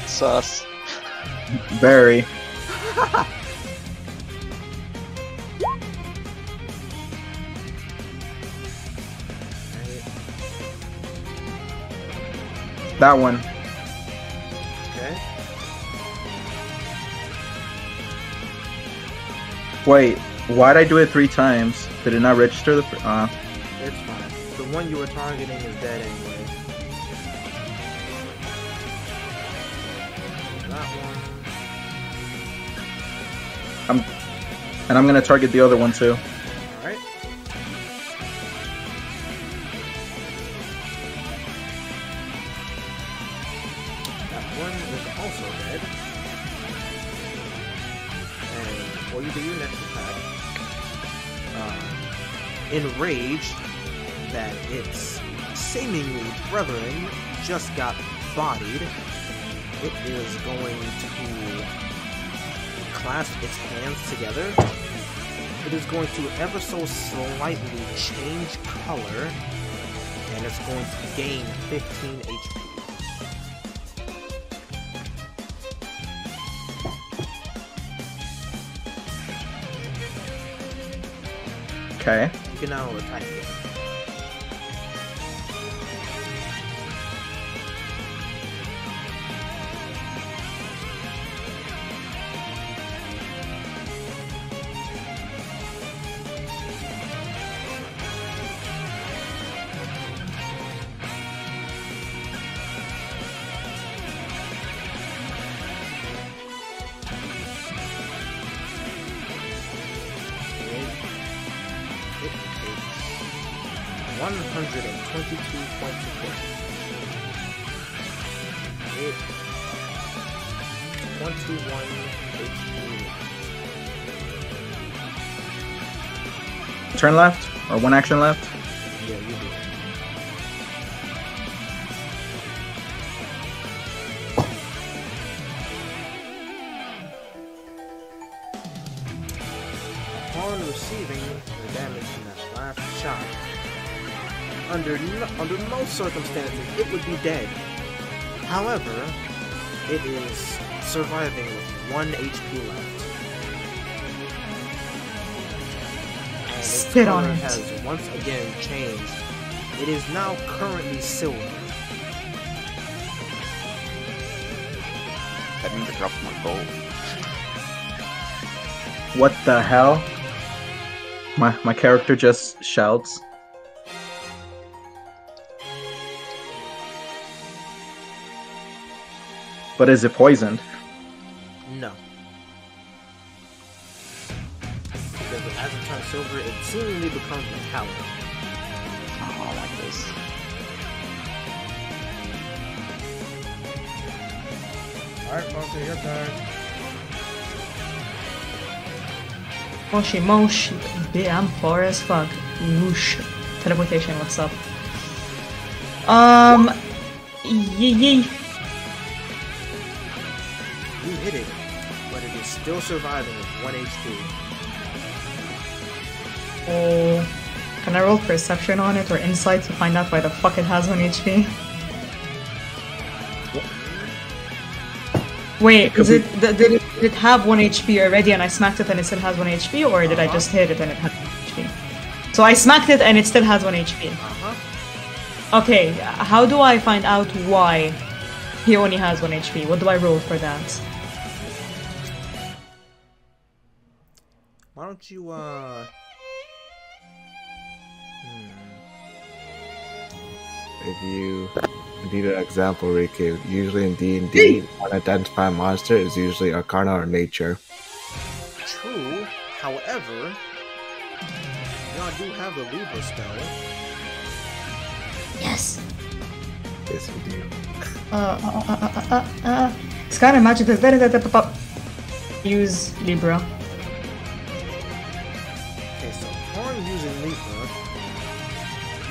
Sus. Very. That one. Okay. Wait, why'd I do it three times? Did it not register the? Uh, It's fine. The one you were targeting is dead anyway. That one. and I'm gonna target the other one too. Enraged that its seemingly brethren just got bodied, it is going to clasp its hands together it is going to ever so slightly change color, and it's going to gain 15 HP. Okay. You can now attack Turn left or one action left. Yeah, you do. Upon receiving the damage from that last shot, under no, under most circumstances it would be dead. However, it is surviving with one HP left. and Spit its has once again changed. It is now currently silver. That means I dropped my gold. What the hell? My my character just shouts. But is it poisoned? Seemingly becomes metallic. Oh, like this. Alright, Monkey, your turn. Moshi Moshi. Yeah, I'm far as fuck. Whoosh. Teleportation, what's up? Um. Yee yee. You hit it, but it is still surviving with 1 HP. Oh. Can I roll perception on it or insight to find out why the fuck it has 1 HP? Wait, is it, th- did it did it have 1 HP already and I smacked it and it still has 1 HP, or did I just hit it and it had 1 HP? So I smacked it and it still has 1 HP. Uh-huh. Okay, how do I find out why he only has 1 HP? What do I roll for that? Why don't you, uh... If you need an example, Riku, usually in D and D, an unidentified monster is usually Arcana or Nature. True, however, y'all do have the Libra spell. Yes. Yes, you do. Uh, uh, uh, uh, uh, uh. Sky and magic da da. Use Libra. Okay, so upon using Libra,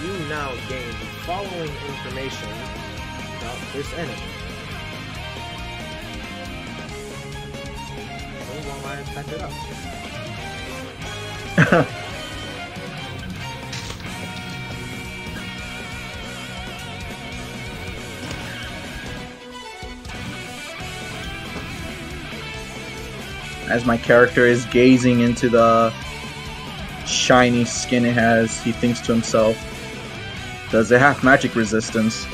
you now gain the following information about this enemy. So while I type it up. As my character is gazing into the shiny skin it has, he thinks to himself, Does it have magic resistance?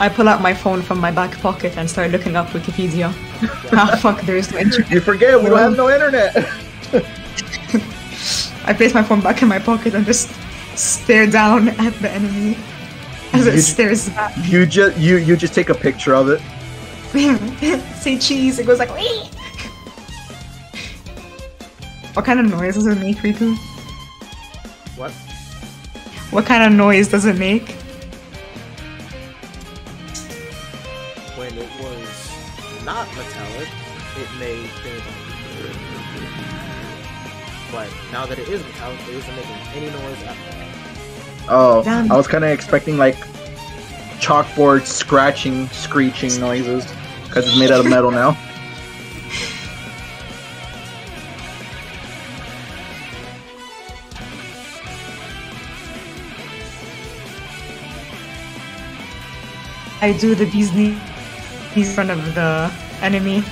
I pull out my phone from my back pocket and start looking up Wikipedia. ah, fuck, there is no internet. You forget, we don't have no internet! I place my phone back in my pocket and just stare down at the enemy as it You- stares back. you just you you just take a picture of it. Say cheese, it goes like. "Wee!" What kind of noise does it make, Riku? What? What kind of noise does it make? When it was not metallic, it made things But now that it is metallic, it isn't making any noise at all. Oh, Damn. I was kind of expecting like chalkboard scratching, screeching noises because it's made out of metal now. I do the bee's knee in front of the enemy.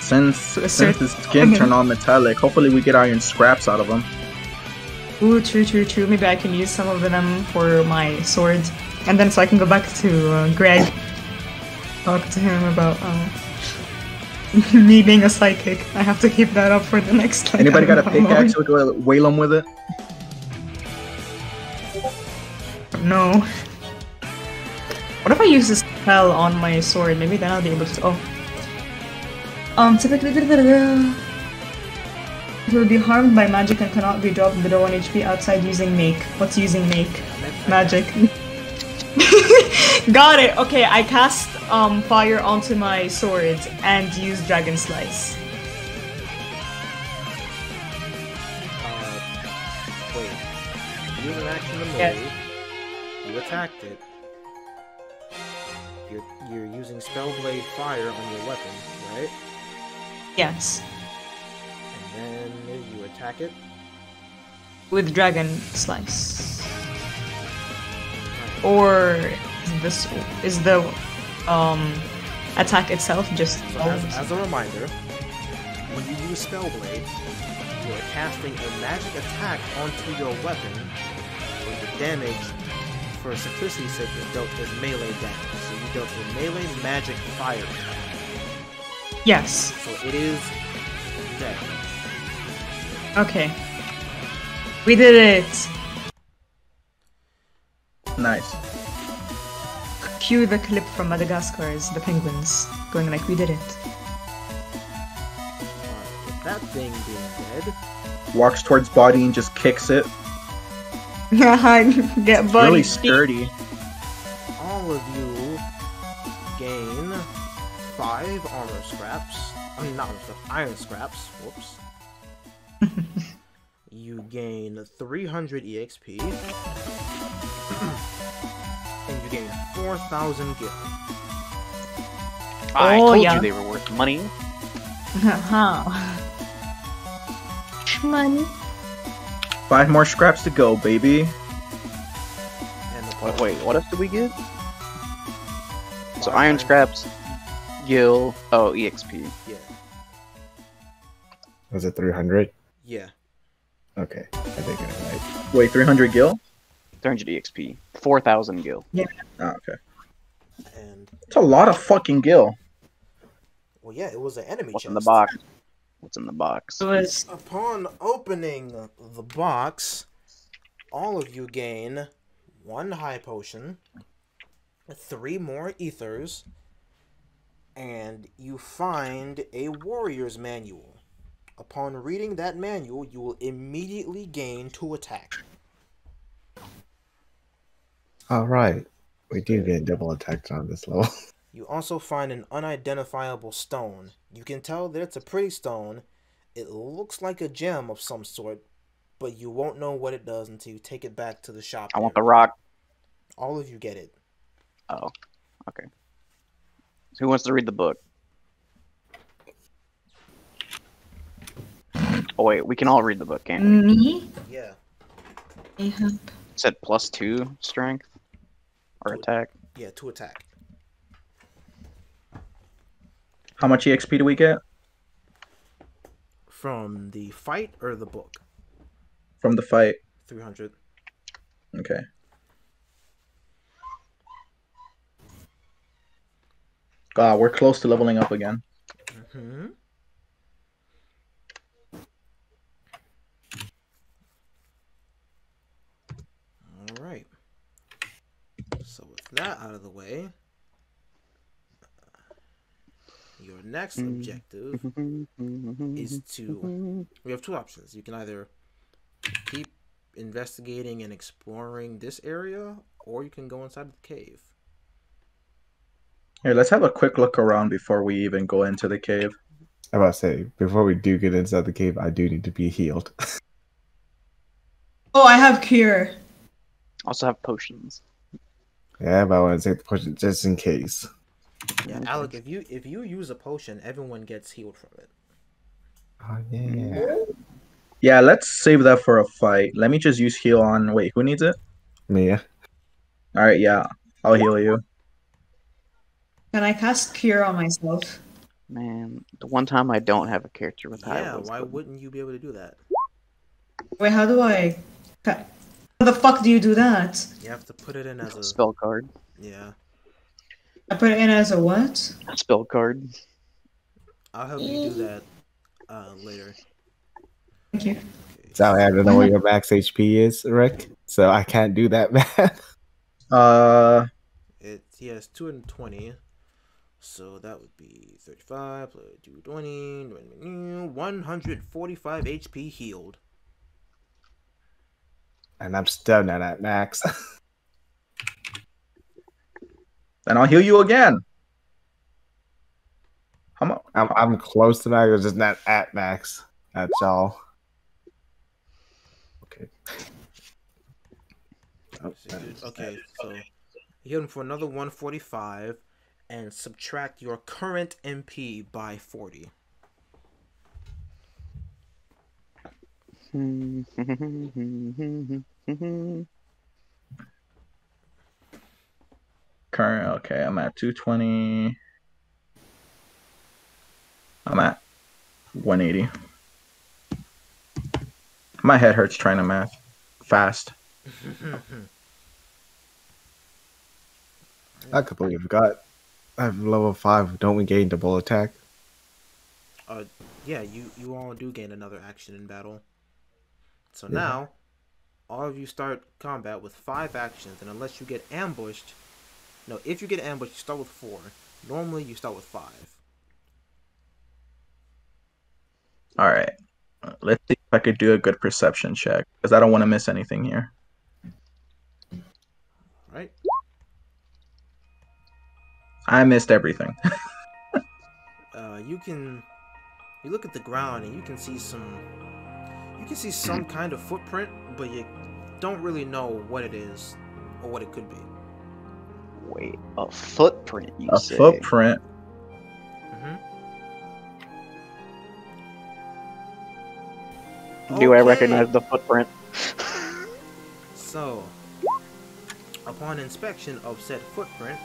Since since his skin turned all metallic, hopefully we get iron scraps out of him. Ooh, true, true, true. Maybe I can use some of them for my sword. And then so I can go back to uh, Greg. Talk to him about uh, me being a psychic. I have to keep that up for the next like, Anybody got a don't know how long. pickaxe? We go whale him with it. No. What if I use this spell on my sword? Maybe then I'll be able to. Oh. Um, typically. It will be harmed by magic and cannot be dropped below 1 HP outside using make. What's using make? Magic. Got it! Okay, I cast um, fire onto my sword and use Dragon Slice. Uh, wait. You an action to move. Yes. You attacked it. You're, using Spellblade Fire on your weapon, right? Yes. And then you attack it. With Dragon Slice. Or is this is the um attack itself just So as, as a reminder, when you use Spellblade, you are casting a magic attack onto your weapon, where the damage, for simplicity's sake, is dealt as melee damage. So you dealt a melee magic fire attack. Yes. So it is dead. Okay. We did it. Nice. cue the clip from Madagascar's The Penguins, going like, we did it. Alright, that thing being dead, Walks towards body and just kicks it. Get buddy. Really sturdy. Five armor scraps. I mean, not armor scraps, iron scraps. Whoops. you gain 300 EXP. and you gain 4,000 gil. I Oh, told yeah. you they were worth money. How? Money. Five more scraps to go, baby. And the Wait, wait, what else did we get? So Five iron scraps, gil, oh exp. Yeah. Was it 300? Yeah. Okay, I think I right. Wait, 300 gil? 300 exp, 4,000 gil. Oh, okay. And, It's a lot of fucking gil. well, yeah, it was an enemy What's chest. in the box? What's in the box? It was Upon opening the box, all of you gain one high potion, three more ethers, and you find a warrior's manual. Upon reading that manual, you will immediately gain two attack. Alright. We do get double attacks on this level. You also find an unidentifiable stone. You can tell that it's a pretty stone. It looks like a gem of some sort, but you won't know what it does until you take it back to the shop. I want the rock. All of you get it. Oh, okay. Who wants to read the book? Oh wait, we can all read the book, can't we? me. Yeah. Ahab. It said plus two strength or attack. Yeah, to attack. How much EXP do we get? From the fight or the book? From the fight. 300. Okay. God, we're close to leveling up again. hmm All right. So with that out of the way, your next objective is to. We have two options. You can either keep investigating and exploring this area, or you can go inside the cave. Here, let's have a quick look around before we even go into the cave. I about to say, before we do get inside the cave, I do need to be healed. Oh, I have cure. Also have potions. yeah, but I want to take the potion just in case. Yeah, Alec, if you if you use a potion, everyone gets healed from it. Oh, yeah. Yeah, let's save that for a fight. Let me just use heal on. Wait, who needs it? Mia. All right, yeah, I'll heal you. Can I cast cure on myself? Man, the one time I don't have a character with high Yeah, levels, why but- wouldn't you be able to do that? Wait, how do I? How the fuck do you do that? You have to put it in as a spell card. yeah. I put it in as a what? Spell card. I'll help you do that uh, later. Thank you. So I have to know what your max HP is, Rick. So I can't do that math. Uh, It he has 220, so that would be 35 plus 220, 145 HP healed. and I'm still not at max. then I'll heal you again. How much? I'm I'm close to max, just not at max. That's all. Okay. Oh, okay, so you heal him for another 145, and subtract your current MP by 40. Current. Okay, I'm at 220. I'm at 180. My head hurts trying to math fast. I completely forgot. I have level five. Don't we gain double attack? Uh, yeah, you you all do gain another action in battle. So Yeah. now, all of you start combat with five actions, and unless you get ambushed, No, if you get ambushed, you start with four. Normally, you start with five. All right. Let's see if I could do a good perception check because I don't want to miss anything here. I missed everything. Uh, you can you look at the ground and you can see some you can see some kind of footprint, but you don't really know what it is or what it could be. Wait, a footprint, you a say? footprint. hmm Do I recognize the footprint? So, upon inspection of said footprint,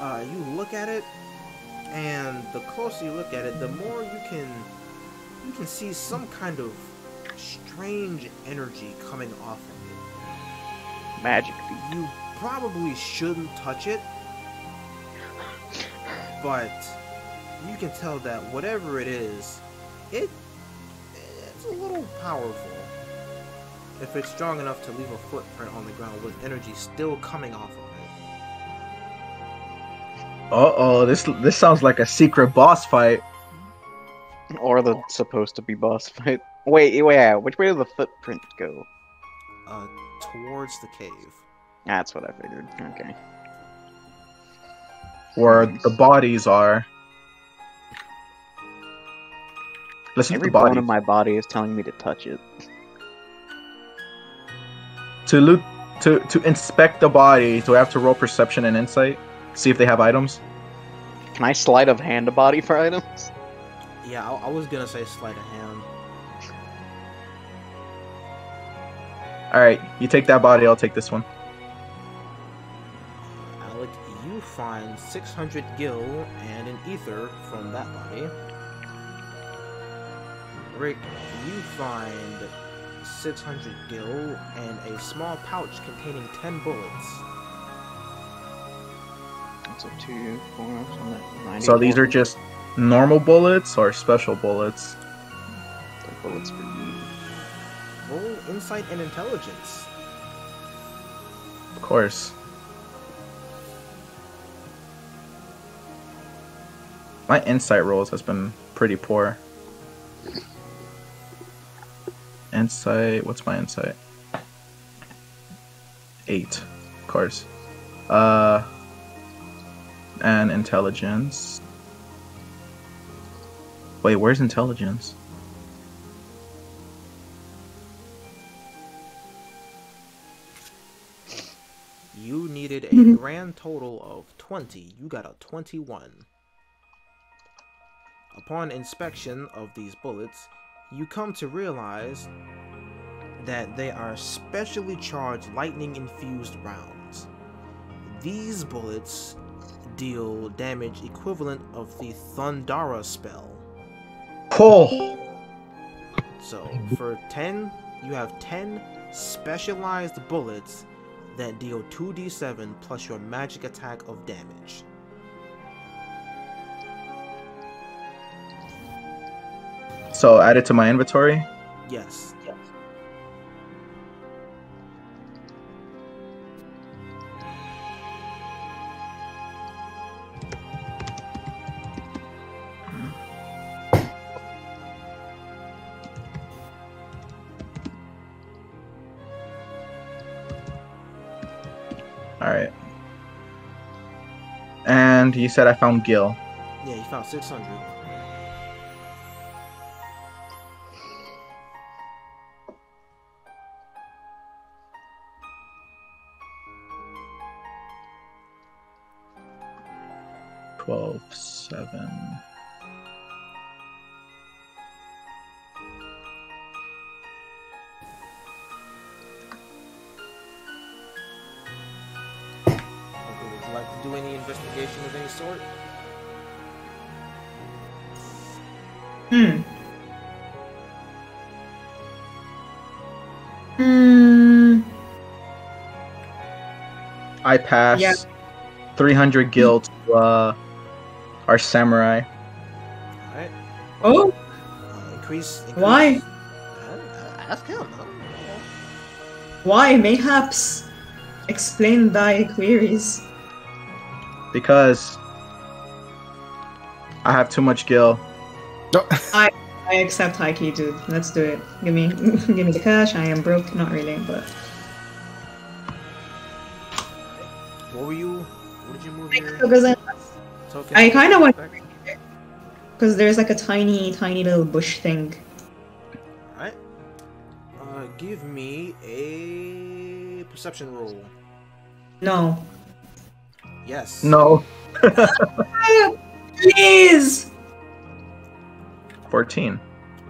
uh, you look at it, and the closer you look at it, the more you can you can see some kind of strange energy coming off of it. Magic. You probably shouldn't touch it, but you can tell that whatever it is, it it's a little powerful. If it's strong enough to leave a footprint on the ground with energy still coming off of it. Uh oh, this this sounds like a secret boss fight. Or the supposed to be boss fight. Wait, wait, yeah, which way did the footprint go? Uh, towards the cave. That's what I figured. Okay. Where the bodies are. Listen Every to the bone body. in my body is telling me to touch it. To loot to to inspect the body, do I have to roll perception and insight? See if they have items? Can I sleight of hand a body for items? Yeah, I, I was gonna say sleight of hand. Alright, you take that body, I'll take this one. Alec, you find 600 gil and an ether from that body. Rick, you find 600 gil and a small pouch containing 10 bullets. That's a two, four, so So these are just normal bullets or special bullets? the bullets for you. Roll insight and intelligence. Of course. My insight rolls has been pretty poor. Insight, what's my insight? Eight, of course. Uh, and intelligence. Wait, where's intelligence? You needed a grand total of 20. You got a 21. Upon inspection of these bullets, you come to realize that they are specially charged lightning infused rounds. These bullets deal damage equivalent of the Thundara spell. Oh! So, for 10, you have 10 specialized bullets that deal 2d7 plus your magic attack of damage. So add it to my inventory. Yes. All right. And you said I found Gil. Yeah, you found 600. I pass Yeah. 300 Gil to uh, our samurai. Alright. Oh, Uh, increase, increase. Why? Uh, ask him. I don't know. why? Mayhaps explain thy queries. because I have too much gil. No. I accept high key, dude. Let's do it. Give me, give me the cash. I am broke. Not really, but because I, token? I kinda want- because there's like a tiny, tiny little bush thing. Alright. Uh, give me a perception roll. No. Yes. No. Please, 14.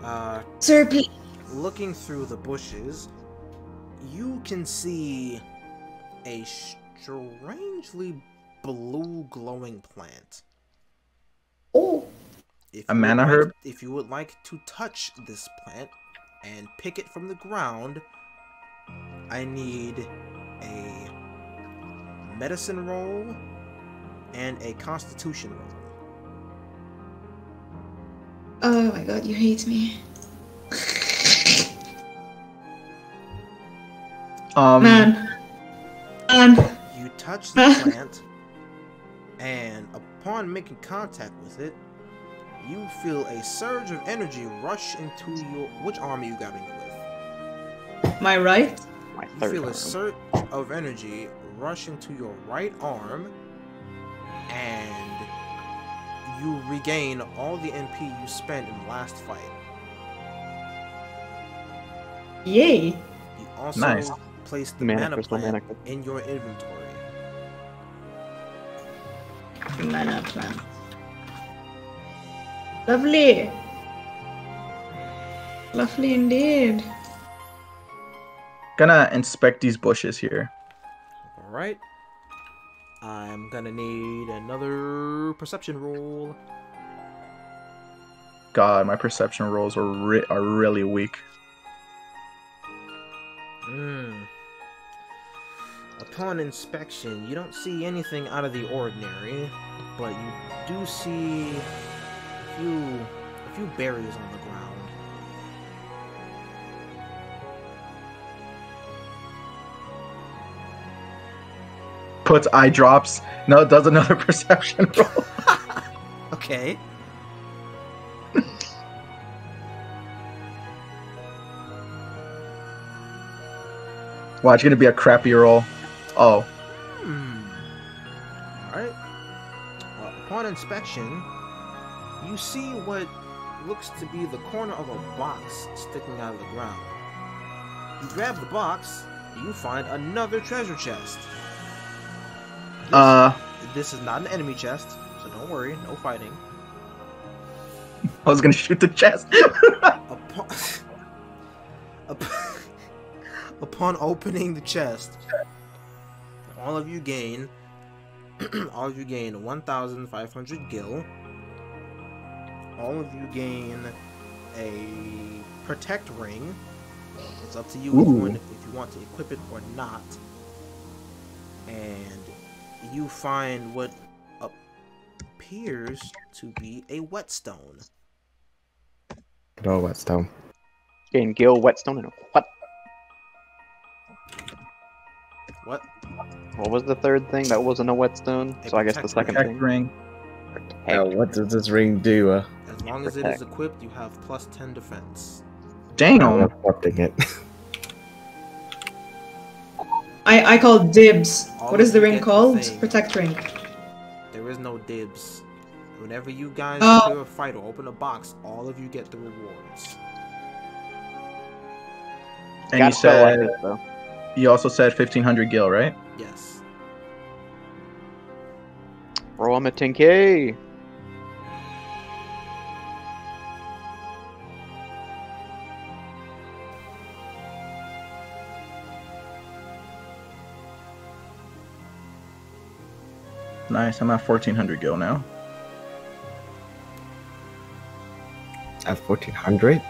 Uh, sir, please. looking through the bushes, you can see a strangely blue glowing plant. Oh, If A you would mana like- herb? If you would like to touch this plant and pick it from the ground, I need a medicine roll and a constitution roll. oh my god, you hate me, Um, man. Man, You touch the plant, and upon making contact with it, you feel a surge of energy rush into your. Which arm are you grabbing it with? my right. My You third feel a surge of energy rush into your right arm, and you regain all the MP you spent in the last fight. Yay. You also Nice. place the Mana mana, crystal, plant mana in your inventory. Mana plant. Lovely. Lovely indeed. gonna inspect these bushes here. Alright. I'm gonna need another perception roll. God, my perception rolls are re- are really weak. Hmm. Upon inspection, you don't see anything out of the ordinary, but you do see a few, a few berries on the ground. Puts eye drops. No, it does another perception roll. Okay. Watch, it's gonna be a crappy roll. Oh, Hmm. Alright. Uh, upon inspection, you see what looks to be the corner of a box sticking out of the ground. You grab the box, you find another treasure chest. This, uh, this is not an enemy chest, so don't worry, no fighting. I was gonna shoot the chest. Upon, upon, upon opening the chest, all of you gain all of you gain 1,500 gil. All of you gain a protect ring. It's up to you if you, want, if you want to equip it or not. And you find what appears to be a whetstone. No whetstone. Gain Gil, Whetstone, and what? What? What was the third thing that wasn't a whetstone? A So I guess the second Protect thing. ring. Now, what does this ring do? Uh, As long as it is equipped, you have plus 10 defense. Damn. I'm accepting it. I I call dibs. All what is the ring get the called? Protect ring. There is no dibs. Whenever you guys Oh. clear a fight or open a box, all of you get the rewards. And you Gotta like said this, you also said 1500 gil, right? Yes. Bro, I'm at 10k. Nice. I'm at 1400 gil now. At 1400?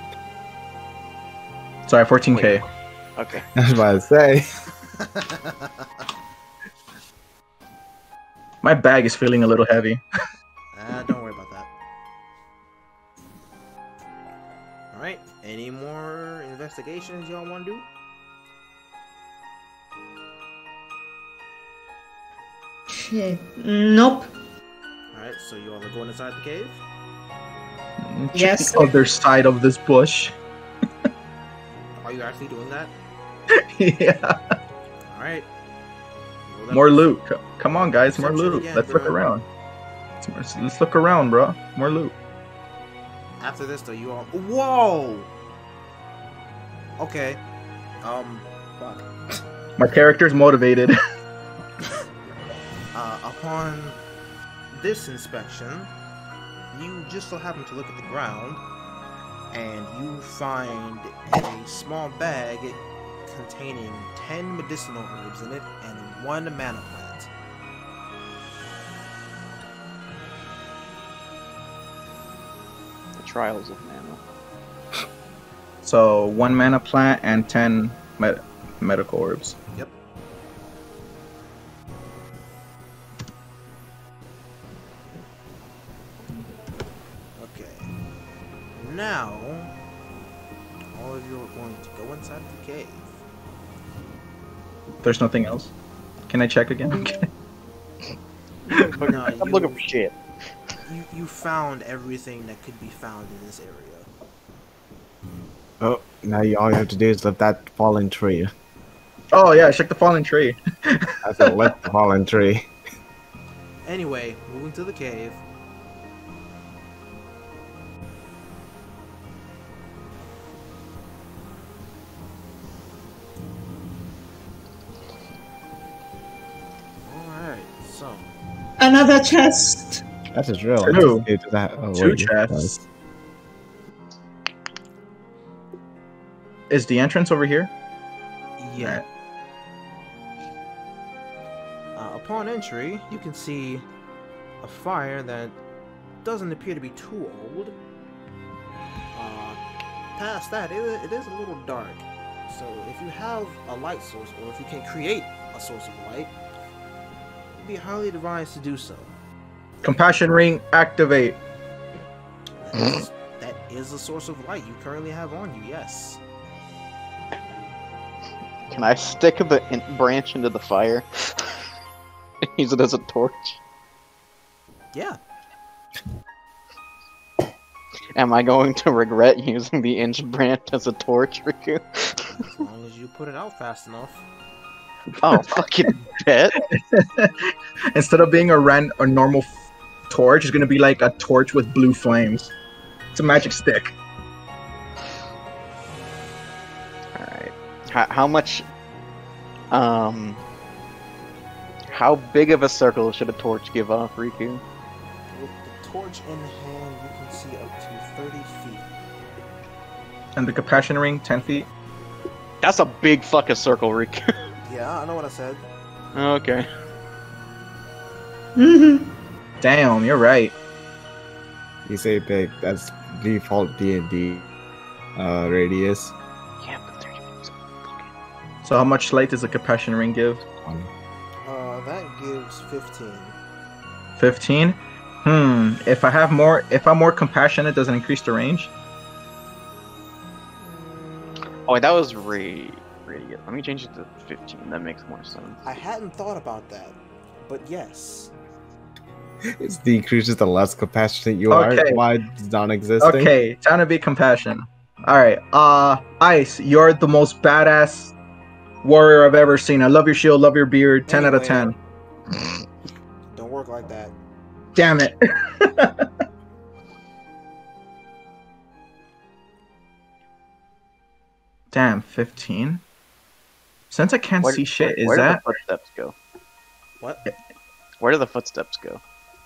Sorry, 14k. Okay. That's what I was about to say. My bag is feeling a little heavy. Ah, don't worry about that. Alright, any more investigations y'all want to do? shit. Nope. Alright, so you all are going inside the cave? Check Yes. the other side of this bush. Are you actually doing that? yeah. Alright. Roll that More loot. Co- Come on, guys. More loot. again, Let's look around. Let's, let's look around, bro. More loot. After this, though, you all. Whoa! Okay. Um. Fuck. My character's motivated. Uh, upon this inspection, you just so happen to look at the ground, and you find a small bag containing 10 medicinal herbs in it and one mana plant. The trials of mana. so one mana plant and ten med- medical orbs. Yep. Okay. Now, all of you are going to go inside the cave. There's nothing else. Can I check again? No, I'm you- looking for shit. You, you found everything that could be found in this area. Oh, now you, all you have to do is lift that fallen tree. oh yeah, check the fallen tree. I said lift the fallen tree. Anyway, moving to the cave. Another chest. That's real. Two. It that. Oh, Two chests. Is the entrance over here? Yeah. Uh, upon entry, you can see a fire that doesn't appear to be too old. Uh, past that, it, it is a little dark. So if you have a light source, or if you can create a source of light, it'd be highly advised to do so. Compassion ring activate. that is the source of light you currently have on you, yes. Can I stick the in- branch into the fire? Use it as a torch. Yeah. Am I going to regret using the inch branch as a torch, Riku? As long as you put it out fast enough. Oh, fucking bet. Instead of being a ran a normal f- torch, it's gonna be like a torch with blue flames. It's a magic stick. Alright. How, how much. Um. How big of a circle should a torch give off, Riku? With the torch in hand, you can see up to 30 feet. And the compassion ring, ten feet. That's a big fucking circle, Riku. Yeah, I know what I said. okay. Damn, you're right. You say big. That's default D and D uh, radius. Yeah, but 30 minutes. So how much light does the compassion ring give? Uh, that gives 15. Fifteen. Hmm. If I have more, if I'm more compassionate, does it increase the range? Oh, that was ra- radius. Let me change it to 15. That makes more sense. I hadn't thought about that, but yes. it decreases the less compassionate you Okay. are. Why it's non-existing? Okay, time to be compassion. All right. Uh, Ice, you're the most badass warrior I've ever seen. I love your shield, love your beard. Ten out of ten. Don't work like that. Damn it. Damn, 15? Since I can't Where- see shit, is Where that do the footsteps go? What? Where do the footsteps go?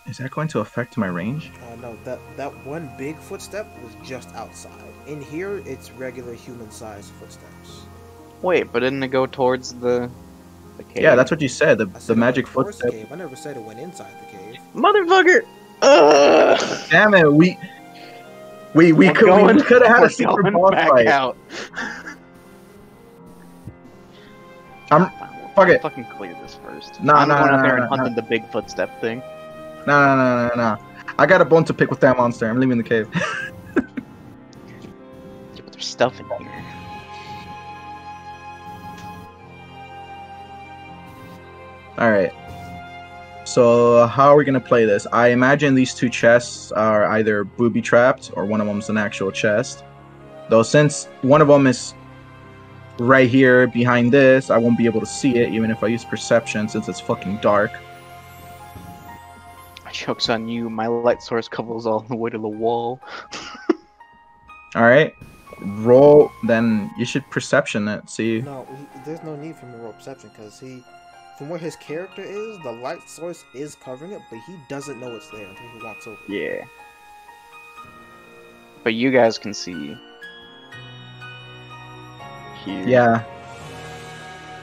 is that going to affect my range? Uh, no, that that one big footstep was just outside. In here, it's regular human-sized footsteps. Wait, but didn't it go towards the, the cave? Yeah, that's what you said. The, said the magic went the footstep. cave. I never said it went inside the cave. Motherfucker! Ugh! Damn it, we we we We're could going- we could have had a secret going boss fight. out. I'm- fuck it. Fucking clear this first. Nah, I'm nah, going nah, out there nah, and nah. hunting the big footstep thing. No, no, no, no, no. I got a bone to pick with that monster. I'm leaving the cave. Yeah, but there's stuff in here. All right. So how are we gonna play this? I imagine these two chests are either booby trapped or one of them's an actual chest. Though since one of them is right here behind this, I won't be able to see it even if I use perception since it's fucking dark. Chokes on you. My light source covers all the way to the wall. All right, roll. Then you should perception it. See. No, there's no need for him to roll perception because he, from where his character is, the light source is covering it, but he doesn't know it's there until he walks over. Yeah. But you guys can see. Here. Yeah.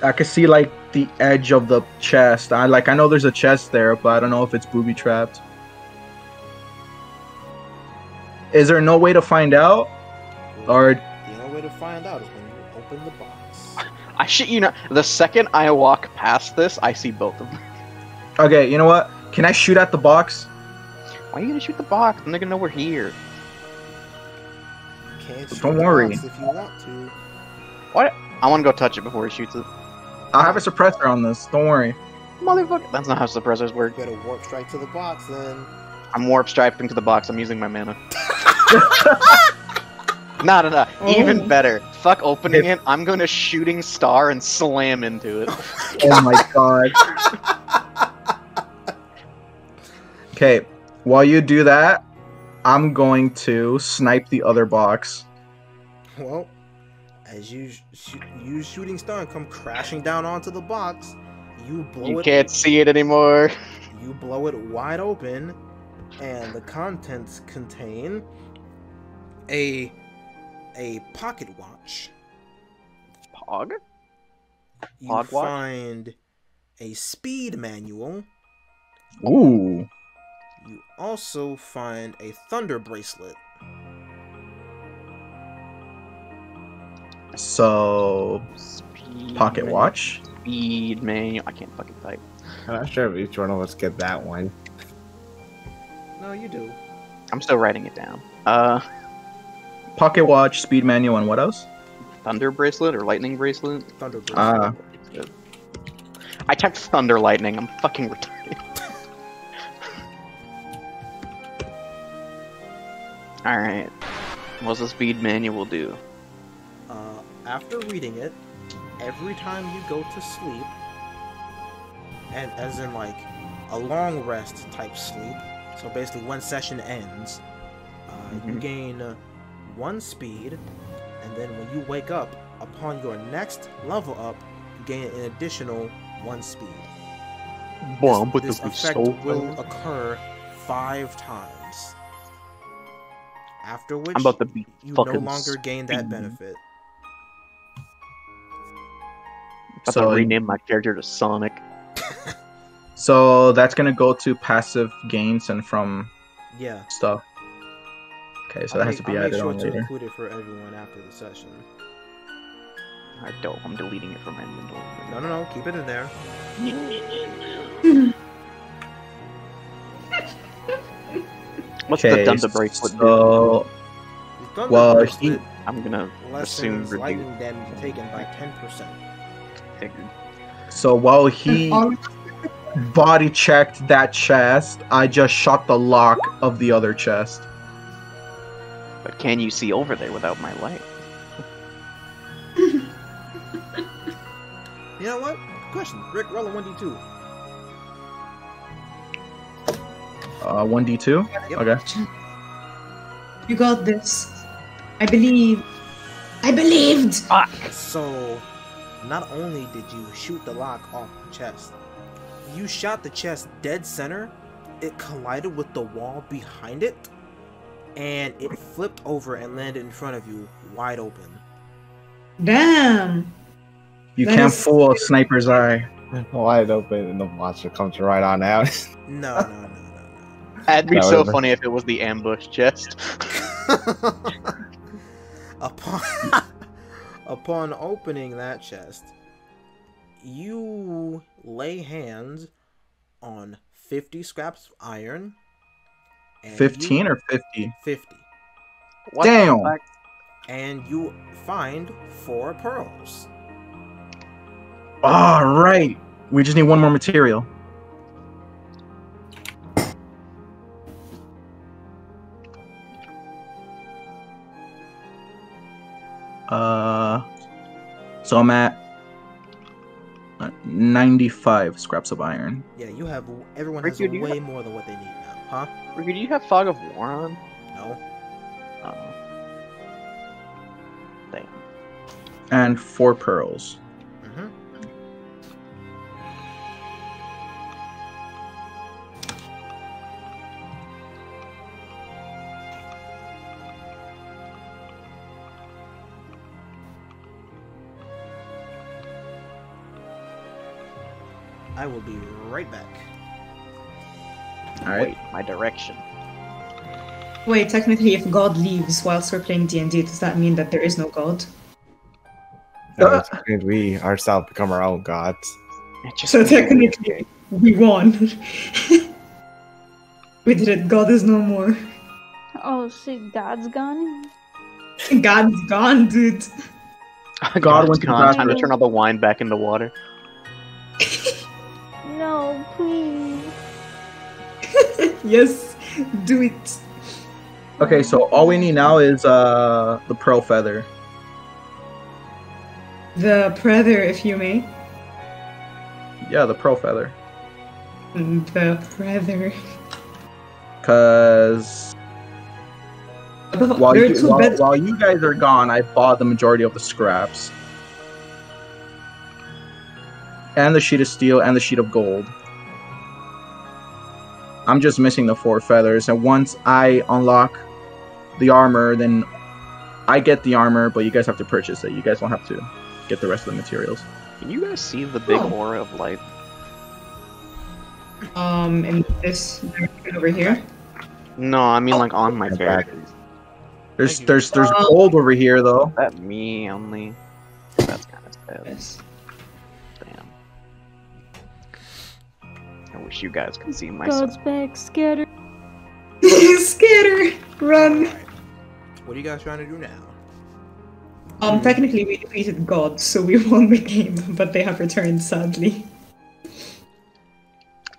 I could see like the edge of the chest. I like I know there's a chest there, but I don't know if it's booby trapped. Is there no way to find out? Or The only way to find out is when you open the box. I shit you not. The second I walk past this, I see both of them. okay, you know what? Can I shoot at the box? Why are you gonna shoot the box? And they're gonna know we're here. Can't shoot Don't the worry. box if you want to. What? I want to go touch it before he shoots it. I'll have a suppressor on this. Don't worry. Motherfucker. That's not how suppressors work. You better warp strike to the box then. I'm warp striking to the box. I'm using my mana. no, no, no. Oh. Even Oh. better. Fuck opening it. I'm going to shooting star and slam into it. Oh my oh god. Okay, while you do that, I'm going to snipe the other box. Well, as you sh- use shooting star and come crashing down onto the box, you blow You it. can't see it anymore. You blow it wide open, and the contents contain a a pocket watch. Pog? You watch? find a speed manual. Ooh. You also find a thunder bracelet. So, Speed pocket menu- watch. Speed menu. I can't fucking type. I'm not sure if each one of us get that one. No, you do. I'm still writing it down. Uh, Pocket watch, speed manual, and what else? thunder bracelet or lightning bracelet? Thunder bracelet. Ah. I typed thunder lightning. I'm fucking retarded. Alright. What's the speed manual do? After reading it, every time you go to sleep, and as in like a long rest type sleep, so basically when session ends, uh, you Mhm. gain one speed, and then when you wake up, upon your next level up, you gain an additional one speed. Bomb with this the effect soul. will occur five times. After which I'm about to be you no longer gain that benefit. About So- to rename my character to Sonic. So that's gonna go to passive gains and from Yeah. stuff. Okay, so I'll that has make- to be I'll make added sure on to later. include it for everyone after the session. I don't. I'm deleting it from my inventory. No, no, no. Keep it in there. What's the Okay, bracelet do? so The Well, bracelet I'm gonna assume lightning damage taken by ten percent. Figured. so while he body checked that chest, I just shot the lock of the other chest. But can you see over there without my light? You know what? Question. Rick, roll a one d two. Uh, one d two. Yep. Okay. You got this. I believe. I believed. So, not only did you shoot the lock off the chest, you shot the chest dead center. It collided with the wall behind it, and it flipped over and landed in front of you, wide open. Damn. You That can't is- fool a sniper's eye. Wide open and the monster comes right on out. No, no, no, no, no. That'd be That so would've been- funny if it was the ambush chest. no. upon upon opening that chest, you lay hands on fifty scraps of iron. and Fifteen or fifty? fifty. What Damn. and you find four pearls. All right. We just need one more material. Uh, so I'm at 95 scraps of iron. Yeah, you have everyone has Ricky, way have... more than what they need now, huh? Ricky, do you have fog of war on? No. Oh. Damn. And four pearls. I will be right back. All right. Wait, my direction. Wait, technically, if God leaves whilst we're playing D and D, does that mean that there is no God? No, it's we ourselves become our own gods. So technically, we won. we did it. God is no more. Oh shit, God's gone? God's gone, dude. God went to gone. the Time to turn all the wine back into water. No, please. yes, do it. Okay, so all we need now is uh the pearl feather. The feather, if you may. Yeah, the pearl feather. The feather. Cause while you, while, while you guys are gone, I bought the majority of the scraps. And the sheet of steel and the sheet of gold. I'm just missing the four feathers, and once I unlock the armor, then I get the armor, but you guys have to purchase it. You guys don't have to get the rest of the materials. Can you guys see the big Oh. aura of light? Um, in this over here. No, I mean like on my Back. character. There's there's there's Uh, gold over here though. That me only. That's kind of sad. Yes. Wish you guys could see my God's back, scatter. Scatter, run. Alright. What are you guys trying to do now? Um, technically we defeated God, so we won the game, but they have returned sadly.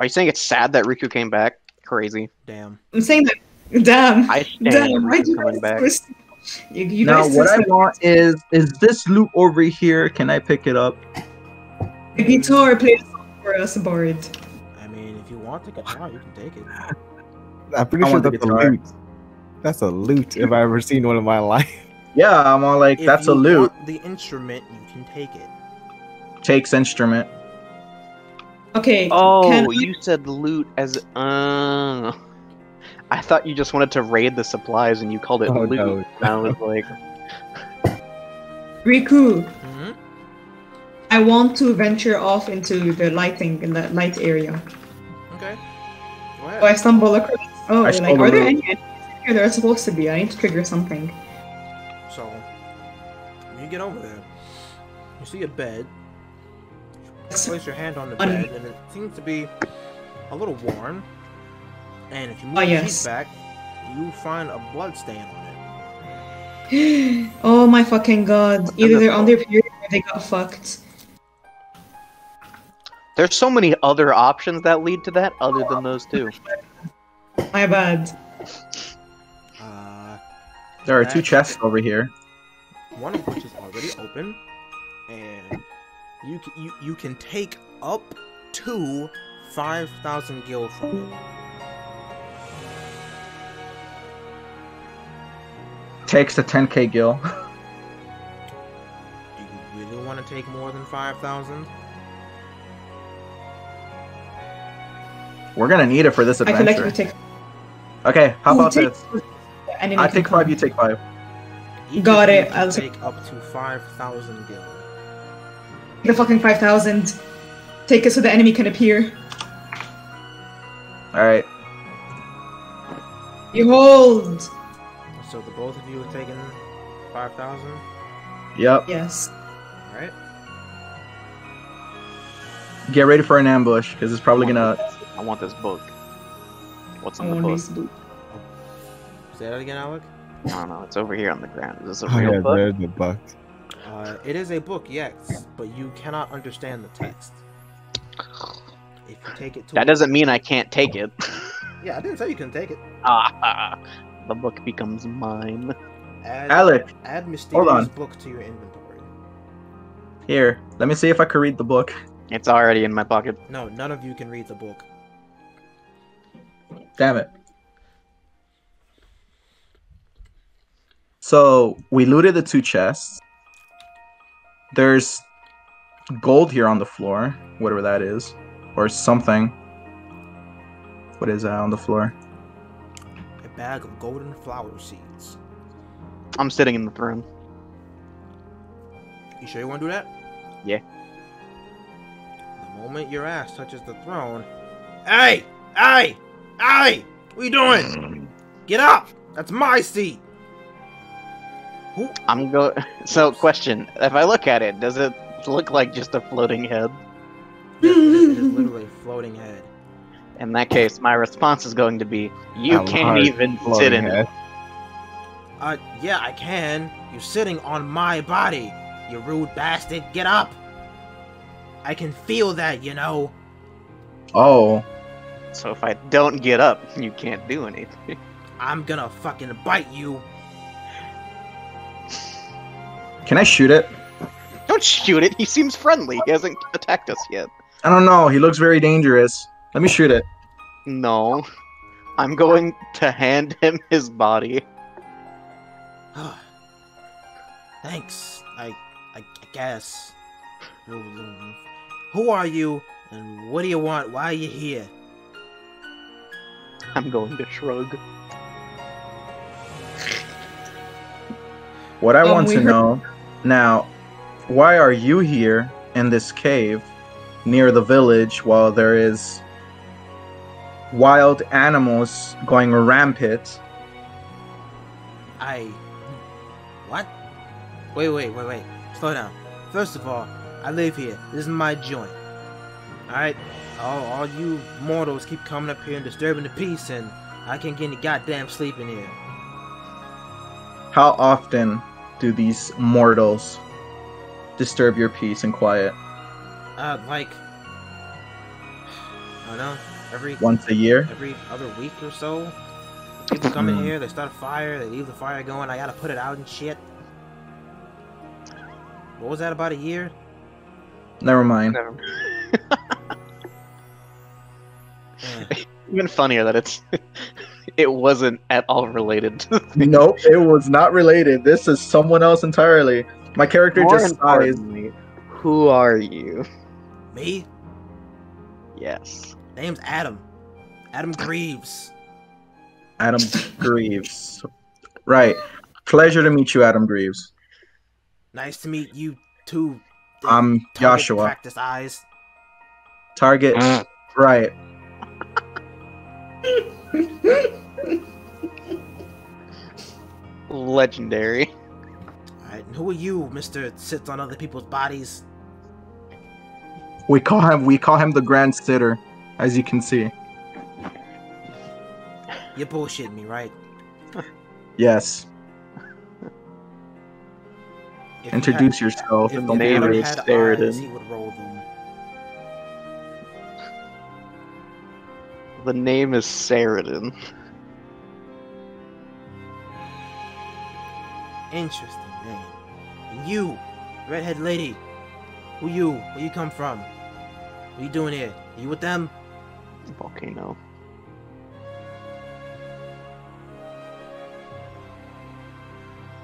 Are you saying it's sad that Riku came back? Crazy. Damn. I'm saying that. Damn. I stand Damn. Why do Riku you coming guys back. twist- You, you now guys what I want is is this loot over here? Can I pick it up? Vitor plays for us, Bard. I mean, if you want the guitar, you can take it. I'm pretty I sure that's a guitar. loot. That's a loot if I ever seen one in my life. Yeah, I'm all like, If that's you a loot. want the instrument, you can take it. Takes instrument. Okay. Oh, can I- you said loot as uh. I thought you just wanted to raid the supplies and you called it Oh, loot. no. And I was like, Riku, Mm-hmm. I want to venture off into the lighting in the light area. Okay. Go ahead. So I stumble across. Oh, I like, are there any enemies here? There are supposed to be. I need to trigger something. So, when you get over there, you see a bed. You place your hand on the Un- bed, and it seems to be a little warm. And if you move Ah, the yes. sheet back, you find a blood stain on it. oh my fucking god. Either they're on their period or they got fucked. There's so many other options that lead to that other than those two. My bad. Uh, There are two chests over here. one of which is already open, and you you you can take up to five thousand gil from it. Takes the 10k gil. Do you really want to take more than five thousand? We're gonna need it for this adventure. I feel like take. Okay, how Ooh, about take- this? the I take five, come. you take five. Each Got of it, can I'll take up to five thousand gil. The fucking 5,000. Take it so the enemy can appear. Alright. Behold! So the both of you are taking five thousand. Yep. Yes. All right. Get ready for an ambush, because it's probably gonna I want this book. What's I in the want book? these boots. Say that again, Alec. I don't know. It's over here on the ground. Is this a Oh, real yeah, book? there's the buck. Uh, it is a book, yes, but you cannot understand the text. If you take it to That doesn't mean I can't take it. Yeah, I didn't say you can take it. Ah, the book becomes mine. Add, Alec. add Hold mysterious on. book to your inventory. Here, let me see if I can read the book. It's already in my pocket. No, none of you can read the book. Damn it. So we looted the two chests. There's gold here on the floor, whatever that is, or something. What is that on the floor? A bag of golden flower seeds. I'm sitting in the throne. You sure you want to do that? Yeah. The moment your ass touches the throne. Hey! Hey! Hey! What you doing? Get up! That's my seat! Who? I'm go. So, question: If I look at it, does it look like just a floating head? It is literally a floating head. In that case, my response is going to be, "You A can't even sit floating in it." Uh, yeah, I can. You're sitting on my body. You rude bastard. Get up! I can feel that, you know. Oh, So if I don't get up, you can't do anything. I'm gonna fucking bite you. can I shoot it? Don't shoot it. He seems friendly. He hasn't attacked us yet. I don't know. He looks very dangerous. Let me shoot it. No. I'm going to hand him his body. Thanks. I, I, I guess. Who are you, and what do you want? Why are you here? I'm going to shrug. What I Um, want to heard- know now, why are you here in this cave near the village while there is wild animals going rampant? I. What? Wait, wait, wait, wait. Slow down. First of all, I live here. This is my joint. Alright? All, all you mortals keep coming up here and disturbing the peace, and I can't get any goddamn sleep in here. How often do these mortals disturb your peace and quiet? Uh, like. I don't know. Every Once a year? every other week or so. People come in here, they start a fire, they leave the fire going, I gotta put it out and shit. What was that, about a year? Never mind. Never. Uh, Even funnier that it's it wasn't at all related to. Nope, it was not related. This is someone else entirely. My character More just sighs. importantly, who are you? me? Yes. Name's Adam. Adam Greaves. Adam Greaves. Right. Pleasure to meet you, Adam Greaves. Nice to meet you too. I'm target Joshua. Practice eyes. Target. Right. Legendary. Alright, and who are you, Mister sits on other people's bodies? We call him we call him the Grand Sitter, as you can see. You're bullshitting me, right? Yes. If Introduce had- yourself. If, The if name Adam is had Sheridan. he would roll them. The name is Saradin. Interesting name. And you, redhead lady, who you? Where you come from? What you doing here? Are you with them? Volcano.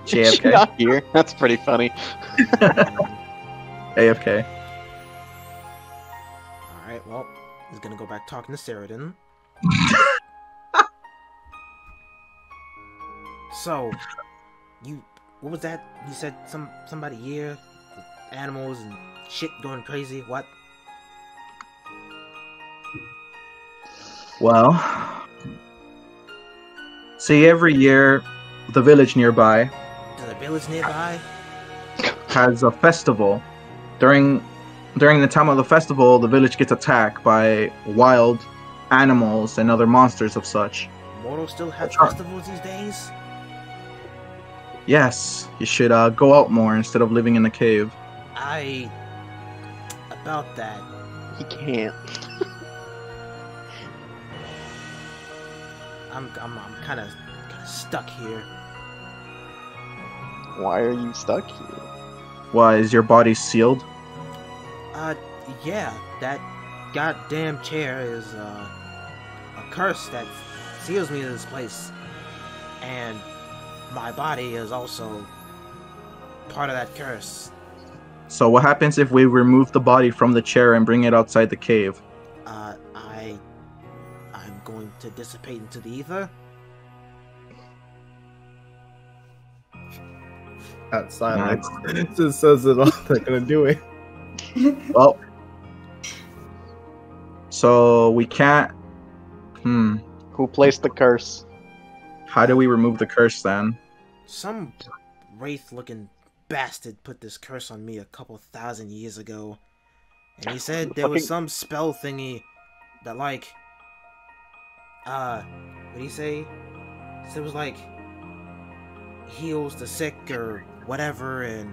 She's JFK. not here. That's pretty funny. AFK. Alright, well, he's gonna go back talking to Saradin. So, you, what was that? You said some somebody here, animals and shit going crazy. What? Well, see, every year, the village nearby the village nearby? has a festival. During during the time of the festival, the village gets attacked by wild animals and other monsters of such. Mortals still have festivals these days? Yes, you should uh, go out more instead of living in a cave. I. About that. He can't. I'm I'm, I'm kind of kind of stuck here. Why are you stuck here? Why is your body sealed? Uh, yeah, that goddamn chair is uh, a curse that seals me to this place, and my body is also part of that curse. So what happens if we remove the body from the chair and bring it outside the cave? Uh, I, I'm going to dissipate into the ether. That silence just says it all. They're gonna do it. Well, so we can't. Hmm. Who placed the curse? How do we remove the curse then? Some wraith-looking bastard put this curse on me a couple thousand years ago, and he said there was some spell thingy that like, uh, what did he say? He said it was like heals the sick or whatever, and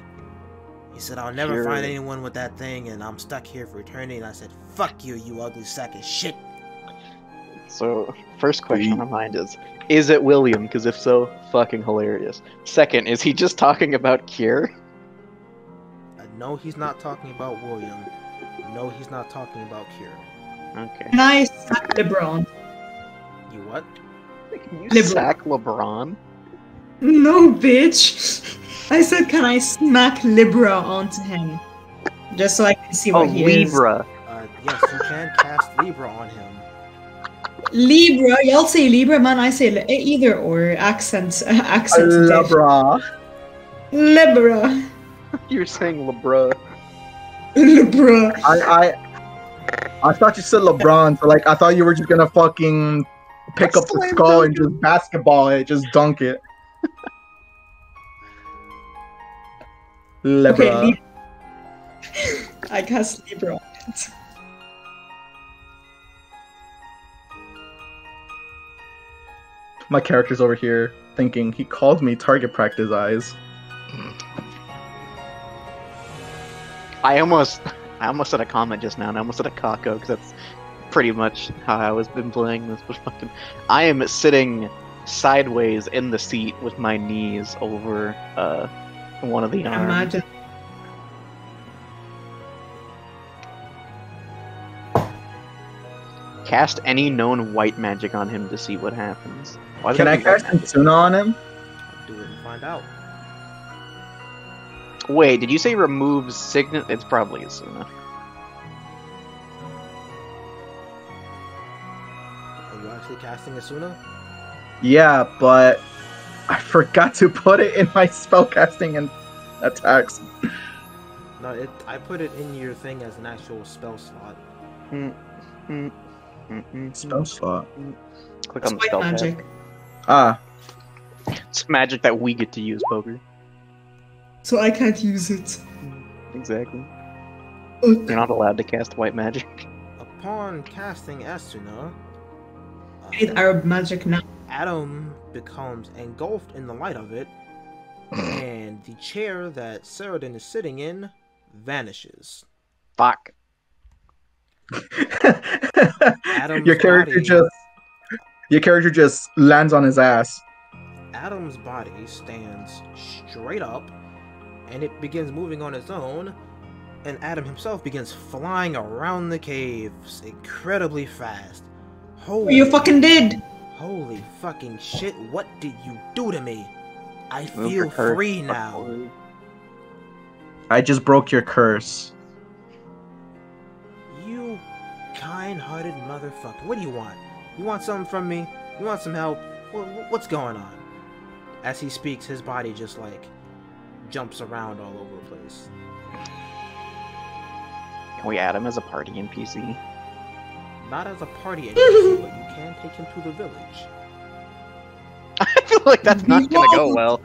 he said I'll never find anyone with that thing, and I'm stuck here for eternity. And I said, "Fuck you, you ugly sack of shit." So, first question on my mind is Is it William? Because if so, fucking hilarious. Second, is he just talking about Cure? Uh, no, he's not talking about William. No, he's not talking about Cure. Okay. Can I sack LeBron? You what? Can you Liberal. sack LeBron? No, bitch. I said, can I smack Libra onto him? Just so I can see Oh, what he is. Libra. Uh, yes, you can cast Libra on him. Libra. Y'all say Libra, man. I say eh, either or. accents. accent. diff. Libra. Libra. You're saying LeBra. Libra. I I I thought you said LeBron, so like I thought you were just gonna fucking pick up the Slam skull dunk and just basketball it, just dunk it. Libra. Okay, Libra. I cast Libra My character's over here thinking he called me target practice eyes. I almost, I almost said a comment just now, and I almost said a caco because that's pretty much how I was been playing this. But fucking, I am sitting sideways in the seat with my knees over uh one of the arms. Imagine. Cast any known white magic on him to see what happens. Why Can I have to be white cast magic? Esuna on him? I'll Do it and find out. Wait, did you say remove signet? It's probably Esuna. Are you actually casting Esuna? Yeah, but I forgot to put it in my spellcasting and attacks. No, it. I put it in your thing as an actual spell slot. Mm, mm, mm, spell slot. Click It's on the white spell tab. magic. Ah, It's magic that we get to use, Poker. So I can't use it. Exactly. Ugh. You're not allowed to cast white magic. Upon casting Esuna, I need Arab magic now. Adam becomes engulfed in the light of it, and the chair that Saradin is sitting in vanishes. Fuck. Adam's your character body- just your character just lands on his ass. Adam's body stands straight up, and it begins moving on its own, and Adam himself begins flying around the caves incredibly fast. Holy, You fucking did. holy fucking shit! What did you do to me? I Move feel free now. I just broke your curse. You kind-hearted motherfucker. What do you want? You want something from me? You want some help? Wha- wha- What's going on? As he speaks, his body just like jumps around all over the place. Can we add him as a party NPC? Not as a party NPC, but you can take him to the village. I feel like that's not gonna go well.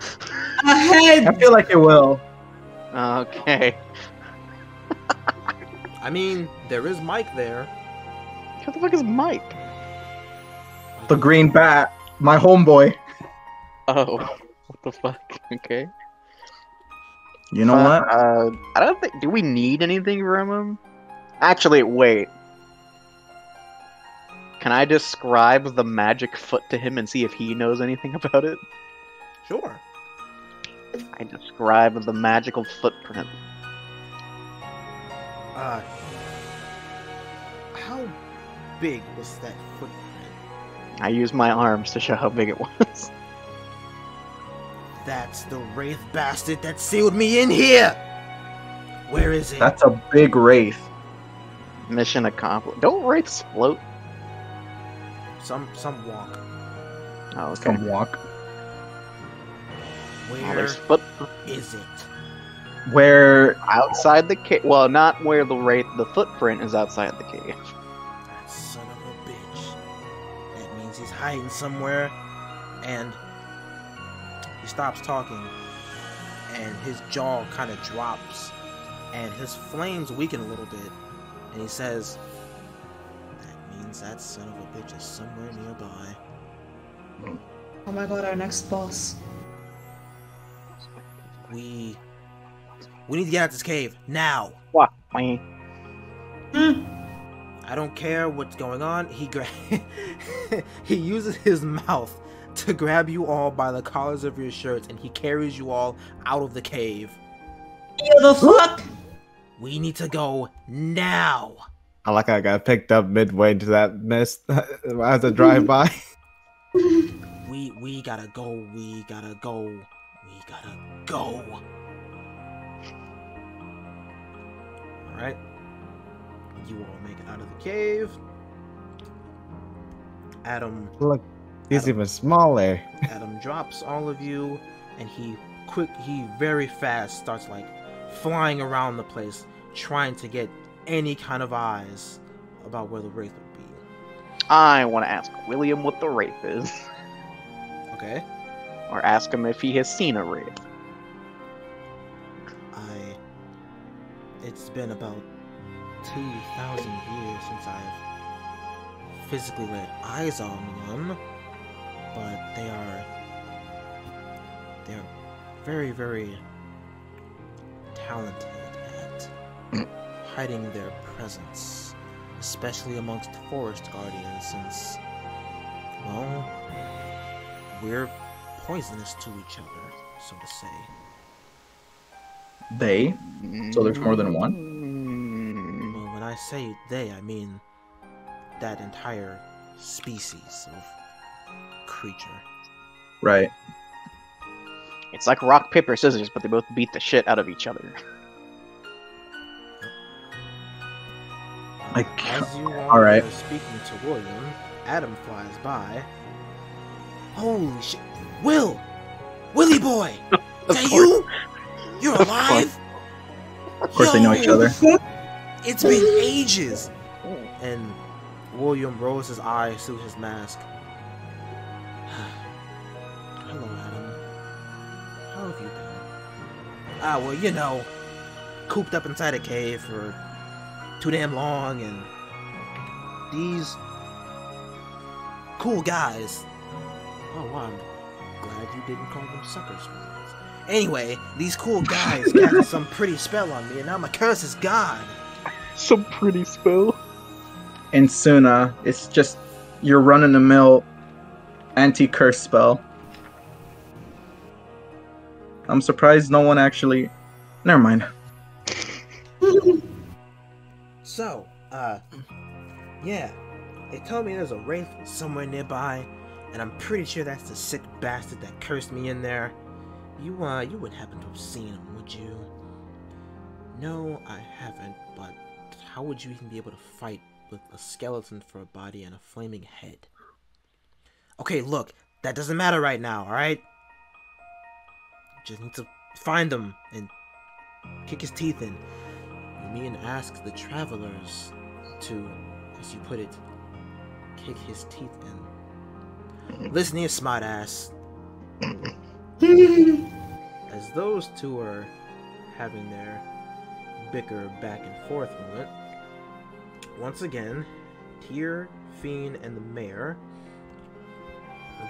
Ahead. I feel like it will. Okay. I mean, there is Mike there. Who the fuck is Mike? The green bat, my homeboy. Oh, what the fuck? Okay. You know Uh, what? Uh, I don't think. Do we need anything from him? Actually, wait. Can I describe the magic foot to him and see if he knows anything about it? Sure. I describe the magical footprint. Uh, how big was that footprint? I used my arms to show how big it was. That's the wraith bastard that sealed me in here. Where is it? That's a big wraith. Mission accomplished. Don't wraiths float? some some walk. Oh, okay. Some walk. Oh, Where there's foot is it? Where outside the cave. Well, not where the wraith. The footprint is outside the cave. Hiding somewhere, and he stops talking, and his jaw kind of drops, and his flames weaken a little bit, and he says, "That means that son of a bitch is somewhere nearby. Oh my god, our next boss. We, we need to get out of this cave now." What? Wait. I don't care what's going on. He gra- he uses his mouth to grab you all by the collars of your shirts, and he carries you all out of the cave. Yo, the fuck? We need to go now. I like I got picked up midway into that mist as a drive by. We we gotta go. We gotta go. We gotta go. All right. You all make it out of the cave. Adam Look, he's even smaller. Adam drops all of you, and he quick, he very fast starts like flying around the place, trying to get any kind of eyes about where the wraith would be. I want to ask William what the wraith is, Okay, or ask him if he has seen a wraith. I. It's been about two thousand years since I've physically laid eyes on one, but they are they're very very talented at hiding their presence, especially amongst forest guardians, since well we're poisonous to each other, so to say. they? So there's more than mm. one? Well, when I say they, I mean that entire species of creature. Right. It's like rock, paper, scissors, but they both beat the shit out of each other. I can't- As you all all right. speaking to William, Adam flies by. Holy shit! Will! Willie boy! Is that you? You're alive? Of course they know each other. It's been ages. And William rolls his eyes through his mask. Hello, Adam. How have you been? Ah, well, you know, cooped up inside a cave for too damn long, and these cool guys. Oh, wow, I'm glad you didn't call them suckers. Anyway, these cool guys cast some pretty spell on me, and now my curse is gone. Some pretty spell. Esuna, it's just your run in the mill anti curse spell. I'm surprised no one actually. Never mind. So, uh, yeah, they told me there's a wraith somewhere nearby, and I'm pretty sure that's the sick bastard that cursed me in there. You, uh, you wouldn't happen to have seen him, would you? No, I haven't, but how would you even be able to fight with a skeleton for a body and a flaming head? Okay, look, that doesn't matter right now, alright? Just need to find him and kick his teeth in. You mean ask the travelers to, as you put it, kick his teeth in. Listen here, smartass. As those two are having their bicker back and forth moment, once again, Tyr, Fiend, and the mayor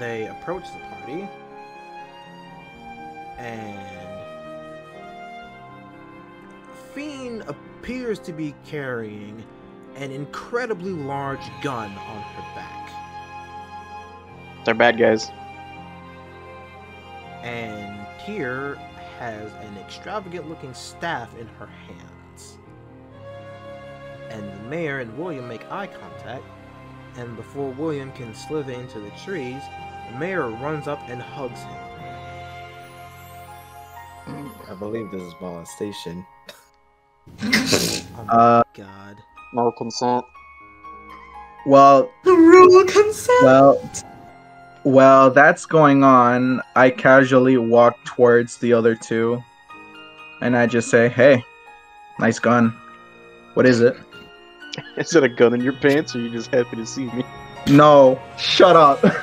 they approach the party and Fiend appears to be carrying an incredibly large gun on her back. They're bad guys. and Tyr has an extravagant looking staff in her hands. Mayor and William make eye contact, and before William can slither into the trees, the mayor runs up and hugs him. I believe this is molestation. Oh my Uh, god. No consent. Well, the Rule consent. well, well, that's going on. I casually walk towards the other two, and I just say, "Hey, nice gun. What is it?" Is it a gun in your pants, or are you just happy to see me? No, shut up.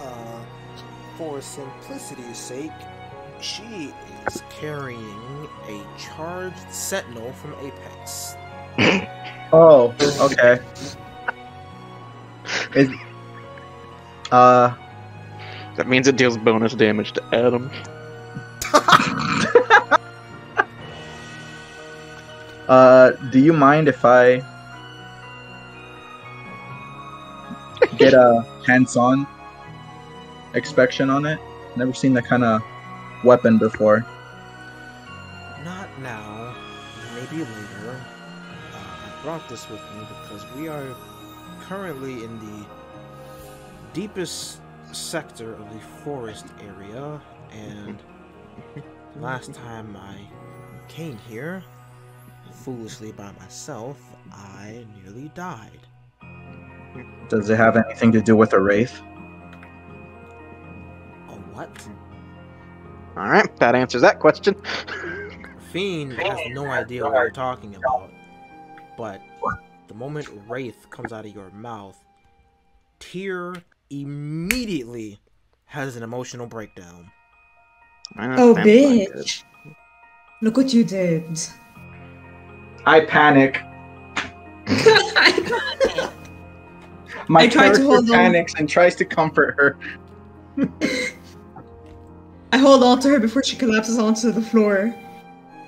Uh, for simplicity's sake, she is carrying a charged sentinel from Apex. oh, okay. Is uh, That means it deals bonus damage to Adam. Uh, do you mind if I get a hands-on inspection on it? Never seen that kind of weapon before. Not now, maybe later. Uh, I brought this with me because we are currently in the deepest sector of the forest area, and last time I came here, foolishly by myself, I nearly died. Does it have anything to do with a wraith? A what? All right, that answers that question. Fiend has no idea what you're talking about, but the moment Wraith comes out of your mouth, Tyr immediately has an emotional breakdown. Oh, bitch. Look what you did. I panic. My I tried to character hold on. panics and tries to comfort her. I hold on to her before she collapses onto the floor.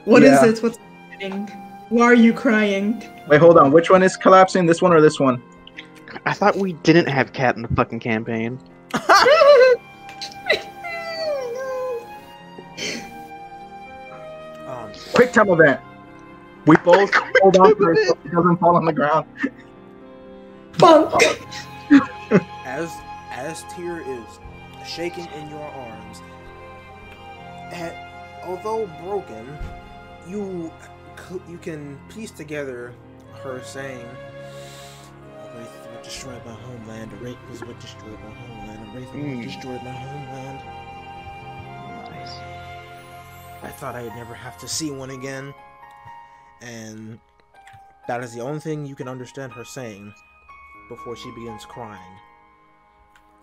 What is Yeah. it? What's happening? Why are you crying? Wait, hold on. Which one is collapsing? This one or this one? I thought we didn't have cat in the fucking campaign. Um, Quick time event. We both hold on to her so she doesn't fall on the ground. Bonk. as as Tyr is shaking in your arms, and although broken, you you can piece together her saying, "Wraith what destroyed my homeland. Wraith was what destroyed my homeland. Wraith was what Mm. destroyed my homeland." Nice. I thought I'd never have to see one again, and that is the only thing you can understand her saying before she begins crying.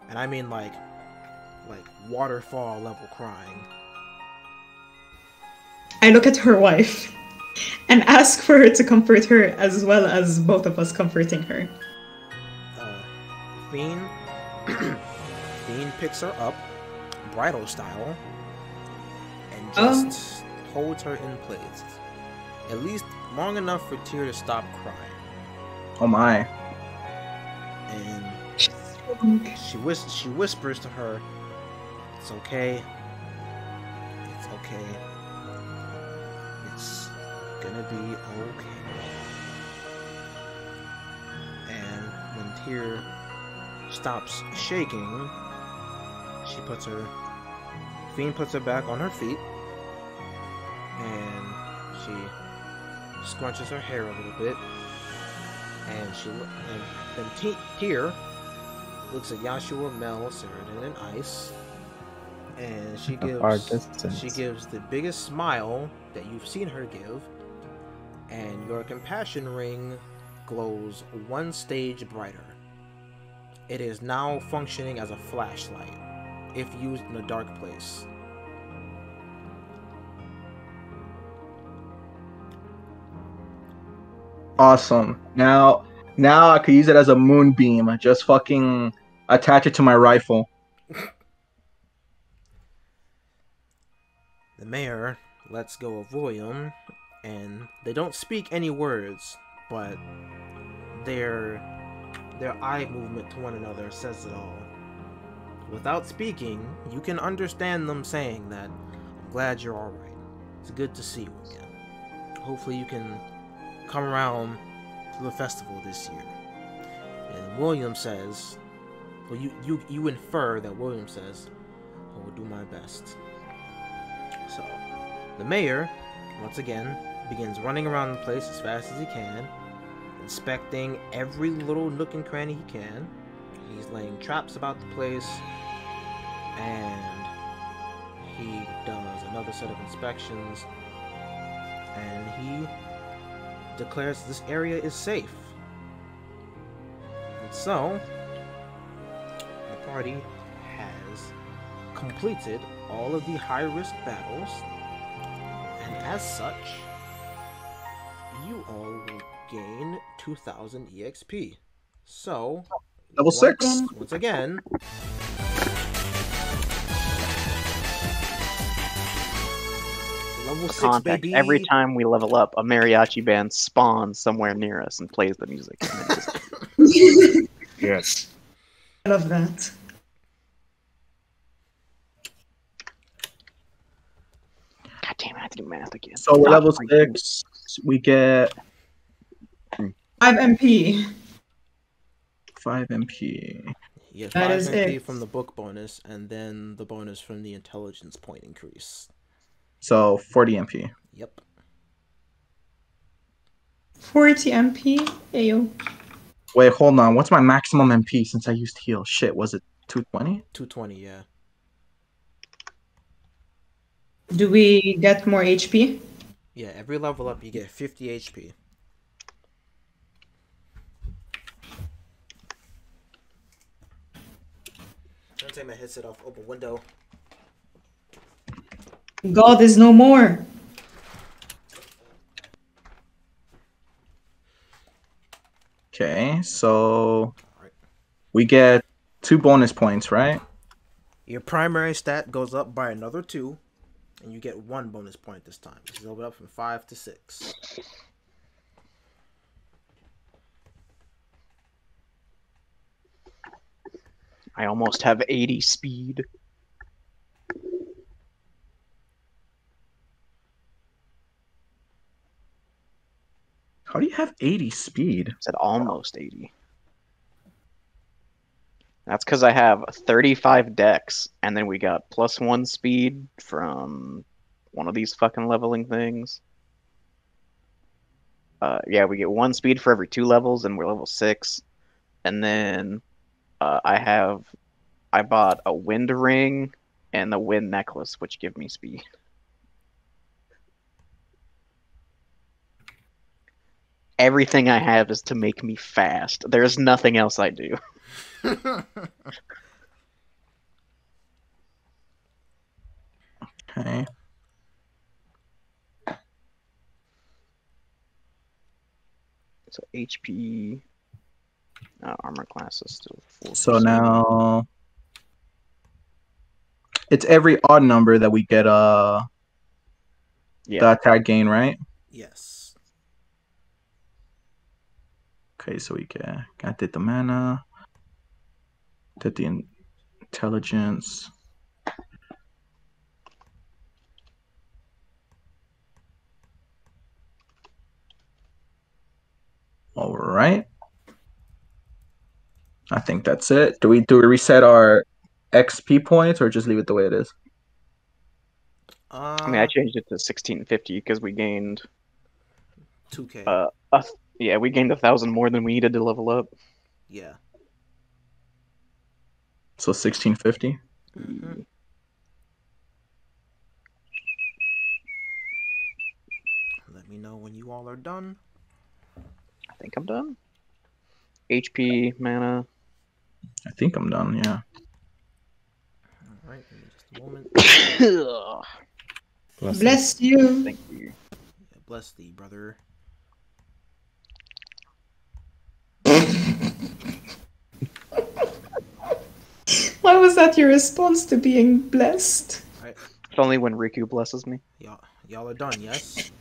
And I mean like like waterfall level crying. I look at her wife and ask for her to comfort her as well as both of us comforting her. Uh Fiend Fiend picks her up, bridal style, and Oh. just holds her in place. At least long enough for Tyr to stop crying. Oh my. And She whis- she whispers to her, "It's okay. It's okay. It's gonna be okay." And when Tyr stops shaking, she puts her Fiend puts her back on her feet, and she scrunches her hair a little bit, and she and then T- Tyr looks at Yashua, Mel, Saradin, and Ice, and she gives she gives the biggest smile that you've seen her give, and your compassion ring glows one stage brighter. It is now functioning as a flashlight, if used in a dark place. Awesome. Now, now I could use it as a moonbeam. Just fucking attach it to my rifle. The mayor lets go of William, and they don't speak any words, but their their eye movement to one another says it all. Without speaking, you can understand them saying that I'm glad you're alright. It's good to see you again. Hopefully you can come around to the festival this year. And William says, well, you, you, you infer that William says, I will do my best. So, the mayor, once again, begins running around the place as fast as he can, inspecting every little nook and cranny he can. He's laying traps about the place, and he does another set of inspections, and he declares this area is safe. And so, the party has completed all of the high risk battles, and as such, you all will gain 2000 EXP. So, Level six. once- Once again, level six, Context. baby. Every time we level up, a mariachi band spawns somewhere near us and plays the music. Just- Yes. I love that. God damn it, I have to do math again. So we're level freaking- six. We get 5 MP. five MP. You get That five MP it. from the book bonus, and then the bonus from the intelligence point increase. So 40 MP. Yep. 40 MP. Ayo. Wait, hold on. What's my maximum MP since I used heal? Shit, was it 220? 220, yeah. Do we get more HP? Yeah, every level up you get 50 HP. I'm gonna take my headset off, open window. God is no more. Okay, so we get two bonus points, right? Your primary stat goes up by another two, and you get one bonus point this time. This is leveled up from five to six. I almost have 80 speed. How do you have 80 speed? I said almost 80. That's because I have 35 decks, and then we got plus one speed from one of these fucking leveling things. Uh, yeah, we get one speed for every two levels, and we're level six. And then uh, I have, I bought a wind ring and the wind necklace, which give me speed. Everything I have is to make me fast. There's nothing else I do. Okay. So HP, uh, armor class is still full. So now it's every odd number that we get uh yeah, the attack gain, right? yes. Okay, so we get got did the mana, did the intelligence. All right. I think that's it. Do we do we reset our XP points or just leave it the way it is? Uh, I mean, I changed it to 1650 because we gained, 2K. uh, a, yeah, we gained a thousand more than we needed to level up. yeah. So 1650. Mhm. Let me know when you all are done. I think I'm done. HP, mana. I think I'm done, yeah. All right, give me just a moment. Ugh, Bless Bless you. Thank you. Yeah, bless thee, brother. Why was that your response to being blessed? It's only when Riku blesses me. Y'all, y'all are done, yes?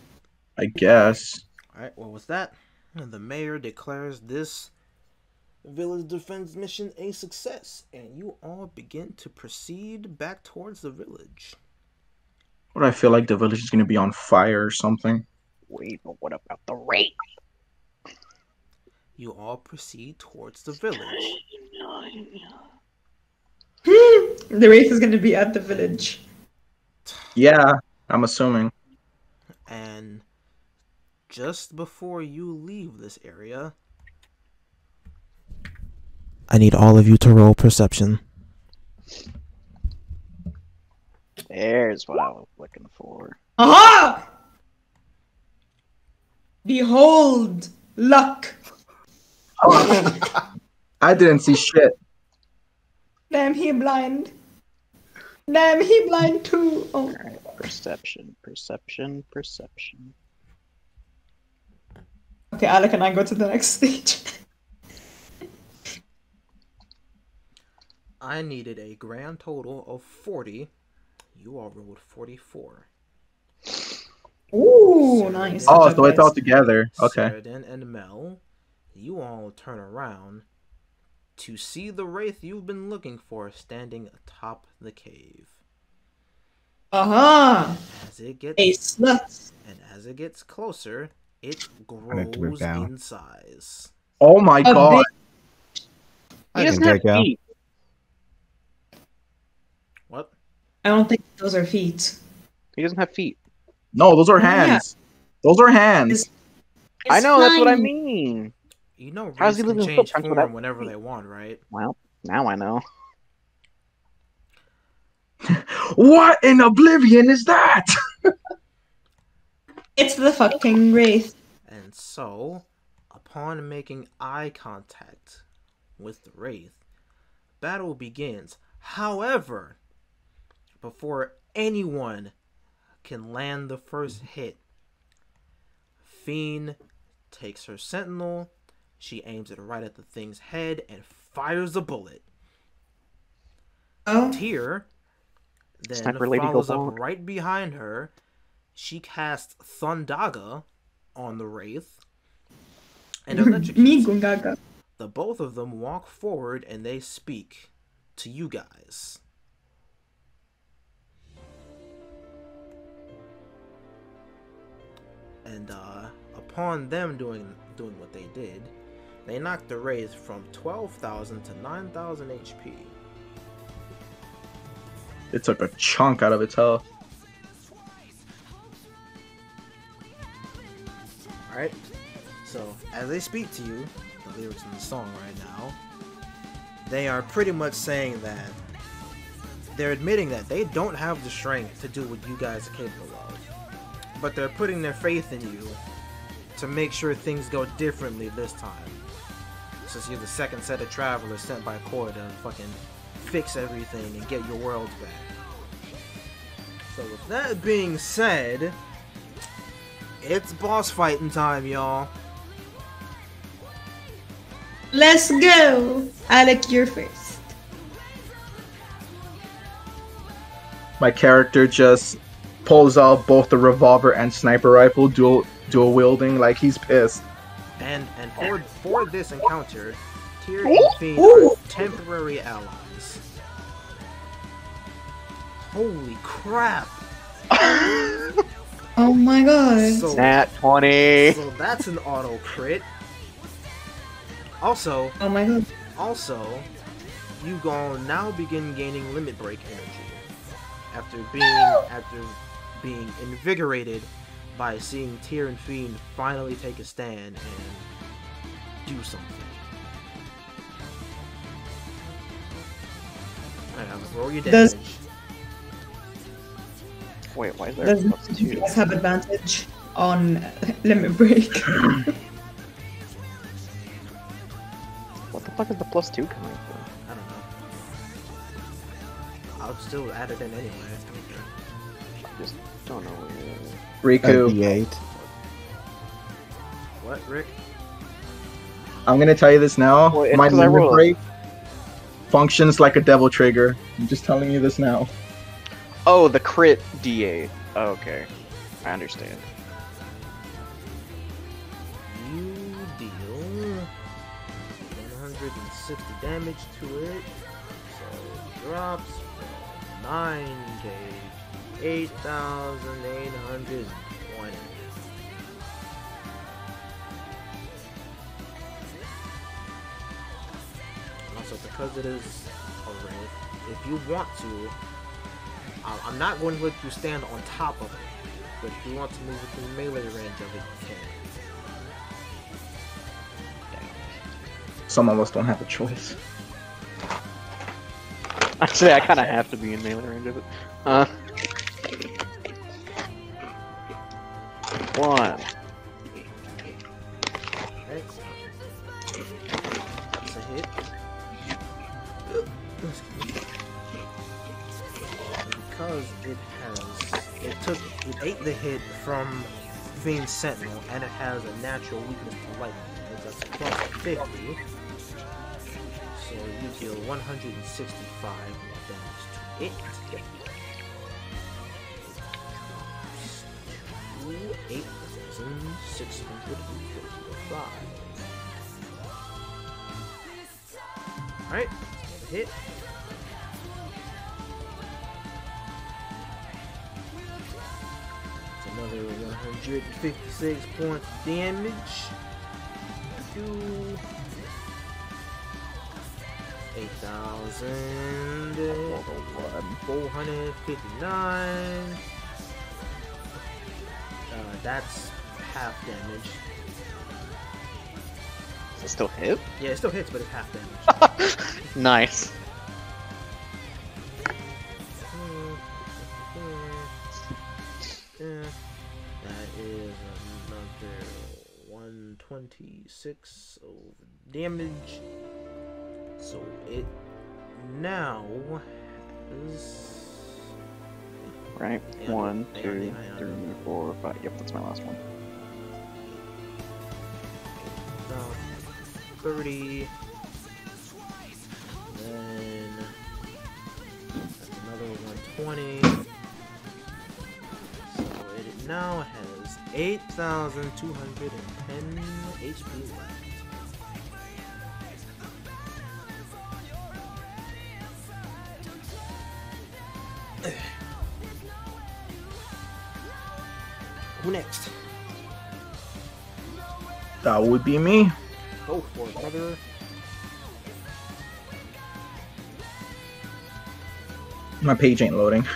I guess. All right. What was that? The mayor declares this village defense mission a success, and you all begin to proceed back towards the village. What I feel like the village is gonna be on fire or something. Wait, but what about the rate? You all proceed towards the village. the wraith is gonna be at the village. Yeah, I'm assuming. And just before you leave this area, I need all of you to roll perception. There's what I was looking for. Aha! Behold, luck. I didn't see shit. Damn, he blind. Damn, he blind too. Oh. Perception, perception, perception. Okay, Alec and I go to the next stage. I needed a grand total of 40. You all rolled 44. Ooh, nice. Oh, so it's all together. Okay. Sheridan and Mel, you all turn around to see the wraith you've been looking for standing atop the cave. Aha! As it gets A slut. and as it gets closer, it I need to grows down. in size. Oh my A god. I He can doesn't have take out. feet. What? I don't think those are feet. He doesn't have feet. No, those are Yeah. hands. Those are hands. It's- I It's know, that's what I mean. You know How's wraiths can change form without whenever they want, right? Well, now I know. What in oblivion is that? It's the fucking wraith. And so, upon making eye contact with the Wraith, battle begins. However, before anyone can land the first hit, Fiend takes her sentinel, she aims it right at the thing's head and fires a bullet. Oh, Tyr then Sniper lady go follows up bonk. right behind her. She casts Thundaga on the Wraith and me electrocutes. The both of them walk forward and they speak to you guys. And uh, upon them doing doing what they did, they knocked the Wraith from 12,000 to 9,000 HP. It took a chunk out of its health. Alright? So, as they speak to you, the lyrics in the song right now, they are pretty much saying that they're admitting that they don't have the strength to do what you guys are capable of. But they're putting their faith in you to make sure things go differently this time. Since you're the second set of travelers sent by Core to fucking fix everything and get your worlds back. So with that being said, it's boss fighting time, y'all. Let's go! Alec, you're first. My character just pulls out both the revolver and sniper rifle, dual dual wielding, like he's pissed. And and for for this encounter, Tyr and Fiend are temporary allies. Holy crap! Oh my god. So, Nat 20. so that's an auto crit. Also, Oh my god. also, you gonna now begin gaining limit break energy after being after being invigorated by seeing Tyr and Fiend finally take a stand and do something. Alright, now roll your Does- damage. Wait, why is there Does a plus two? guys have advantage on limit break? What the fuck is the plus two coming from? I don't know. I'll still add it in anyway. I just don't know Riku, D8. What, Rick? I'm gonna tell you this now. Well, it's My 'cause limit break functions like a devil trigger. I'm just telling you this now. Oh, the crit D8. Oh, okay. I understand. You deal 160 damage to it. So it drops from 9 gauge 8,820. Also, because it is a raid, if you want to, I'm not going to let you stand on top of it, but if you want to move within melee range of it, you can. Some of us don't have a choice. Actually, I kind of have to be in melee range of it. Uh one. That's a hit. Because it has, it took, it ate the hit from Fiend Sentinel, and it has a natural weakness to lightning. That's plus 50. So you deal 165 more damage to it. 8,655. Alright, hit. It's another 156 points damage. To 8,459. Uh, that's half damage. Does it still hit? Yeah, it still hits, but it's half damage. Nice. That is another 126 of damage. So it now is. Right. Yeah, One, hang two, hang three, four, five. Yep, that's my last one. Now 30. Then another 120. So it now has 8,210 HP left. Who next? That would be me. Go for it, brother. My page ain't loading.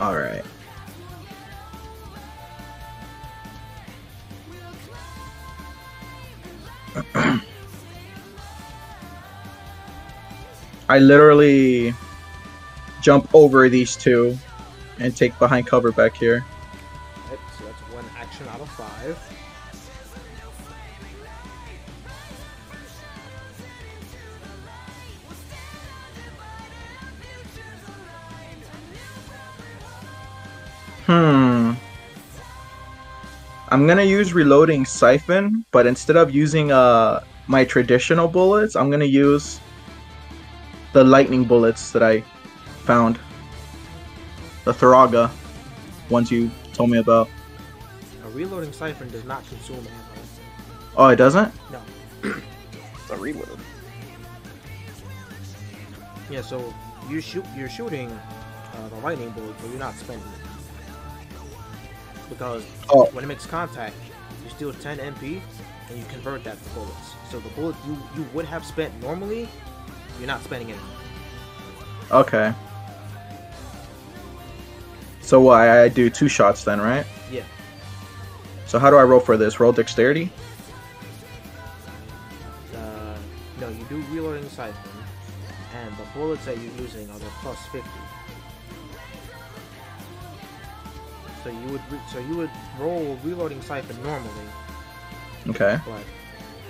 Alright. I literally jump over these two and take behind cover back here. Right, so that's one action out of five. Hmm. I'm gonna use reloading siphon, but instead of using uh my traditional bullets, I'm gonna use the lightning bullets that I found. The Thraga ones you told me about. A reloading siphon does not consume ammo. Oh, it doesn't? No. It's a reload. Yeah, so you shoot, you're shooting uh, the lightning bolt, but you're not spending it. Because Oh. when it makes contact, you steal 10 MP, and you convert that to bullets. So the bullet you, you would have spent normally, you're not spending it. anymore. Okay. So what, I I do two shots then, right? Yeah. So how do I roll for this? Roll dexterity? Uh, no, you do reloading siphon, and the bullets that you're using are the plus 50. So you would re- so you would roll reloading siphon normally, Okay. but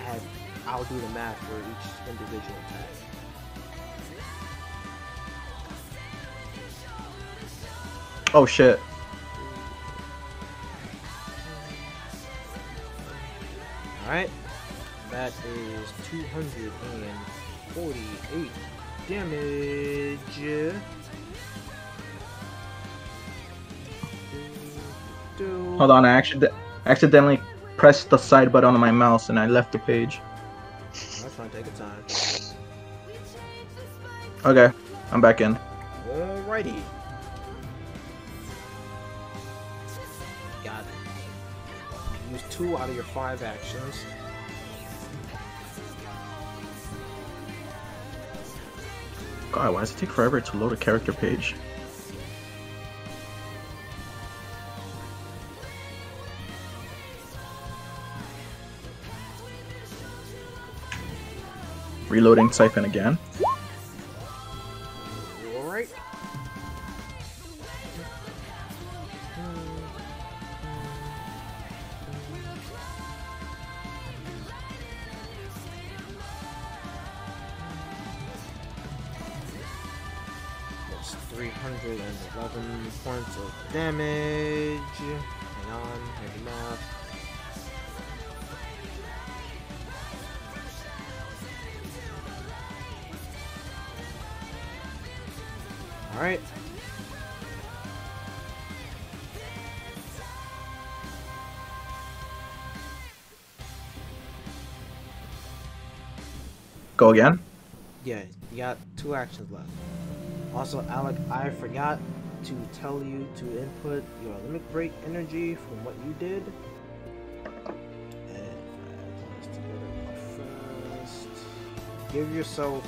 have I'll do the math for each individual attack. Oh shit. Alright, that is 248 damage. Hold on, I actually accidentally pressed the side button on my mouse and I left the page. That's fine, take your time. Okay, I'm back in. Alrighty. Two out of your five actions. God, why does it take forever to load a character page? Reloading Siphon again. Points of damage. Hang on, heavy math. Alright. Go again. Yeah, you got two actions left. Also, Alec, I forgot to tell you to input your limit break energy from what you did. Give yourself.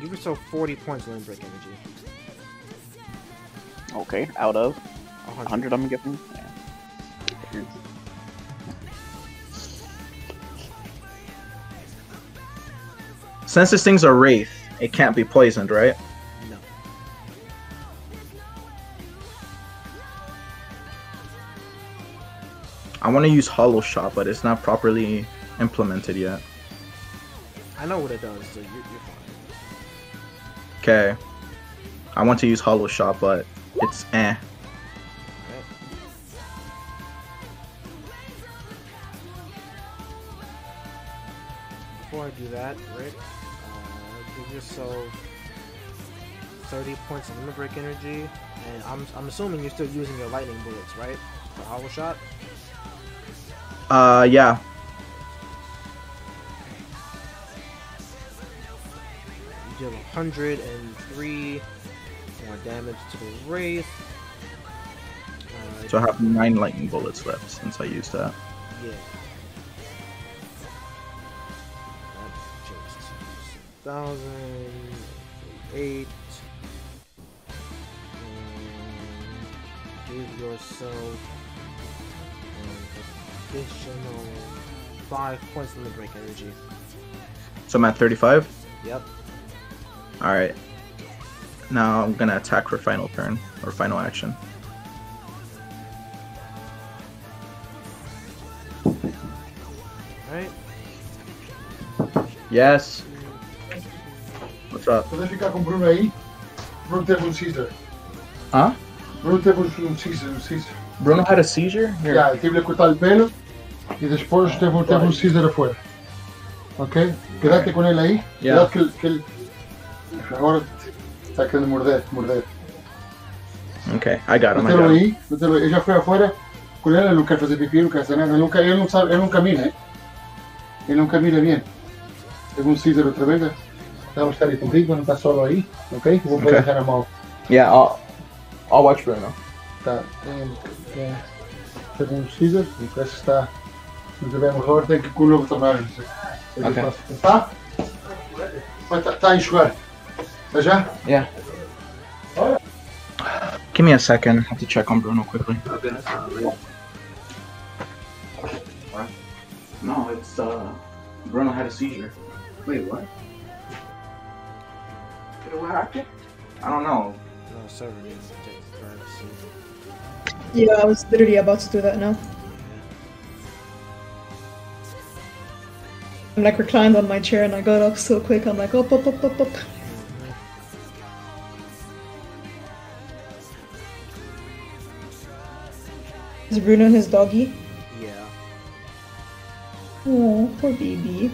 Give yourself 40 points limit break energy. Okay, out of 100. 100, I'm guessing. Since this thing's a wraith, it can't be poisoned, right? No. I want to use Hollow Shot, but it's not properly implemented yet. I know what it does, so you're, you're fine. Okay. I want to use Hollow Shot, but it's eh. Before I do that, Rick, give yourself 30 points of limit break energy, and I'm, I'm assuming you're still using your lightning bullets, right? For hollow shot? Uh, yeah. You deal 103 more damage to the Wraith. Uh, So I have nine lightning bullets left since I used that. Yeah. 2008 give yourself an additional 5 points limit break energy. So I'm at 35? Yep. Alright. Now I'm gonna attack for final turn, or final action. Alright. Yes. What's up? Poder ficar com o Bruno aí? Bruno teve um Caesar. Huh? Bruno teve um Caesar, um Caesar. Bruno had a seizure. Here. Já, tive-lhe a cortar o pelo e depois teve, um- teve um Caesar afuera. Ok? Quédate com ele aí. Yeah. Cuidado que ele, que ele agora está querendo morder, morder. Okay, I got him. I Metê-lo got him. aí, metê-lo aí. Ele já foi afuera com ele, ele não quer fazer pipi, não quer fazer nada. Ele não, quer, ele não sabe, ele não camina, hein? Ele não camina bem. Teve um Caesar outra vez. Né? Vamos estar aí contigo, não está solo aí, ok? Vou Ok. deixar a mão. Yeah, I'll, I'll watch Bruno. Tá. É, é, teve um Caesar parece que está. Se não tiver morrer, tem que com o novo. Ok. Tá? Mas está tá a enxugar. Tá já? Yeah. Give me a second. I have to check on Bruno quickly. No, it's uh, Bruno had a seizure. Wait, what? What happened? I don't know. No, server needs to take privacy. Yeah, I was literally about to do that now. I'm like reclined on my chair and I got up so quick. I'm like, up, up, up, up, up. Is Bruno his doggy? Yeah. Oh, poor baby.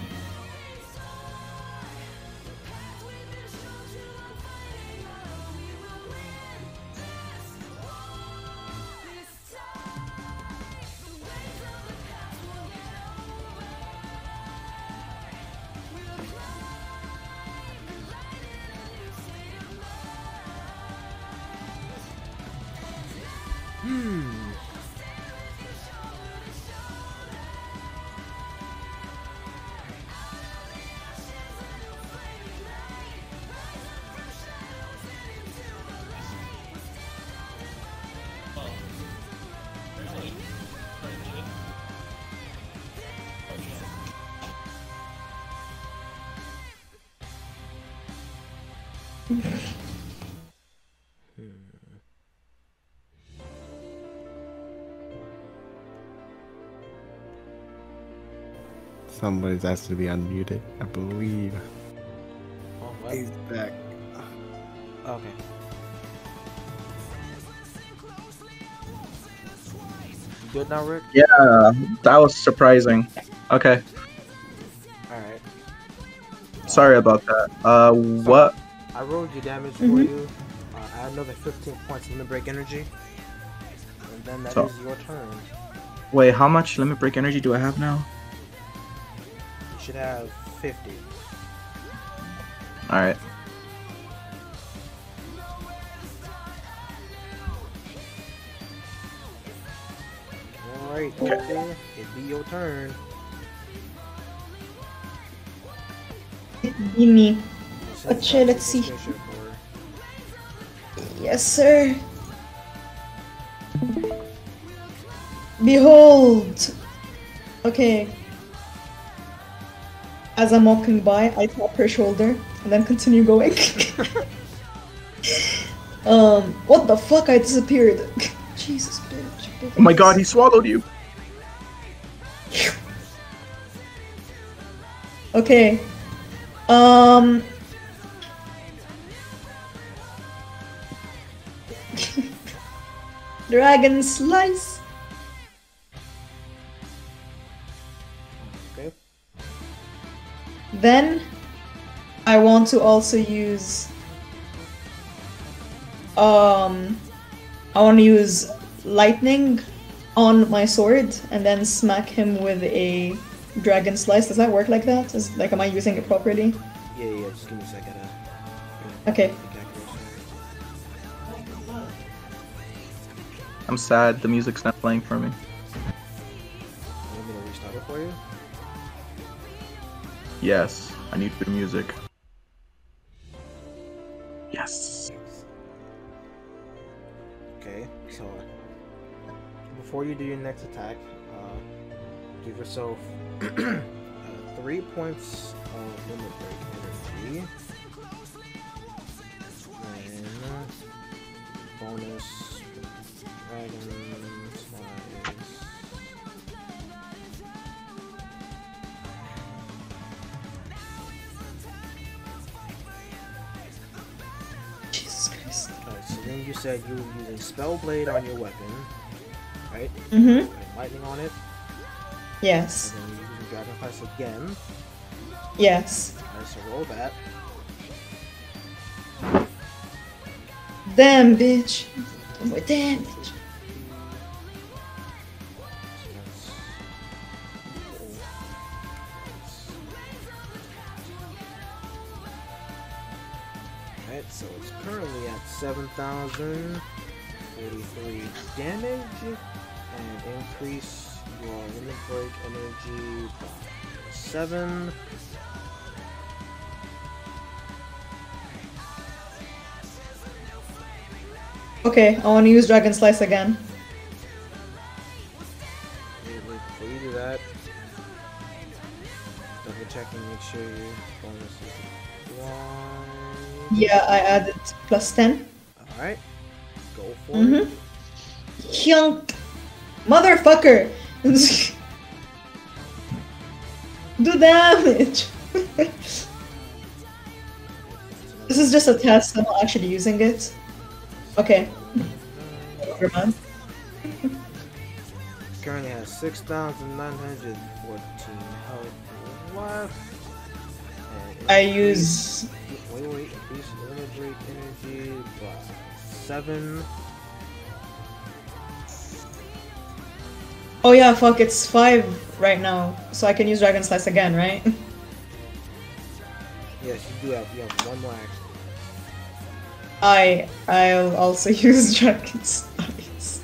Somebody's asked to be unmuted, I believe. Oh, what? He's back. Okay. You good now, Rick? Yeah, that was surprising. Okay, Alright. sorry about that. Uh, what? I rolled your damage for Mhm. you. Uh, add another 15 points limit break energy. And then that is So- your turn. Wait, how much limit break energy do I have now? You should have 50. All right. Alright, okay. It'd be your turn. Be me. Okay, let's see. Yes, sir. Behold. Okay. As I'm walking by, I tap her shoulder and then continue going. um, what the fuck? I disappeared. Jesus, bitch. Oh my god, he swallowed you. Okay. Um. Dragon slice. Then I want to also use um I want to use lightning on my sword and then smack him with a dragon slice. Does that work like that? Is like am I using it properly? Yeah, yeah, just give me a second. Uh, Okay. I'm sad. The music's not playing for me. Want me to restart it for you? Yes, I need good music. Yes. Okay, so before you do your next attack, uh, give yourself uh, three points of limit break energy. And bonus dragon Alright, so then you said you were using Spellblade on your weapon, right? Mm-hmm. Lightning on it, Yes. and then you're using Dragon Slice again. Yes. Alright, so roll that. Damn, bitch. Oh my 7,043 damage and increase your limit break energy by 7. Okay, I want to use dragon slice again. Before you do that, double check and make sure your bonus is. Yeah, I added plus ten. Alright, go for Mm-hmm. it. Hyunk. Motherfucker. Do damage. this is just a test. I'm not actually using it. Okay. Never mind. Currently has 6,914 health left. I use Wait, increase limit break energy by 7. Oh yeah, fuck, it's five right now, so I can use Dragon Slice again, right? Yes, you do have, you have one more action. I I'll also use Dragon Slice.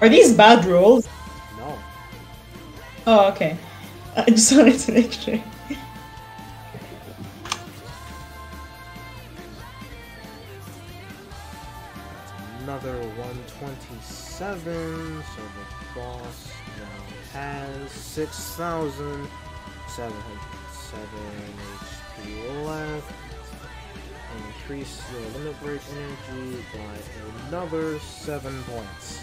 Are these bad rolls? No. Oh, okay. I just wanted to make sure. Another 127. So the boss now has 6,707 HP left. Increase your limit break energy by another 7 points.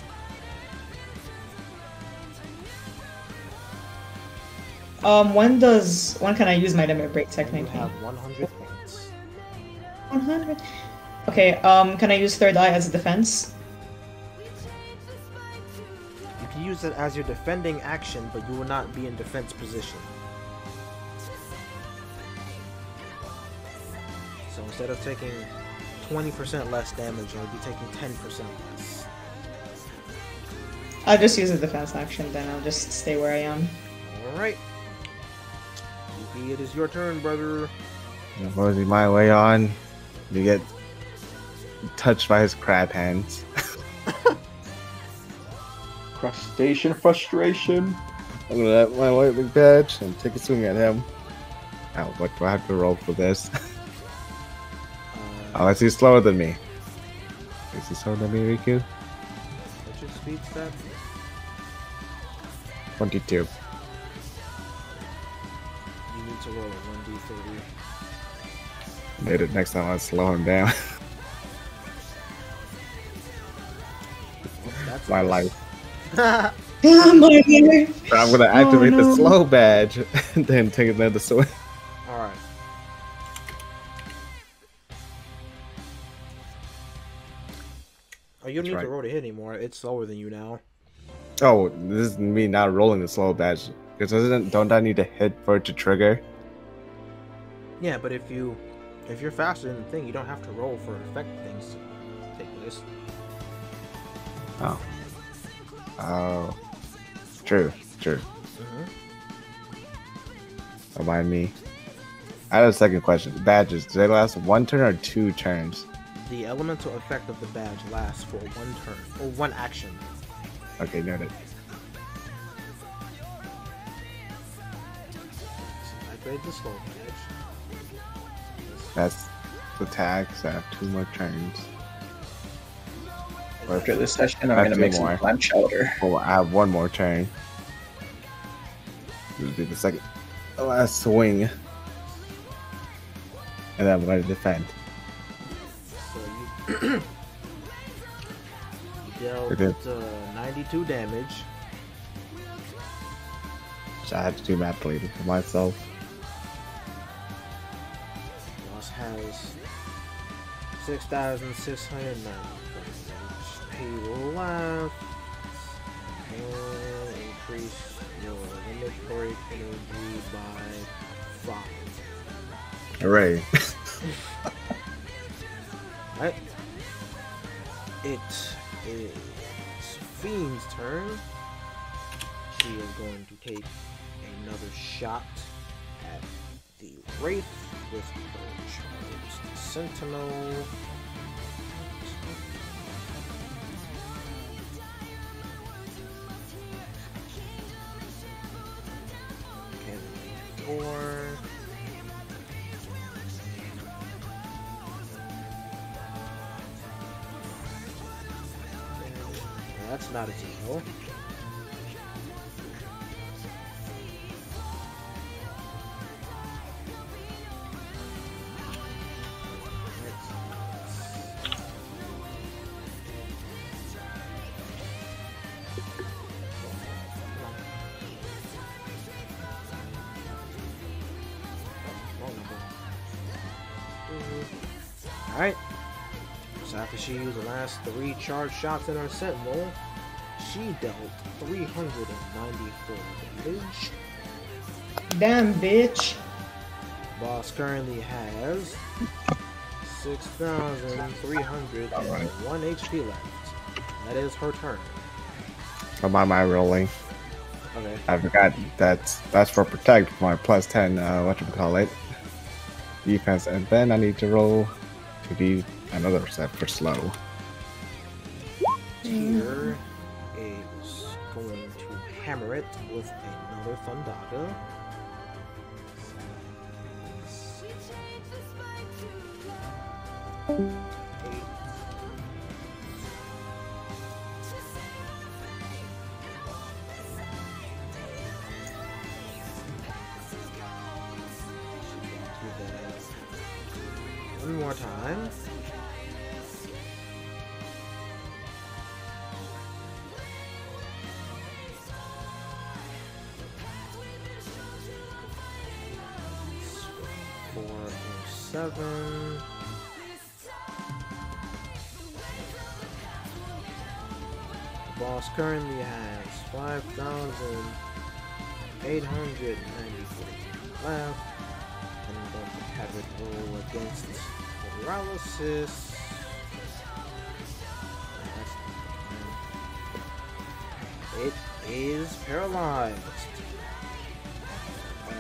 Um, when does when can I use my limit break technique? You have 100 points. 100. Okay. Um, can I use third eye as a defense? You can use it as your defending action, but you will not be in defense position. So instead of taking 20% less damage, you'll be taking 10% less. I'll just use a defense action. Then I'll just stay where I am. Alright. Yuki, it is your turn, brother. Mosey my way on. You get touched by his crab hands. Crustacean frustration. I'm gonna let my lightning badge and take a swing at him. Oh, what do I have to roll for this? Uh, Unless he's slower than me. Is he slower than me, Riku? what's your speed stat? 22. You need to roll a 1d30. Made it next time I'll slow him down. my life. Yeah, my life. I'm gonna activate oh, no. the slow badge and then take another swing. Alright. Oh, you don't That's need right. to roll to hit anymore. It's slower than you now. Oh, this is me not rolling the slow badge. Because doesn't don't I need to hit for it to trigger? Yeah, but if you if you're faster than the thing, you don't have to roll for effect things to take this. Oh. Oh. True, true. Mm-hmm. Remind me. I have a second question. Badges, do they last one turn or two turns? The elemental effect of the badge lasts for one turn or one action. Okay, noted. So I grade the slow badge. That's the tag, so I have two more turns. After this session, I'm gonna two make some more. clam chowder. Oh, I have one more turn. This will be the second, the last swing. And then I'm going to defend. So you, you dealt uh, 92 damage. So I have to do math later for myself. Boss has 6,609 HP left. And increase your inventory energy by 5. Hooray. Right? It is Fiend's turn. She is going to take another shot at the Wraith with her charged Sentinel. Four. That's not a zero. Alright. So after she used the last three charge shots in her sentinel, she dealt 394 damage. Damn, bitch. Boss currently has 6,301 HP left. That is her turn. Am I my rolling? Okay. I forgot that's that's for protect my plus ten uh what you call it. Defense and then I need to roll to be another set for slow. Tier is going to hammer it with another Thundaga. Eight. Currently has five thousand eight hundred ninety-four left. And I'm going to have it roll against paralysis. It is paralyzed.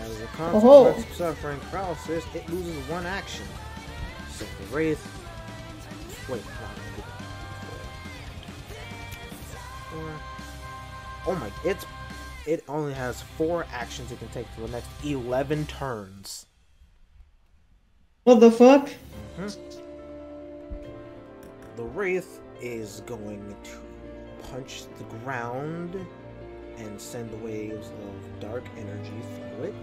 As a consequence of suffering paralysis, it loses one action. So the Wraith. Wait, no, Oh my, it's. It only has four actions it can take for the next 11 turns. What the fuck? Mm-hmm. The Wraith is going to punch the ground and send the waves of dark energy through it.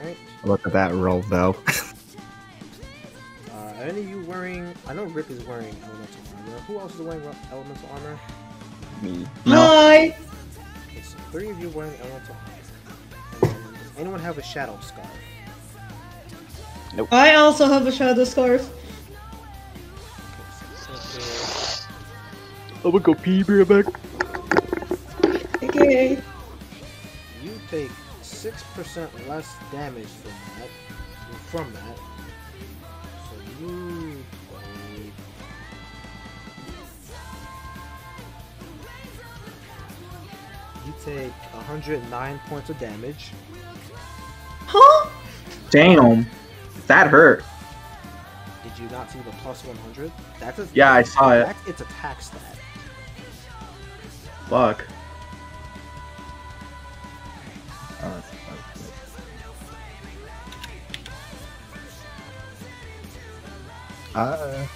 Alright. Look at that roll, though. Are any of you wearing. I know Rip is wearing elemental armor. Who else is wearing elemental armor? Me. No. Hi! Okay, so three of you wearing elemental armor. Does anyone have a shadow scarf? I also have a shadow scarf. Okay, so I'm gonna go pee, be right back. Okay. You take 6% less damage from that. From that. Take 109 points of damage. Huh? Damn. That hurt. Did you not see the plus 100? That's a, Yeah, I saw it. That's its attack stat. Fuck. Uh,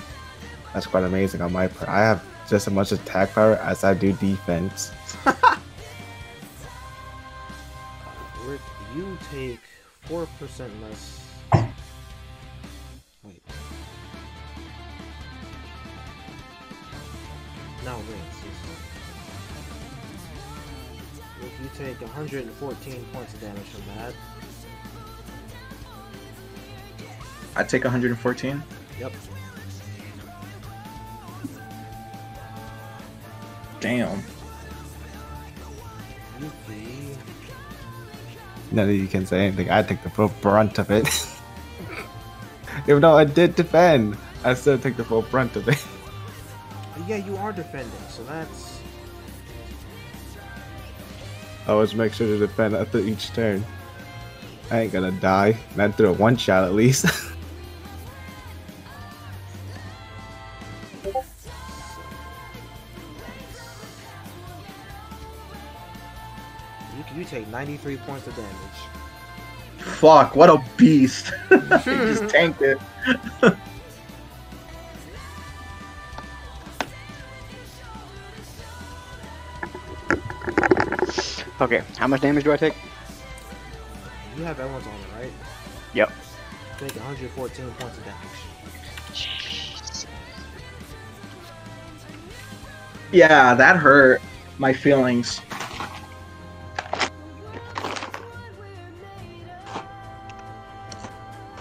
that's quite amazing on my part. I have just as much attack power as I do defense. you take 4% less. Wait. No, wait. If you take 114 points of damage from that. I take 114. Yep. Damn. Yuki. None of you can say anything. I take the full brunt of it. Even though I did defend, I still take the full brunt of it. Yeah, you are defending, so that's. I always make sure to defend after each turn. I ain't gonna die. Not through a one shot at least. take 93 points of damage. Fuck, what a beast. he just hmm. tanked it. Okay, how much damage do I take? You have Ellen's on it, right? Yep. Take 114 points of damage. Yeah, that hurt my feelings.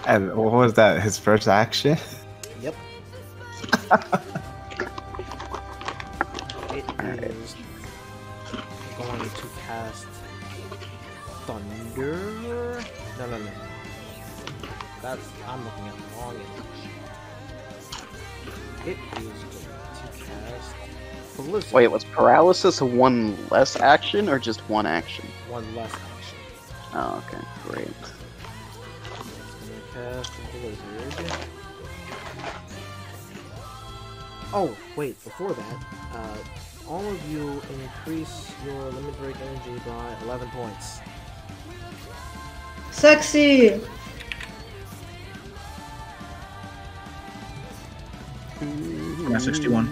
And what was that? His first action? Yep. it is going to cast Thunder. No, no, no. That's I'm looking at the wrong image. It is going to cast Felicity. Wait, was paralysis one less action or just one action? one less action. Oh, okay, great. It's gonna cast Blizzard. Oh, wait, before that, uh, all of you increase your limit break energy by 11 points. Sexy! Yeah, 61.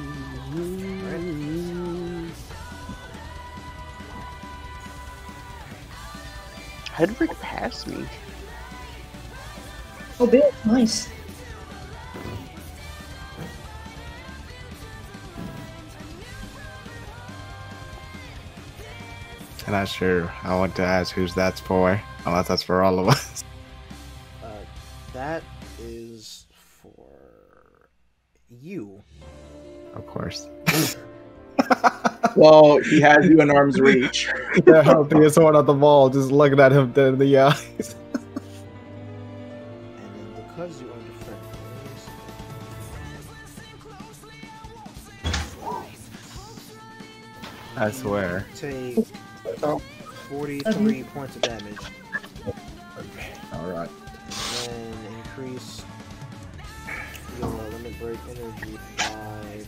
How did Rick pass me? Oh, big, nice. I'm not sure. I want to ask who's that's for. Unless that's for all of us. Uh, that is for you. Of course. Well, he has you in arm's reach. yeah, I'm thinking someone at the mall just looking at him dead in the eyes. I swear. take So, 43 points of damage. Alright. and increase your limit break energy by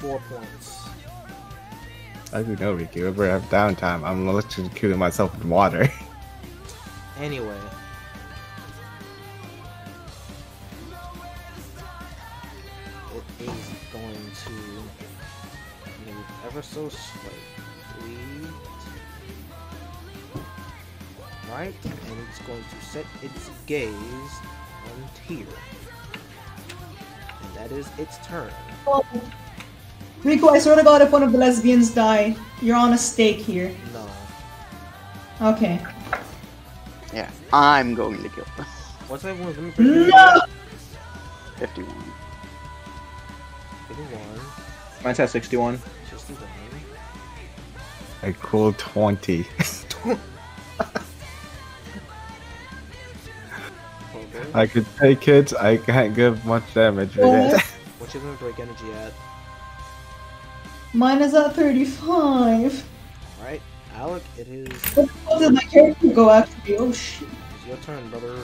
four points. As you know, Ricky, whenever I have downtime, I'm electrocuting myself with water. Anyway. Ever so slightly. Right? And it's going to set its gaze on Tyr. And that is its turn. Oh. Rico, I swear to God, if one of the lesbians die, you're on a stake here. No. Okay. Yeah, I'm going to kill them. What's everyone's limit break energy? No! 51. 51, Mine's at 61. 61. A cool 20. Okay. I could take it, I can't give much damage. What? What's your limit break energy at? Mine is at 35. Alright, Alec, it is, What the fuck did my character go actually? Oh shit. it's your turn, brother.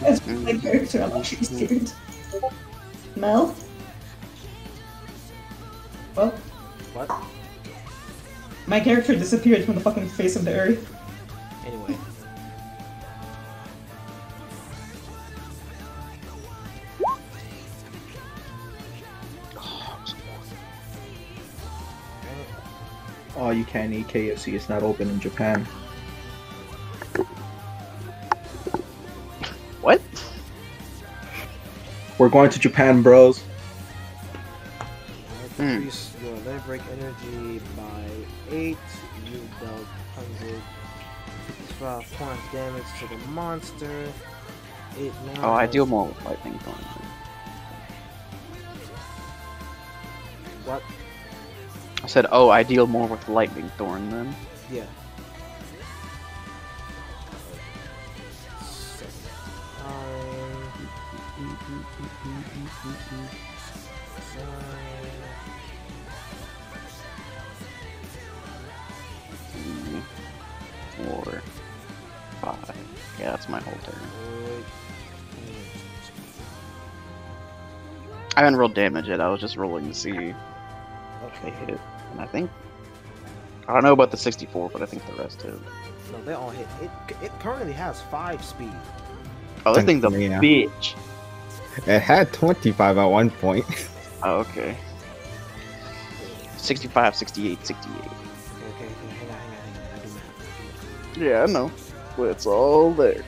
That's my character. I'm actually scared. Mel? Well, What? my character disappeared from the fucking face of the earth. Anyway. Oh, you can't eat KFC. It's not open in Japan. What? We're going to Japan, bros. Alec, Increase your limit break energy by 8. You dealt 155 points damage to the monster. It now Oh, I deal more with lightning thorn. What? I said, oh, I deal more with lightning thorn then. Yeah. Four, five. Yeah, that's my whole turn. I haven't rolled damage yet. I was just rolling to see if they hit. And I think I don't know about the 64, but I think the rest hit. No, they all hit. It it currently has five speed. Oh, this thing's a Yeah. bitch. It had 25 at one point. Oh, okay. 65, 68, 68. Yeah, I know. But it's all there.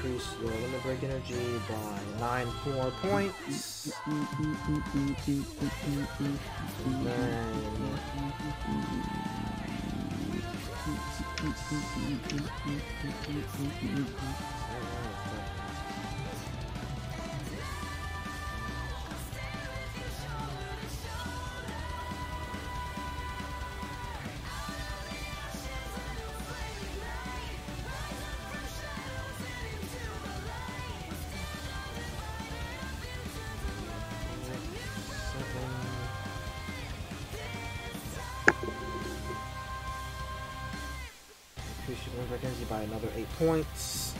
Increase the limit break energy by 9 more points. another 8 points.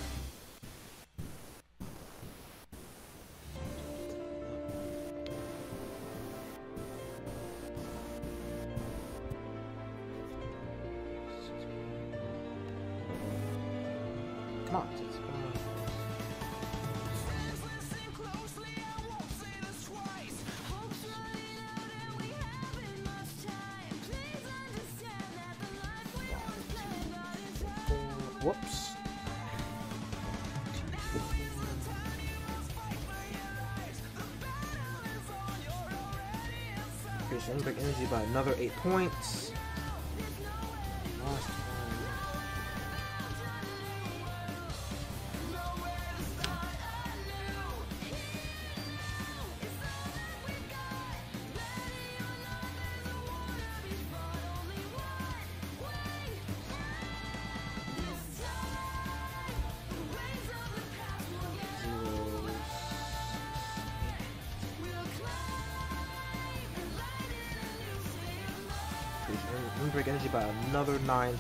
Come on. Uh, limit break energy by another 8 points.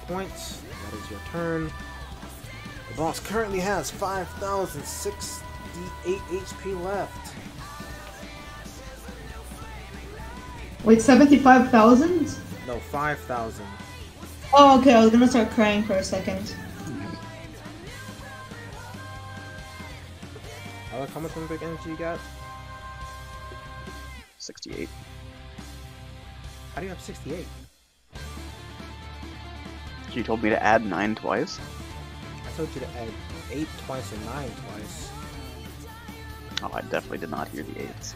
Points. That is your turn. The boss currently has 5,068 HP left. Wait, 75,000? No, 5,000. Oh, okay, I was gonna start crying for a second. Alec, how much limit break energy you got? 68. How do you have 68? You told me to add 9 twice. I told you to add 8 twice and 9 twice. Oh, I definitely did not hear the 8s.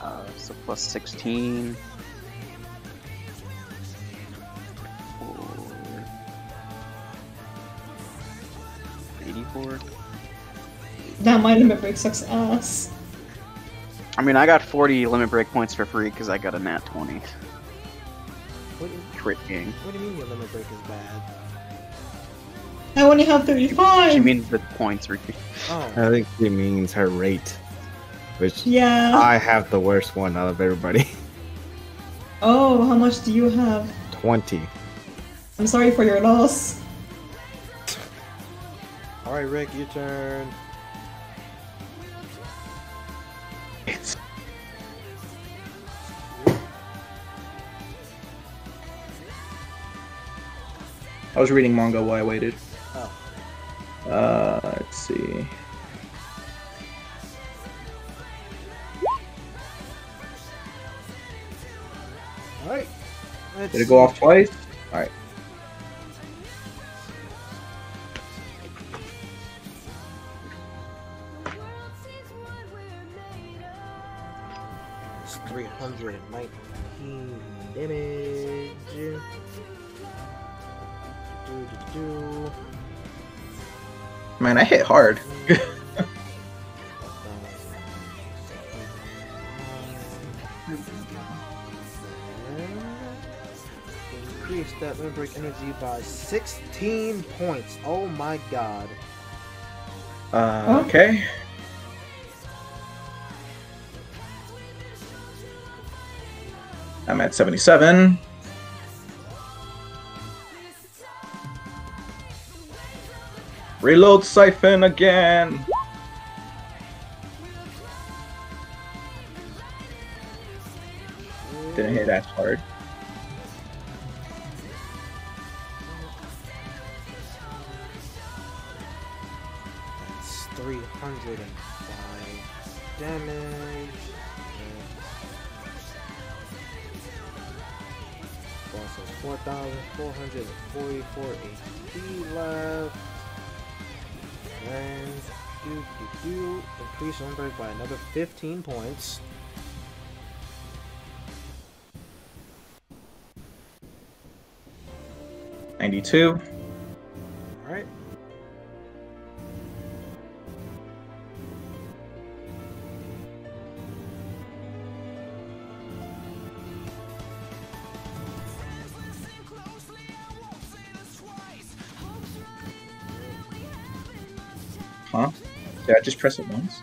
Uh, so plus 16. Four. 84. Damn, my limit break sucks ass. I mean, I got 40 limit break points for free because I got a nat 20 What do, you, crit game. what do you mean your limit break is bad? I only have 35! She 35! means the points, Ricky. Oh, I think she means her rate, which Yeah. I have the worst one out of everybody. Oh, how much do you have? 20. I'm sorry for your loss. alright, Rick, your turn. Was reading manga while I waited. Oh. Uh, let's see. Alright. Did it go off twice? Hard. Increase that limit break energy by 16 points. Oh my god. Uh, okay. I'm at 77. Reload siphon again. 15 points. Ninety-two. Alright. Huh? Did I just press it once?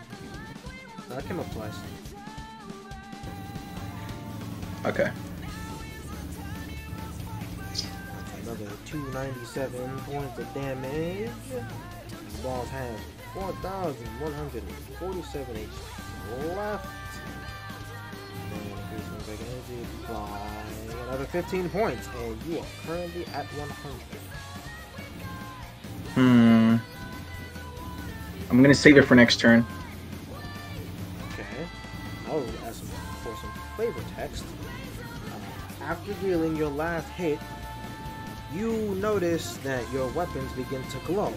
297 points of damage. Boss has 4,147 HP left. And increasing big energy by another 15 points, and you are currently at 100. Hmm. I'm gonna save it for next turn. Okay. I'll ask for some flavor text. Uh, after dealing your last hit, you notice that your weapons begin to glow.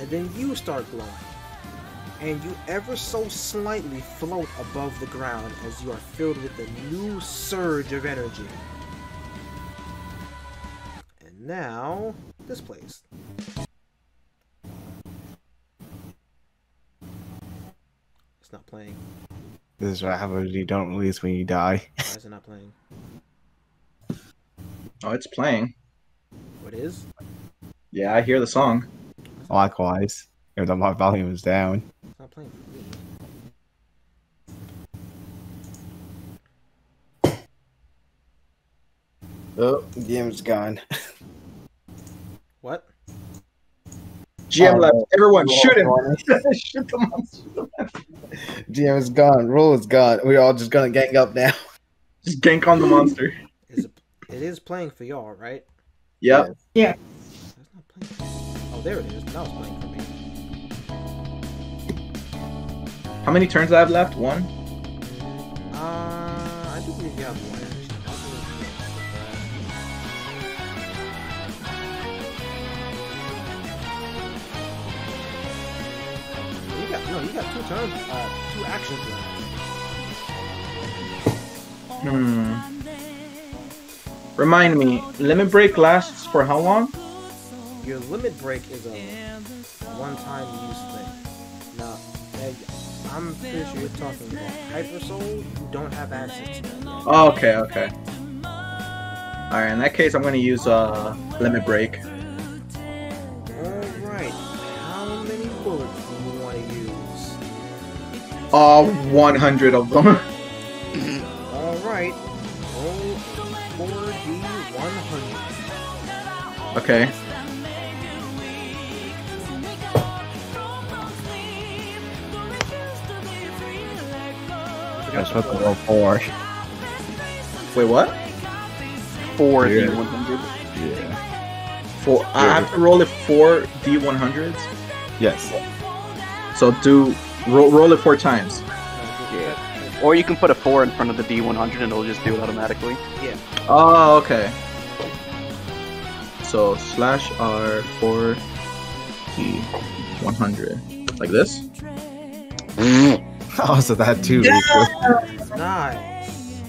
And then you start glowing. And you ever so slightly float above the ground as you are filled with a new surge of energy. And now, this place. It's not playing. This is what happens when you don't release when you die. Why is it not playing? Oh, it's playing. What is? Yeah, I hear the song. Likewise, even though my volume is down. It's not playing for me. Oh, the game's gone. What? GM Oh, left. Everyone, roll shoot him! shoot the monster. GM is gone. Rule is gone. We're all just gonna gang up now. Just gank on the monster. Is it? It is playing for y'all, right? Yep. Yeah. It's not playing. Oh, there it is. Now it's playing for me. How many turns I have left? One. Uh, I do believe you have one. You got no. You got two turns. Uh, two actions left. Hmm. Remind me, limit break lasts for how long? Your limit break is a one-time use thing. Now, I'm pretty sure you're talking about Hyper Soul. You don't have access to that yet. Oh, okay, okay. Alright, in that case, I'm gonna use uh, limit break. Alright, how many bullets do you want to use? All 100 of them. okay. That's what the roll for. Wait, what? Four Yeah. D100. Yeah. Four. I have to roll it four D100s. Yes. So do roll, roll it four times. Yeah. Or you can put a four in front of the D100 and it'll just do it automatically. Yeah. Oh, okay. So slash R four D100 like this. Also, that too. Riku. Nice.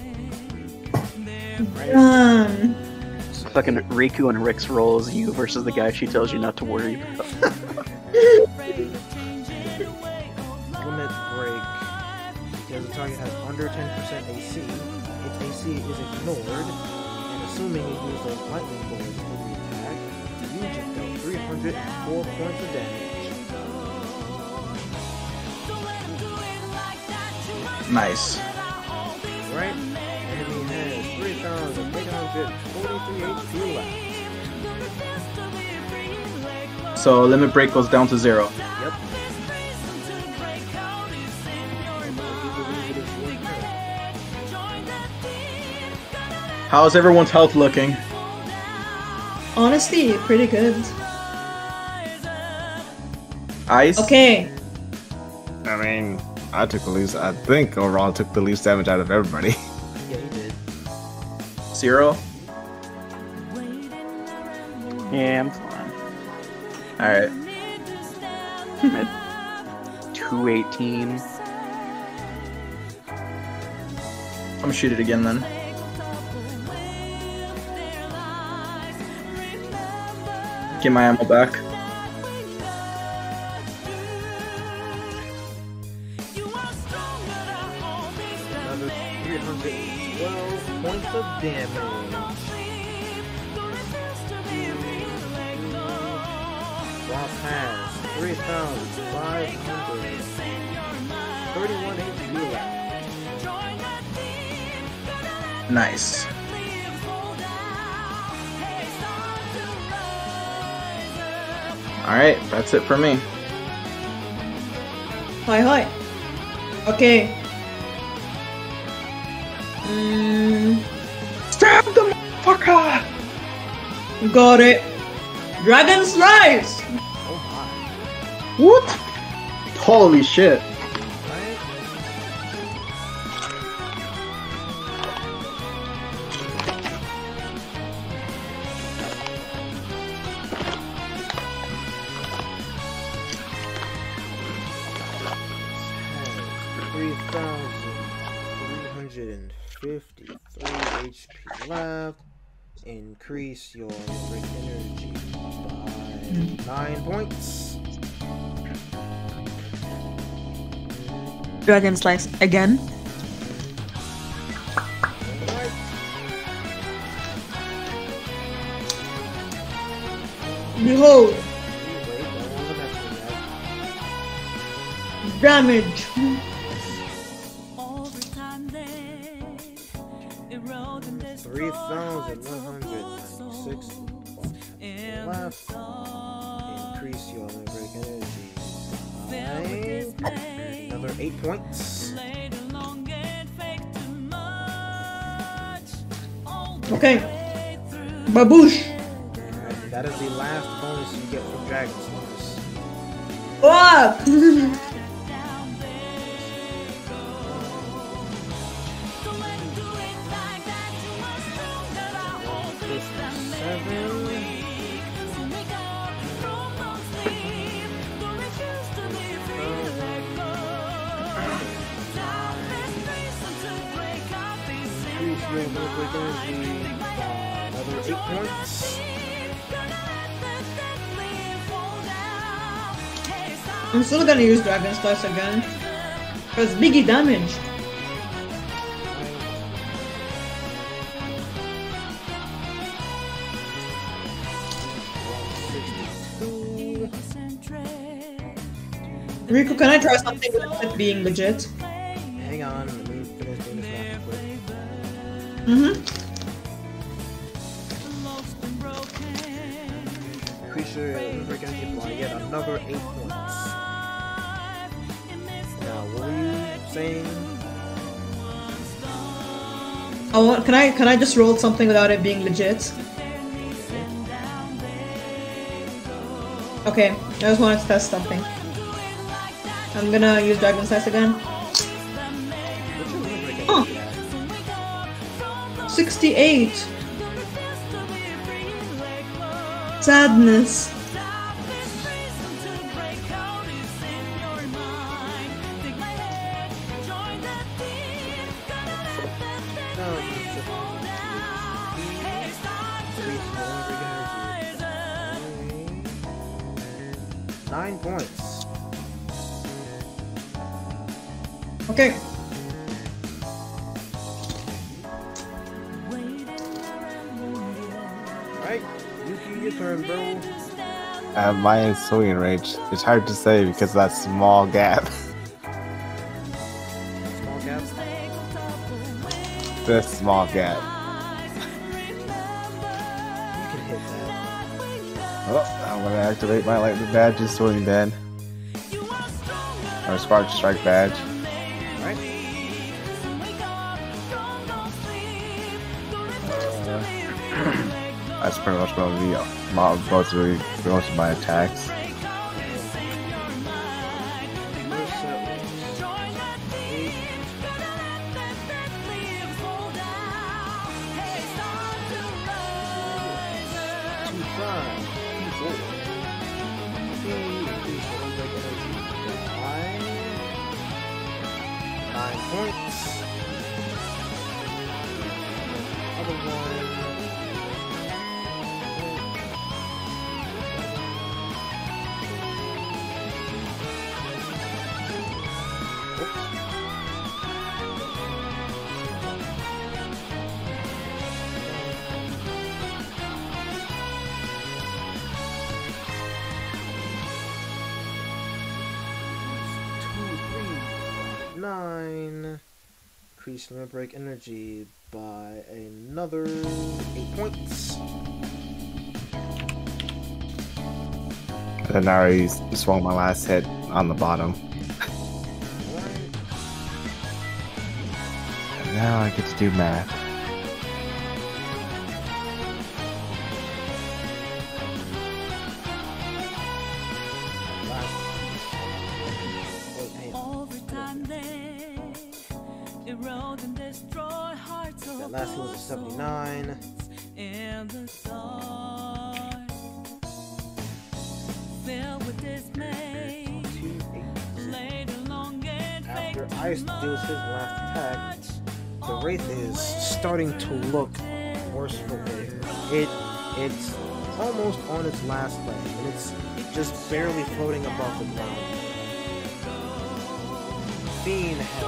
Right. Um, Fucking Riku and Rick's roll is you versus the guy she tells you not to worry about. Limit break. Because the target has under 10% AC, its AC is ignored, and assuming it used those lightning bolts just dealt 304 points of damage. Nice. Right? Enemy has 3,843 HP left. So limit break goes down to zero. Yep. And I do believe it is your turn. How's everyone's health looking? Honestly, pretty good. Ice. Okay, I mean, I took the least. I think overall took the least damage out of everybody. Yeah, you did. Zero. Yeah, I'm fine. All right. I'm at 218. I'm gonna shoot it again then. Get my ammo back. Points of damage. Boss has 3,531 HP left. Nice. Alright, that's it for me. Hi, hi. Okay. Mm, Stab the motherfucker! got it. Dragon Slice! What? Holy shit. Dragon Slice again. Behold, damage. Gonna use Dragon Slice again. Cause biggie damage. Riku, can I try something without it being legit? Hang on, let me finish doing this math quick. Mm-hmm. I can I just roll something without it being legit? Okay, I just wanted to test something. I'm gonna use Dragon Slice again. Oh. 68. Sadness. My swinging range. It's hard to say because of that small gap. Small cap. this small gap. You can hit that. Oh, I'm gonna activate my lightning badge and swing then. Or spark strike badge. Most of most of my attacks. Already swung my last hit on the bottom. Now I get to do math.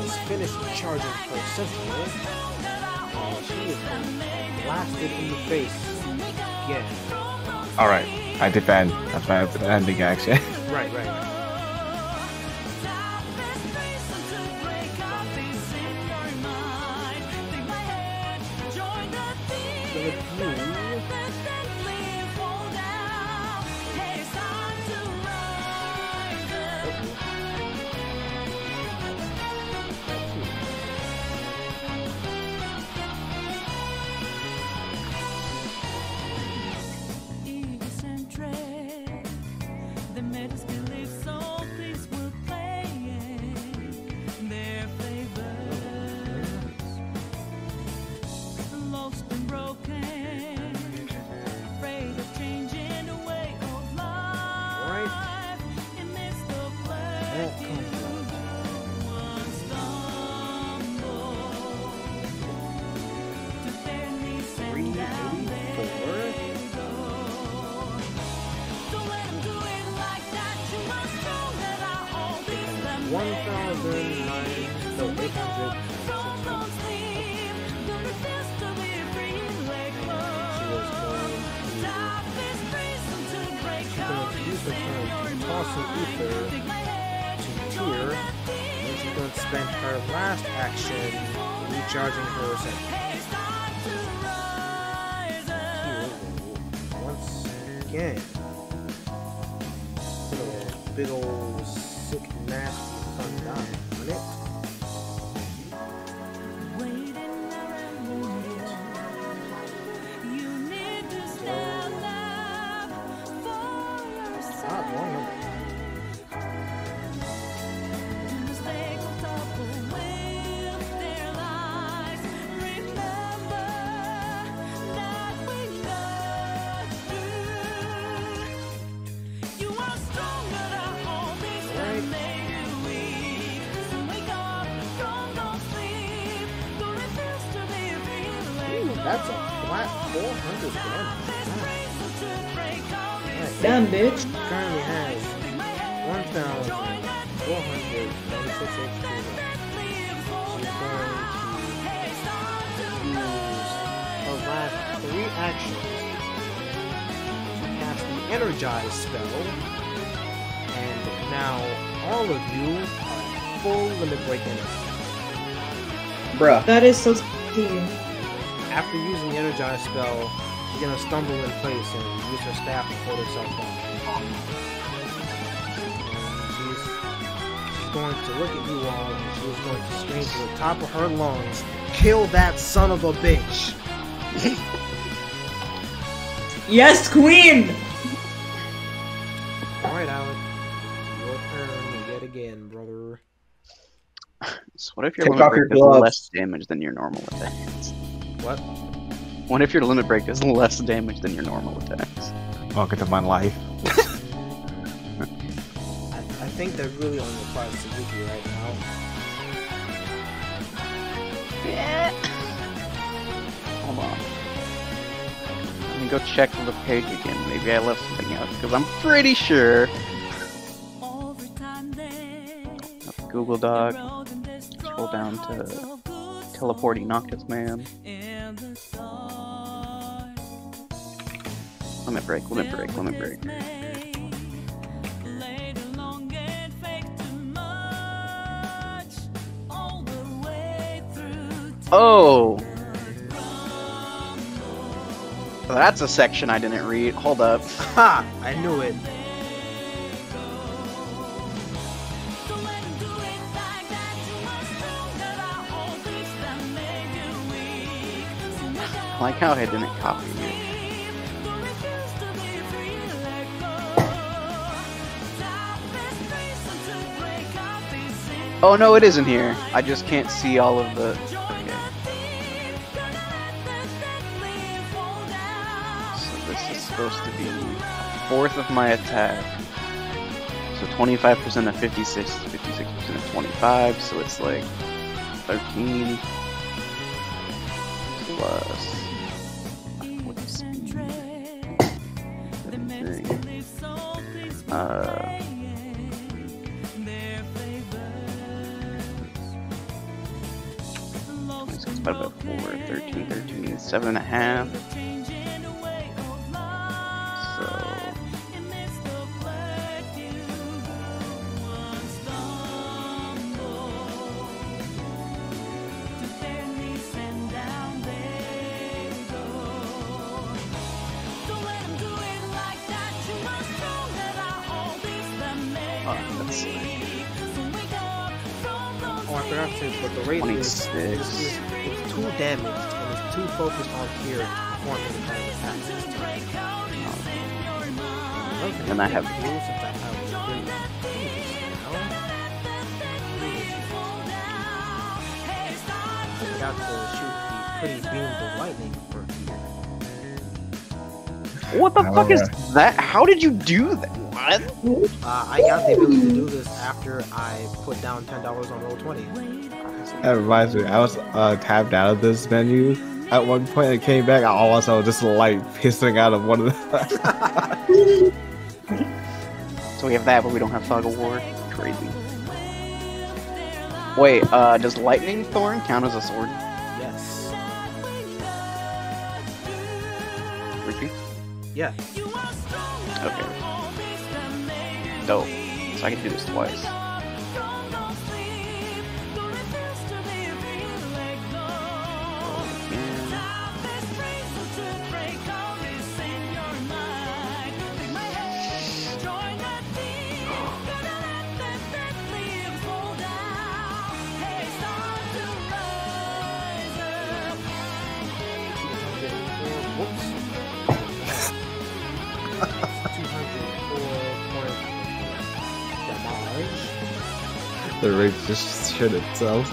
Fiend finished charging her sentinel. Uh, she is blasted in the face again. Alright, I defend. That's my ending action. Right, right. Three actions to cast the Energize spell. And now all of you are full limit break energy. Bruh. That is so spooky. After using the Energize spell, she's gonna stumble in place and use her staff to hold herself up. She's, she's going to look at you all and she's going to scream to the top of her lungs, Kill that son of a bitch! Yes, queen! Alright, Alec. Your turn yet again, brother. So what if your Take limit off break your does less damage than your normal attacks? What? What if your limit break does less damage than your normal attacks? Welcome to my life. I, I think that really only applies to Yuki right now. Hold on. Let me go check the page again. Maybe I left something out because I'm pretty sure. Google Doc. Scroll down to teleporting Noctis Man. Limit break. Limit break. Limit break. Oh. That's a section I didn't read. Hold up. Ha! I knew it. like how I didn't copy you. Oh no, it isn't here. I just can't see all of the fourth of my attack. So 25% of 56 56% of 25, so it's like 13 plus. What's? 33. Uh. Divided by four, 13, 13, seven and a half. Forgot to say, but the rating is, 26. is, is, it's too damaged and it's too focused on here to perform any kind of attack this. Okay, And I have- blue since I have green. Forgot to shoot the pretty beams of lightning for here. What the Oh, fuck is that? How did you do that? What? Uh, I got the ability to do this after I put down ten dollars on Roll20. That reminds me, I was uh, tapped out of this menu at one point and came back. I almost saw just light pissing out of one of the. So we have that, but we don't have Fog of War. Crazy. Wait, uh, does Lightning Thorn count as a sword? Yes. Ricky? Yeah. Okay. Dope. So I can do this twice. The rig just shit itself.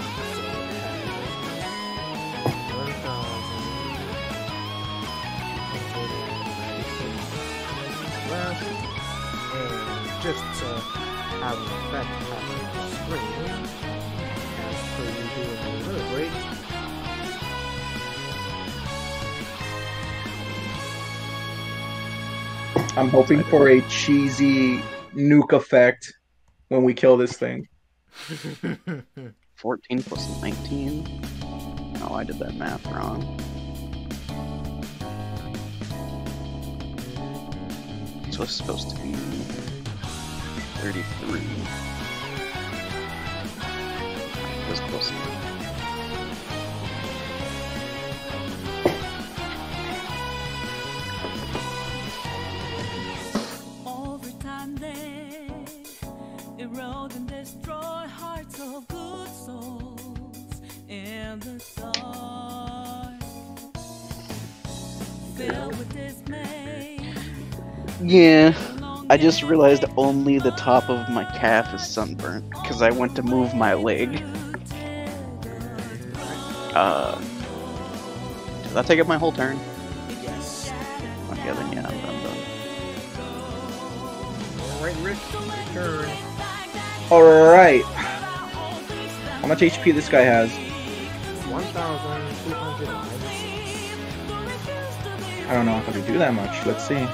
And just to have an effect happening on the screen, as per you do in the another break, I'm hoping for a cheesy nuke effect when we kill this thing. 14 plus 19. Oh, I did that math wrong. So it's supposed to be 33. It was close enough. In the dark. Filled with dismay. Yeah, I just realized only the top of my calf is sunburnt because I went to move my leg. Uh, does that take up my whole turn? yes. Okay, then yeah, I'm, I'm done. Alright, Rick, turn. Alright. How much HP this guy has? 1,296. I don't know if I can do that much. Let's see.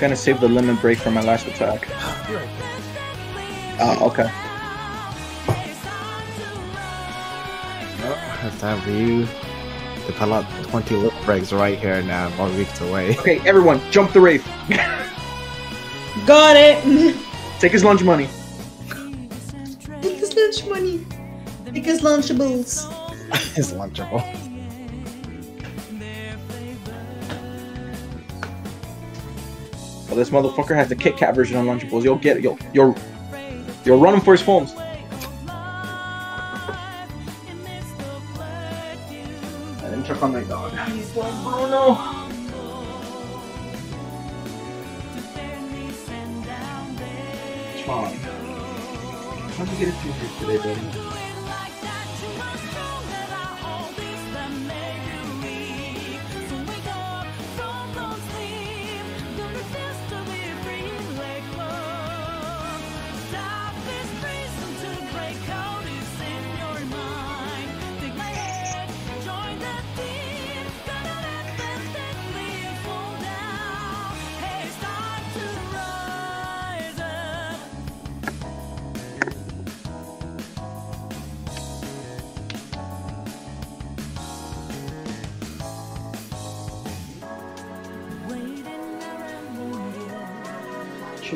Gonna save the limit break for my last attack. You're right there. Uh, okay. Oh, it's time for you to pull out 20 lip breaks right here now, one weeks away. Okay, everyone, jump the Wraith. Got it! Take his lunch money. Take his lunch money. Take his Lunchables. his Lunchable. Well, this motherfucker has the Kit Kat version of Lunchables. You'll get it. You'll, you're you'll run him for his phones. I didn't check on my dog. Oh no. Sean. How'd you get a two hit today, buddy?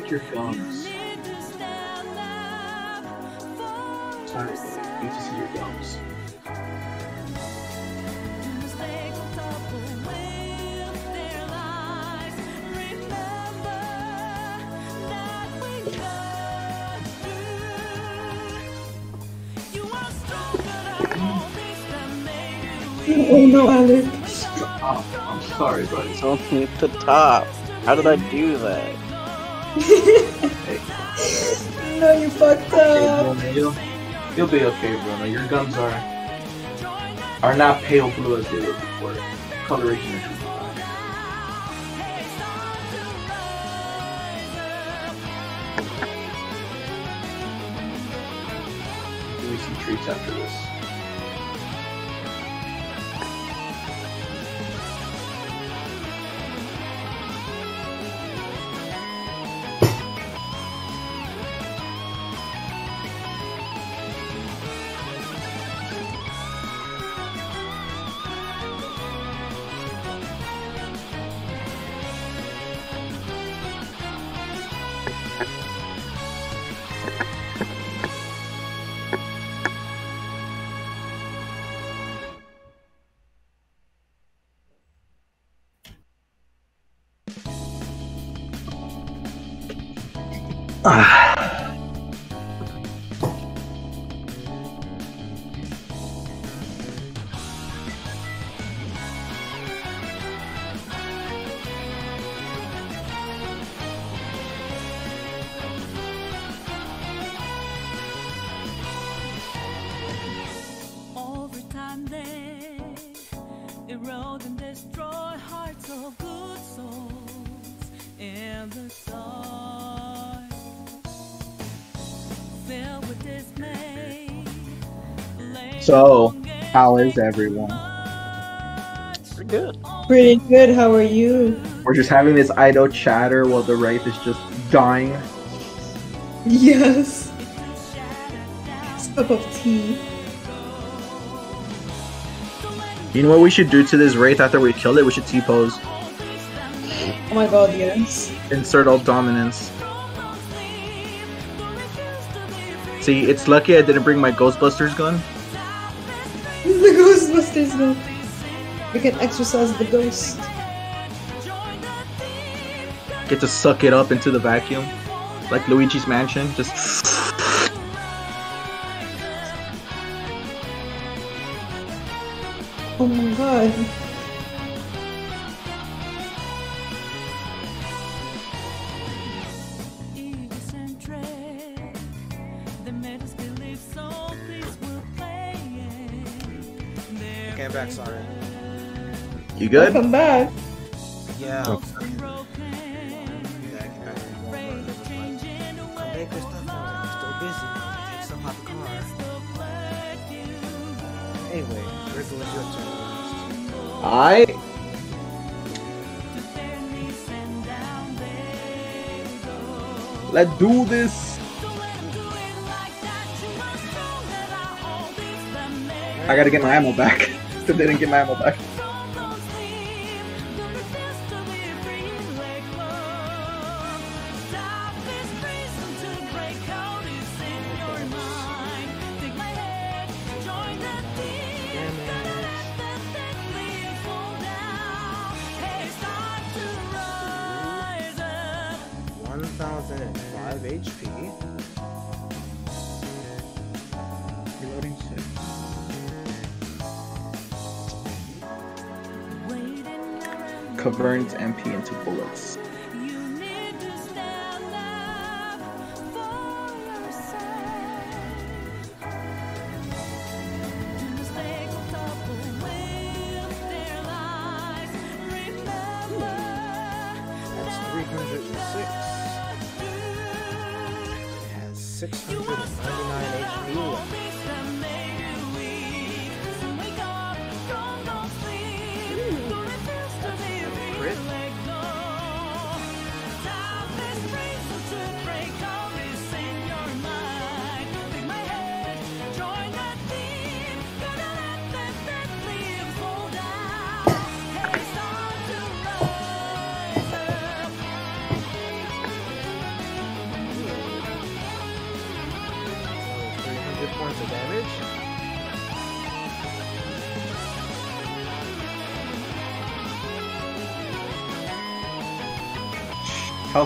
Check your gums. Sorry, buddy. Need to see your gums. Oh no, Alec. Oh, I'm sorry, buddy. It's only at the top. How did I do that? No, you fucked Okay, up. Bruno, you'll, you'll be okay, Bruno. Your gums are are not pale blue as they were before. Coloration is. Give me some treats after this. Over So, how is everyone? Pretty good. Pretty good, how are you? We're just having this idle chatter while the wraith is just dying. Yes. Cup of tea. You know what we should do to this wraith after we kill it? We should T-pose. Oh my god, yes. Insert all dominance. See, it's lucky I didn't bring my Ghostbusters gun. Ghostbusters. We can exercise the ghost. Get to suck it up into the vacuum. Like Luigi's Mansion. Just. Oh my god. You good? Welcome back. Yeah. Oh. Yeah, I can I can Come back with stuff. I was still busy. Take stuff out the car. Anyway, Rick, what's your turn? I. Let's do this. I gotta get my ammo back. Still didn't get my ammo back.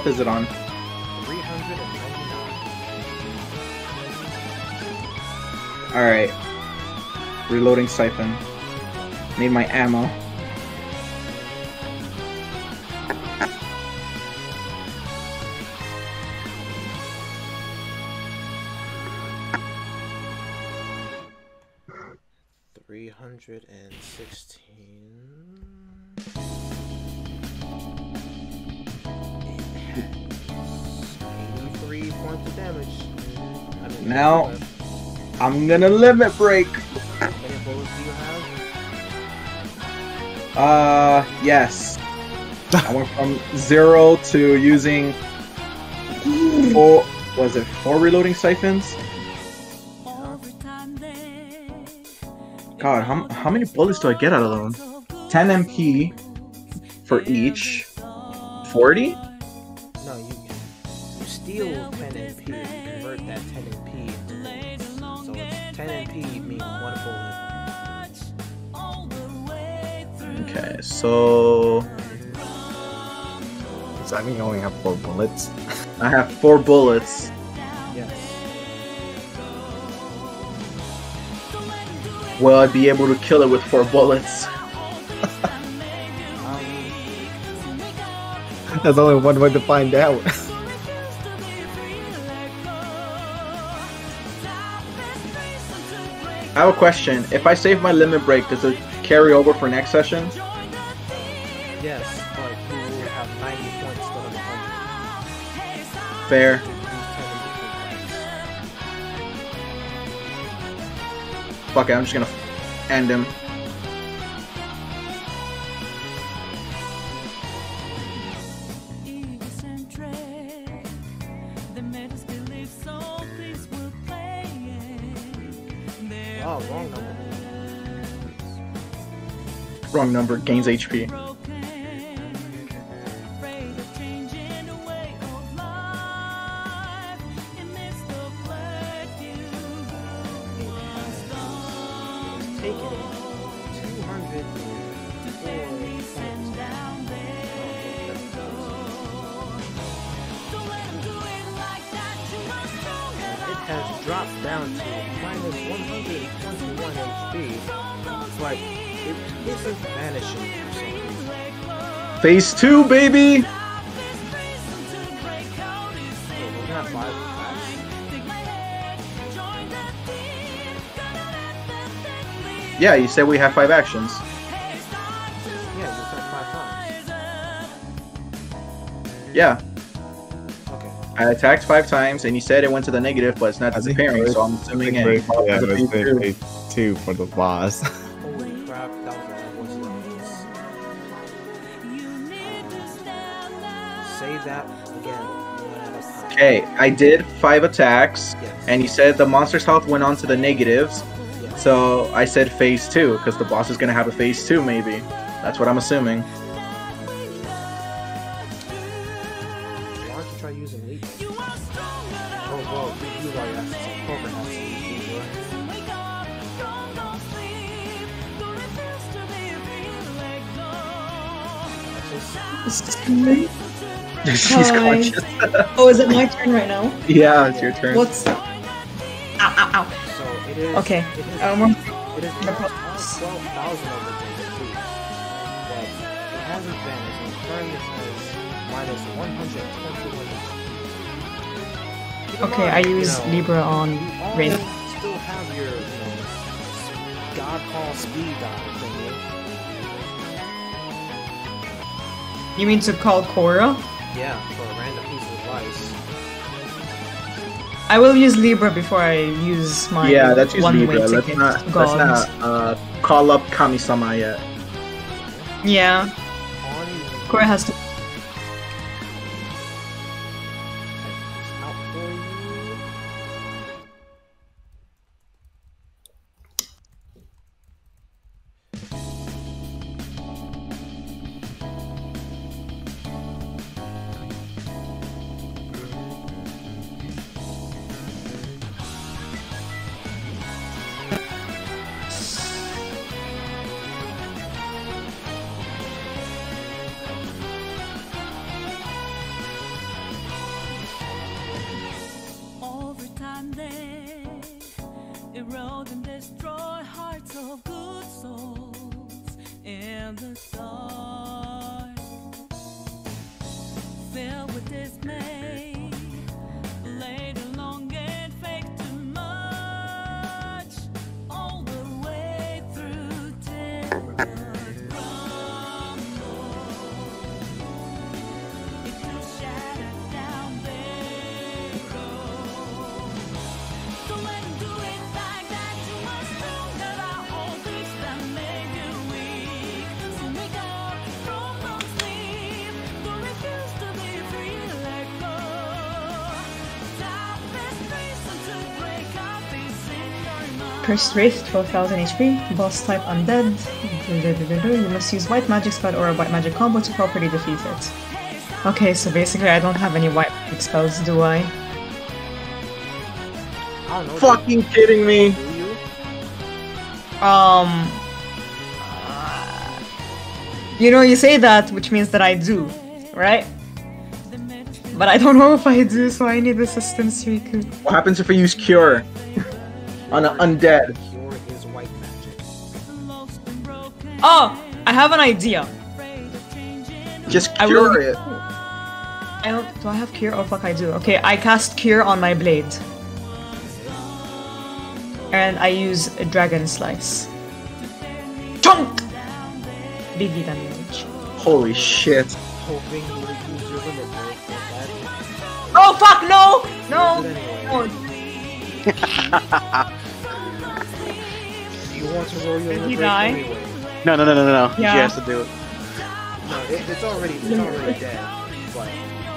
Health is it on? 399. Alright. Reloading siphon. Need my ammo. I'm gonna limit break. Uh, yes. I went from zero to using four. Was it four reloading siphons? God, how, how many bullets do I get out of them? 10 MP for each. 40? No, you you steal so Does that mean you only have four bullets? I have four bullets. Yes. Will I be able to kill it with four bullets? Um, There's only one way to find out. I have a question. If I save my limit break, does it carry over for next session? Yes, but you will have 90 points instead of 100. Fair. to use 10 in different fights. Fuck it, I'm just gonna end him. Wrong number. Wrong number, gains HP. Phase two, baby! So we're gonna have five attacks. Yeah, you said we have five actions. Yeah, you attack five times. Yeah, Okay. I attacked five times, and you said it went to the negative, but it's not I disappearing, so I'm assuming it yeah, it was two for the boss. That again. one at a time. Okay, I did five attacks, Yes. and you said the monster's health went on to the negatives, yes. so I said phase two, because the boss is gonna have a phase two, maybe. That's what I'm assuming. She's conscious. Oh, is it my turn right now? yeah, it's your turn. What's. Ow, ow, ow. So it is. Okay. It is, Um, it is the not pro- 12,000 over the two. But it has hasn't vanished and currently has minus 121 HP. Keep in Okay, I mind, you use know, Libra on You all Wraith. still have your, you know, God Call speed dial thingy. You mean to call Korra? Yeah, for a random piece of advice. I will use Libra before I use my yeah, that's use one-way Libra. Let's ticket not, to let's not uh, call up Kami-sama yet. Yeah, On Korra has to. Cursed Wraith, 12,000 HP. Boss type Undead. You must use White Magic spell or a White Magic combo to properly defeat it. Okay, so basically I don't have any White Magic spells, do I? I don't know. Fucking kidding me. Um. You know, you say that, which means that I do, right? But I don't know if I do, so I need assistance, Riku. What happens if I use Cure on an undead? Cure is white magic. Oh, I have an idea. Just I cure will- it. I don't. Do I have cure? Oh fuck, I do. Okay, I cast cure on my blade, and I use a dragon slice. Chunk. Biggie damage. Holy shit. Hoping you would use your limit break, but that Oh fuck no! No! Oh, You want to roll your Did he break die? anyway. No, no, no, no, no. Yeah. She has to do it. No, it, it's already it's already dead. But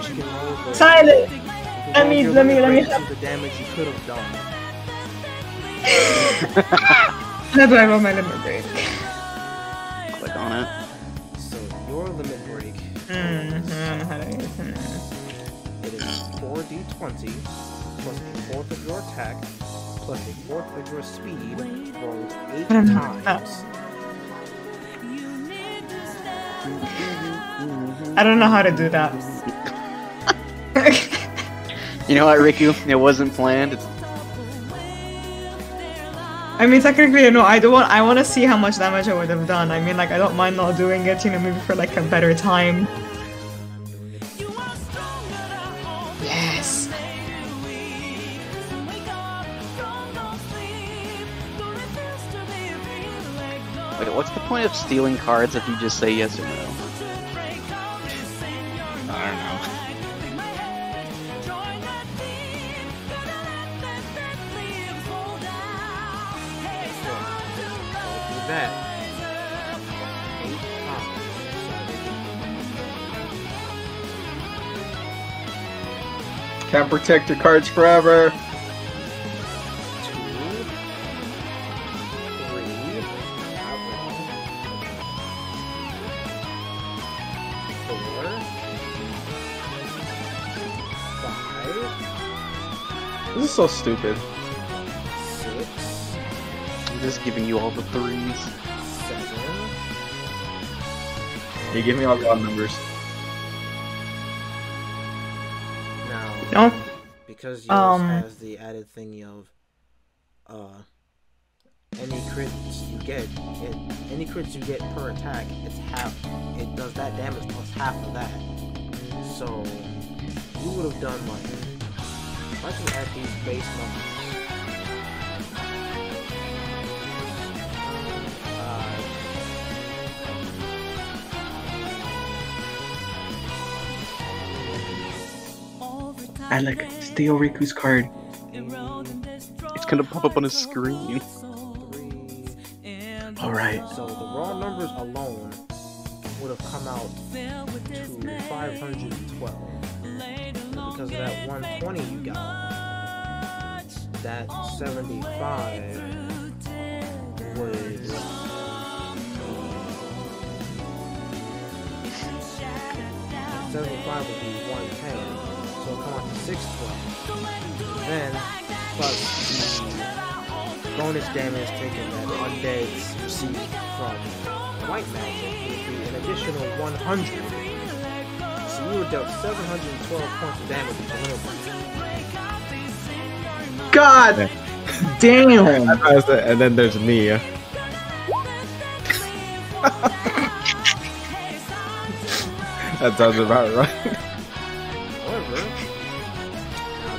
she can roll the Silent. you can Let roll me- your let me- let me break have- to the damage you could have done. How do I roll my limit break? Click on it. So your limit break Hmm, I don't know how to use it. it is 4d20 plus a fourth of your attack plus a fourth of your speed rolled eight times. I don't know how to do that. You know what, Riku? It wasn't planned. It's I mean, technically, no. I don't want. I want to see how much damage I would have done. I mean, like, I don't mind not doing it. You know, maybe for like a better time. What's the point of stealing cards if you just say yes or no? I don't know. Do that. Can't protect your cards forever. So stupid. six, I'm just giving you all the threes. seven, You give me all the odd numbers. Now, No. because yours Um. has the added thingy of, uh, any crits you get, it, any crits you get per attack, it's half. It does that damage plus half of that. So you would have done like, if I just these base numbers. Uh, I like steal Riku's card. It's gonna pop up on his screen. three. All right. So the raw numbers alone would have come out to 512. Because of that 120 you got, that 75 would. 75 would be 110, so it'll come out to 612. Then, plus the bonus damage taken that undeads receive from white magic would be an additional 100. So you were dealt 712 points of damage with the God damn. And it, and then there's me. that sounds about right.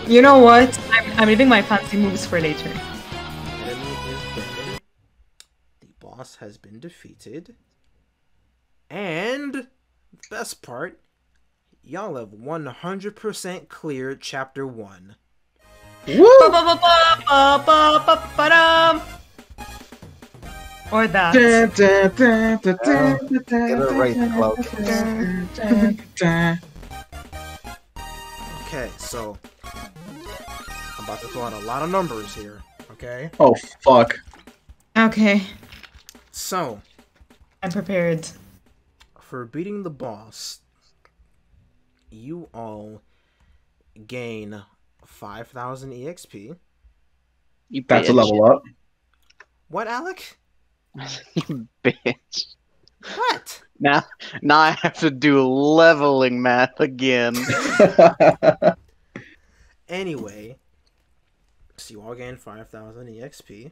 You know what? I'm, I'm leaving my fancy moves for later. enemy is dead. The boss has been defeated. And the best part, y'all have 100% cleared chapter 1. Ba-ba-ba-ba-ba-ba-ba-ba-dum. Or that. Get it right, cloak. Okay, so I'm about to throw out a lot of numbers here. Okay, Oh fuck. Okay, so I'm prepared. for beating the boss, you all gain 5,000 EXP. You That's a level up. What, Alec? you bitch. What? Now, now I have to do leveling math again. Anyway, so you all gain 5,000 EXP.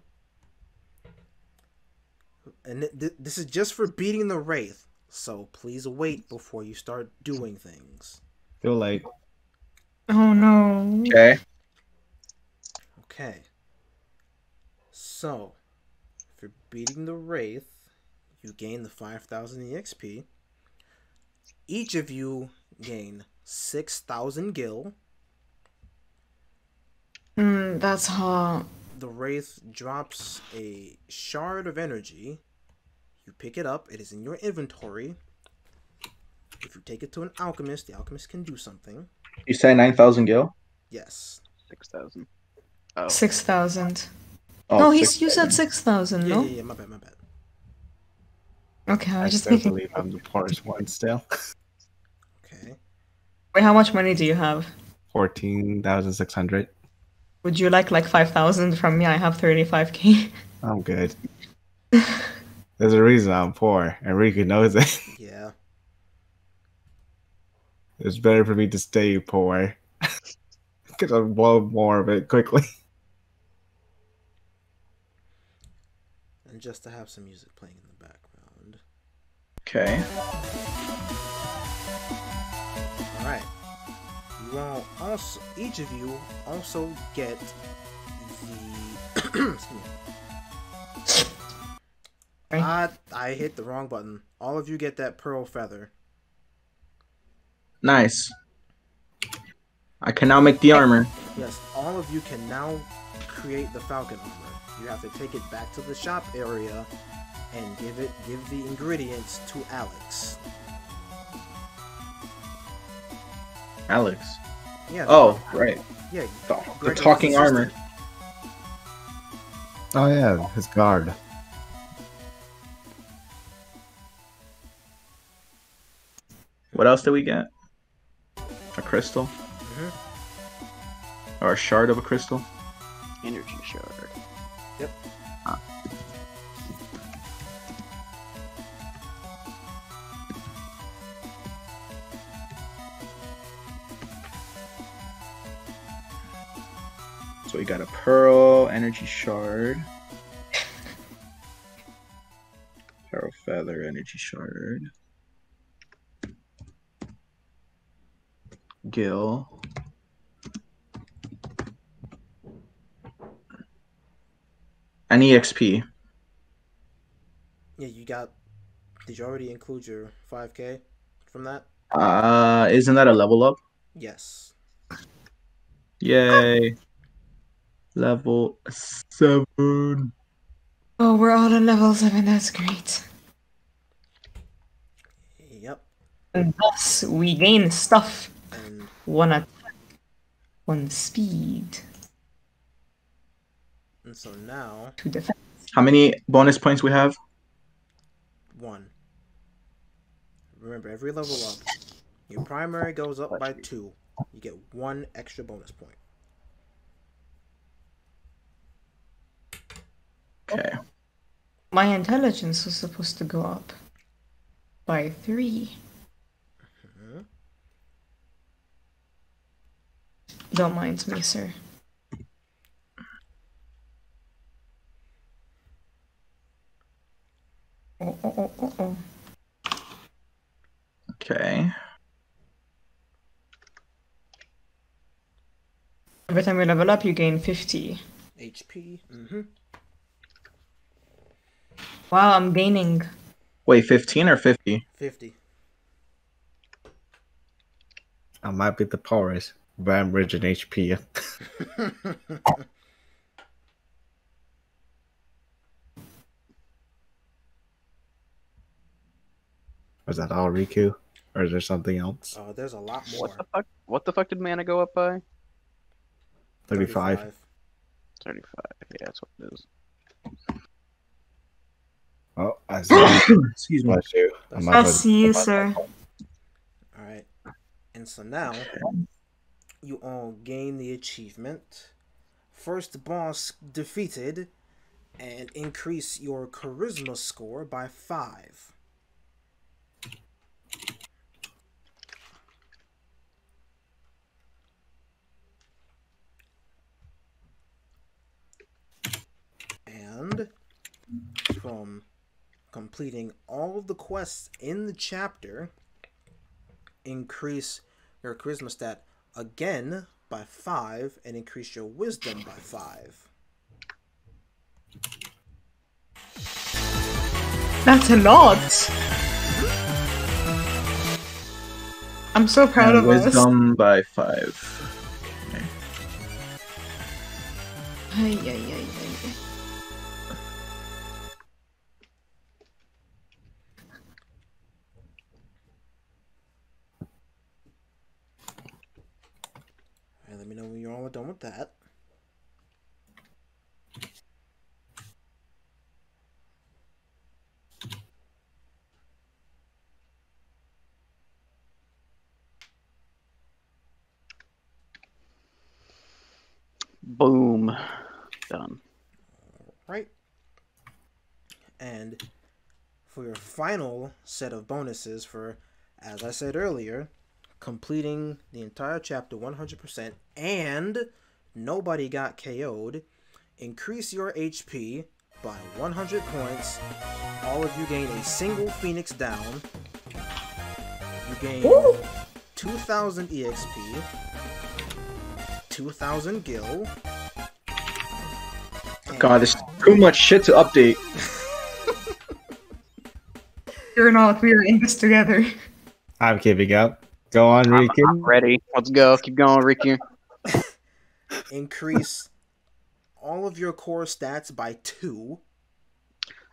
And th- th- this is just for beating the Wraith, so please wait before you start doing things. Feel like Oh no. okay. Okay. So, if you're beating the Wraith, you gain the 5,000 EXP. Each of you gain 6,000 gil. Mm, that's hot. The Wraith drops a shard of energy. You pick it up, it is in your inventory. If you take it to an alchemist, the alchemist can do something. You say nine thousand gil? Yes. 6,000. Oh. 6,000. Oh, no, he's, six you said 6,000, Yeah, no? yeah, yeah, my bad, my bad. Okay, I I just still thinking. believe I'm the poorest one still. Okay. Wait, how much money do you have? Fourteen thousand six hundred. Would you like like 5,000 from me? I have 35k. I'm good. There's a reason I'm poor, and Riku knows it. Yeah. It's better for me to stay poor. Because I'll blow more of it quickly. And just to have some music playing in the background. Okay. All right. You all also, each of you also get the. excuse me. Sorry. Ah, I hit the wrong button. All of you get that pearl feather. Nice. I can now make the armor. Yes, all of you can now create the falcon armor. You have to take it back to the shop area and give it give the ingredients to Alex. Alex. Yeah. Oh, right. Yeah. The, the talking armor. Oh yeah, his guard. What else did we get? A crystal? Mhm. Or a shard of a crystal? Energy shard. Yep. So we got a pearl, energy shard. Pearl feather, energy shard. Gil. Any XP. Yeah, you got. Did you already include your 5k from that? Uh, isn't that a level up? Yes. Yay. Level seven. Oh, we're all on level 7, that's great. Yep. And thus, we gain stuff. And One attack, one speed, and so now two defense. How many bonus points we have? one. Remember, every level up, your primary goes up by two. You get one extra bonus point. Okay. My intelligence was supposed to go up by three. Don't mind me, sir. Oh, oh, oh, oh, oh. Okay. Every time you level up, you gain 50. HP. Mm-hmm. Wow, I'm gaining. Wait, 15 or 50? 50. I might be the poorest, but I'm rich in HP. Was that all Riku? Or is there something else? Oh, there's a lot more. What the fuck? What the fuck did mana go up by? 35. Thirty-five. Yeah, that's what it is. Oh, I see. Excuse me. Bless you. I might I as well- see you, sir. All right. And so now you all gain the achievement. First boss defeated and increase your charisma score by 5. And from completing all of the quests in the chapter, increase your charisma stat again by 5 and increase your wisdom by 5. That's a lot. I'm so proud And of us. wisdom by 5. Ay, ay, ay, ay, ay. Me know when you're all done with that. Boom. Done. Right? And for your final set of bonuses for, as I said earlier, completing the entire chapter 100% and nobody got KO'd, increase your HP by 100 points. All of you gain a single Phoenix down. You gain 2000 EXP, 2000 Gil. God, there's too much shit to update. You're not. We are in this together. I'm keeping up. Go on, I'm, I'm ready. Let's go. Keep going, Ricky. increase all of your core stats by two.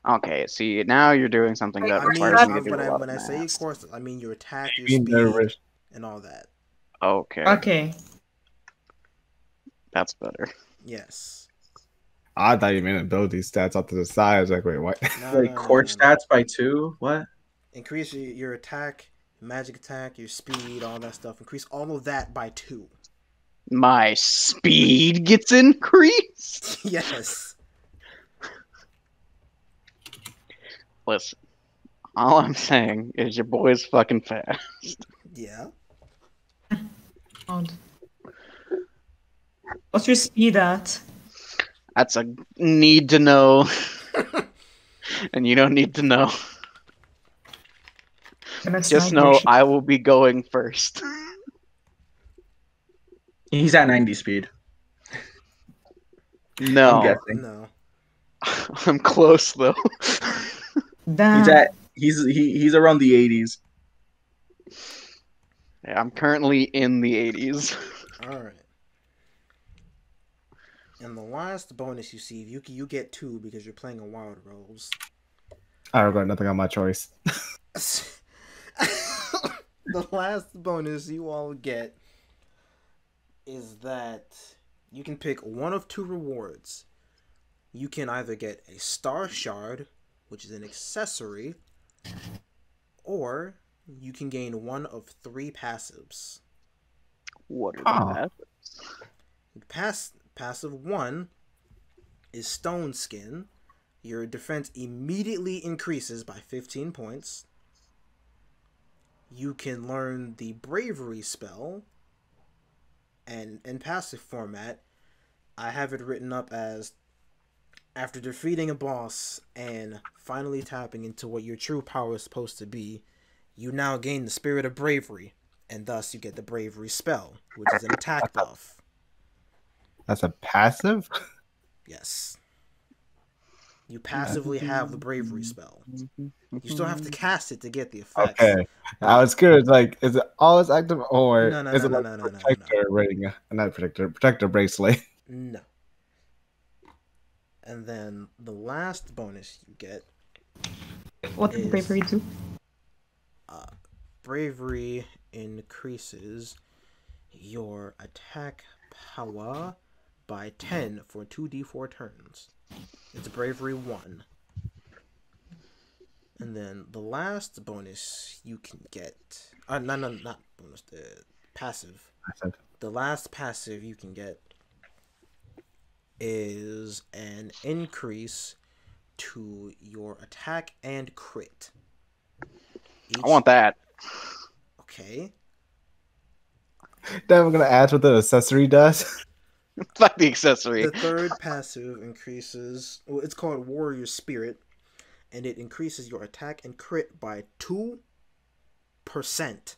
Okay, see, now you're doing something that I mean, requires me to do when a I lot when I say math. core, stats, I mean your attack, your Being speed, nervous. and all that. Okay, Okay. that's better. Yes. I thought you meant ability stats off to the side. I was like, wait, what? No, Like no, core no, no, no. stats by 2? What? Increase your, your attack, magic attack, your speed, all that stuff. Increase all of that by two. My speed gets increased. yes. Listen, all I'm saying is your boy's fucking fast. Yeah. God. What's your speed at? That's a need to know, and you don't need to know. Gonna Just know your. I will be going first. He's at 90 speed. I'm No, guessing. No. I'm close though. Damn. He's at he's he, he's around the 80s. Yeah, I'm currently in the 80s. All right. And the last bonus you see, you you get two because you're playing a Wild Rose. I regret nothing on my choice. the last bonus you all get is that you can pick one of two rewards. You can either get a star shard, which is an accessory, or you can gain one of three passives. What are Huh. that? Pass passive one is Stone Skin. Your defense immediately increases by 15 points. You can learn the Bravery spell. And in passive format, I have it written up as after defeating a boss and finally tapping into what your true power is supposed to be, you now gain the Spirit of Bravery, and thus you get the Bravery spell, which is an attack buff. That's a passive. Yes. You passively have the bravery spell. You still have to cast it to get the effects. Okay, I was curious. Like, is it always active or No, no, is no, it no, like no, no, no, no. protector ring? Uh, Not protector, protector bracelet. No. And then the last bonus you get, What did is- bravery do? bravery increases your attack power by 10 for 2d4 turns. It's bravery 1. And then the last bonus you can get, uh, no, no, not bonus, the passive. Passive. the last passive you can get is an increase to your attack and crit. Each, I want that. Okay. Then we're gonna ask what the accessory does. Fuck the accessory. The third passive increases. Well, it's called Warrior Spirit, and it increases your attack and crit by two percent.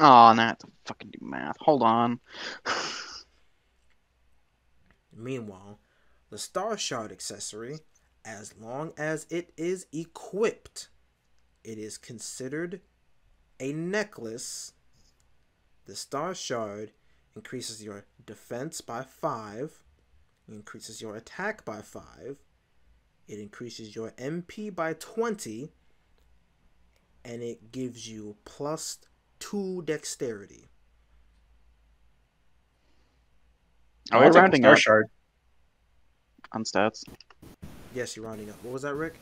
Oh, now I have to fucking do math. Hold on. Meanwhile, the Star Shard accessory, as long as it is equipped, it is considered a necklace. The Star Shard increases your defense by 5, increases your attack by 5, it increases your MP by 20, and it gives you plus 2 dexterity. Are we I'll take a rounding Star up Shard. on stats? Yes, you're rounding up. What was that, Rick?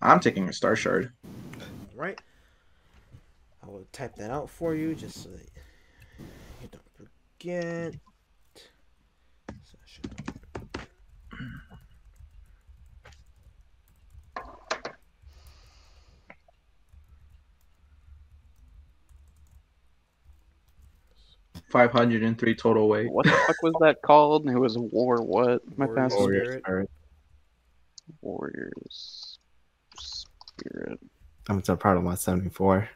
I'm taking a Star Shard. Right. I will type that out for you just so that you don't. Session. Five hundred and three total weight. What the fuck was that called? It was war what? My Warrior past Spirit. Warrior spirit. Warriors Spirit. I'm so proud of my 74. Uh,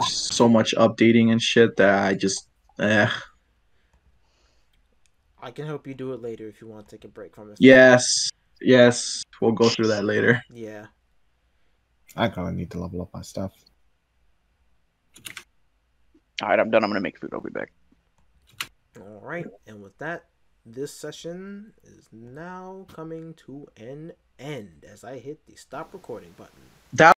there's so much updating and shit that I just, eh. I can help you do it later if you want to take a break from it. Yes, yes, we'll go through that later. Yeah. I'm gonna need to level up my stuff. Alright, I'm done. I'm gonna make food. I'll be back. All right. And with that, this session is now coming to an end as I hit the stop recording button.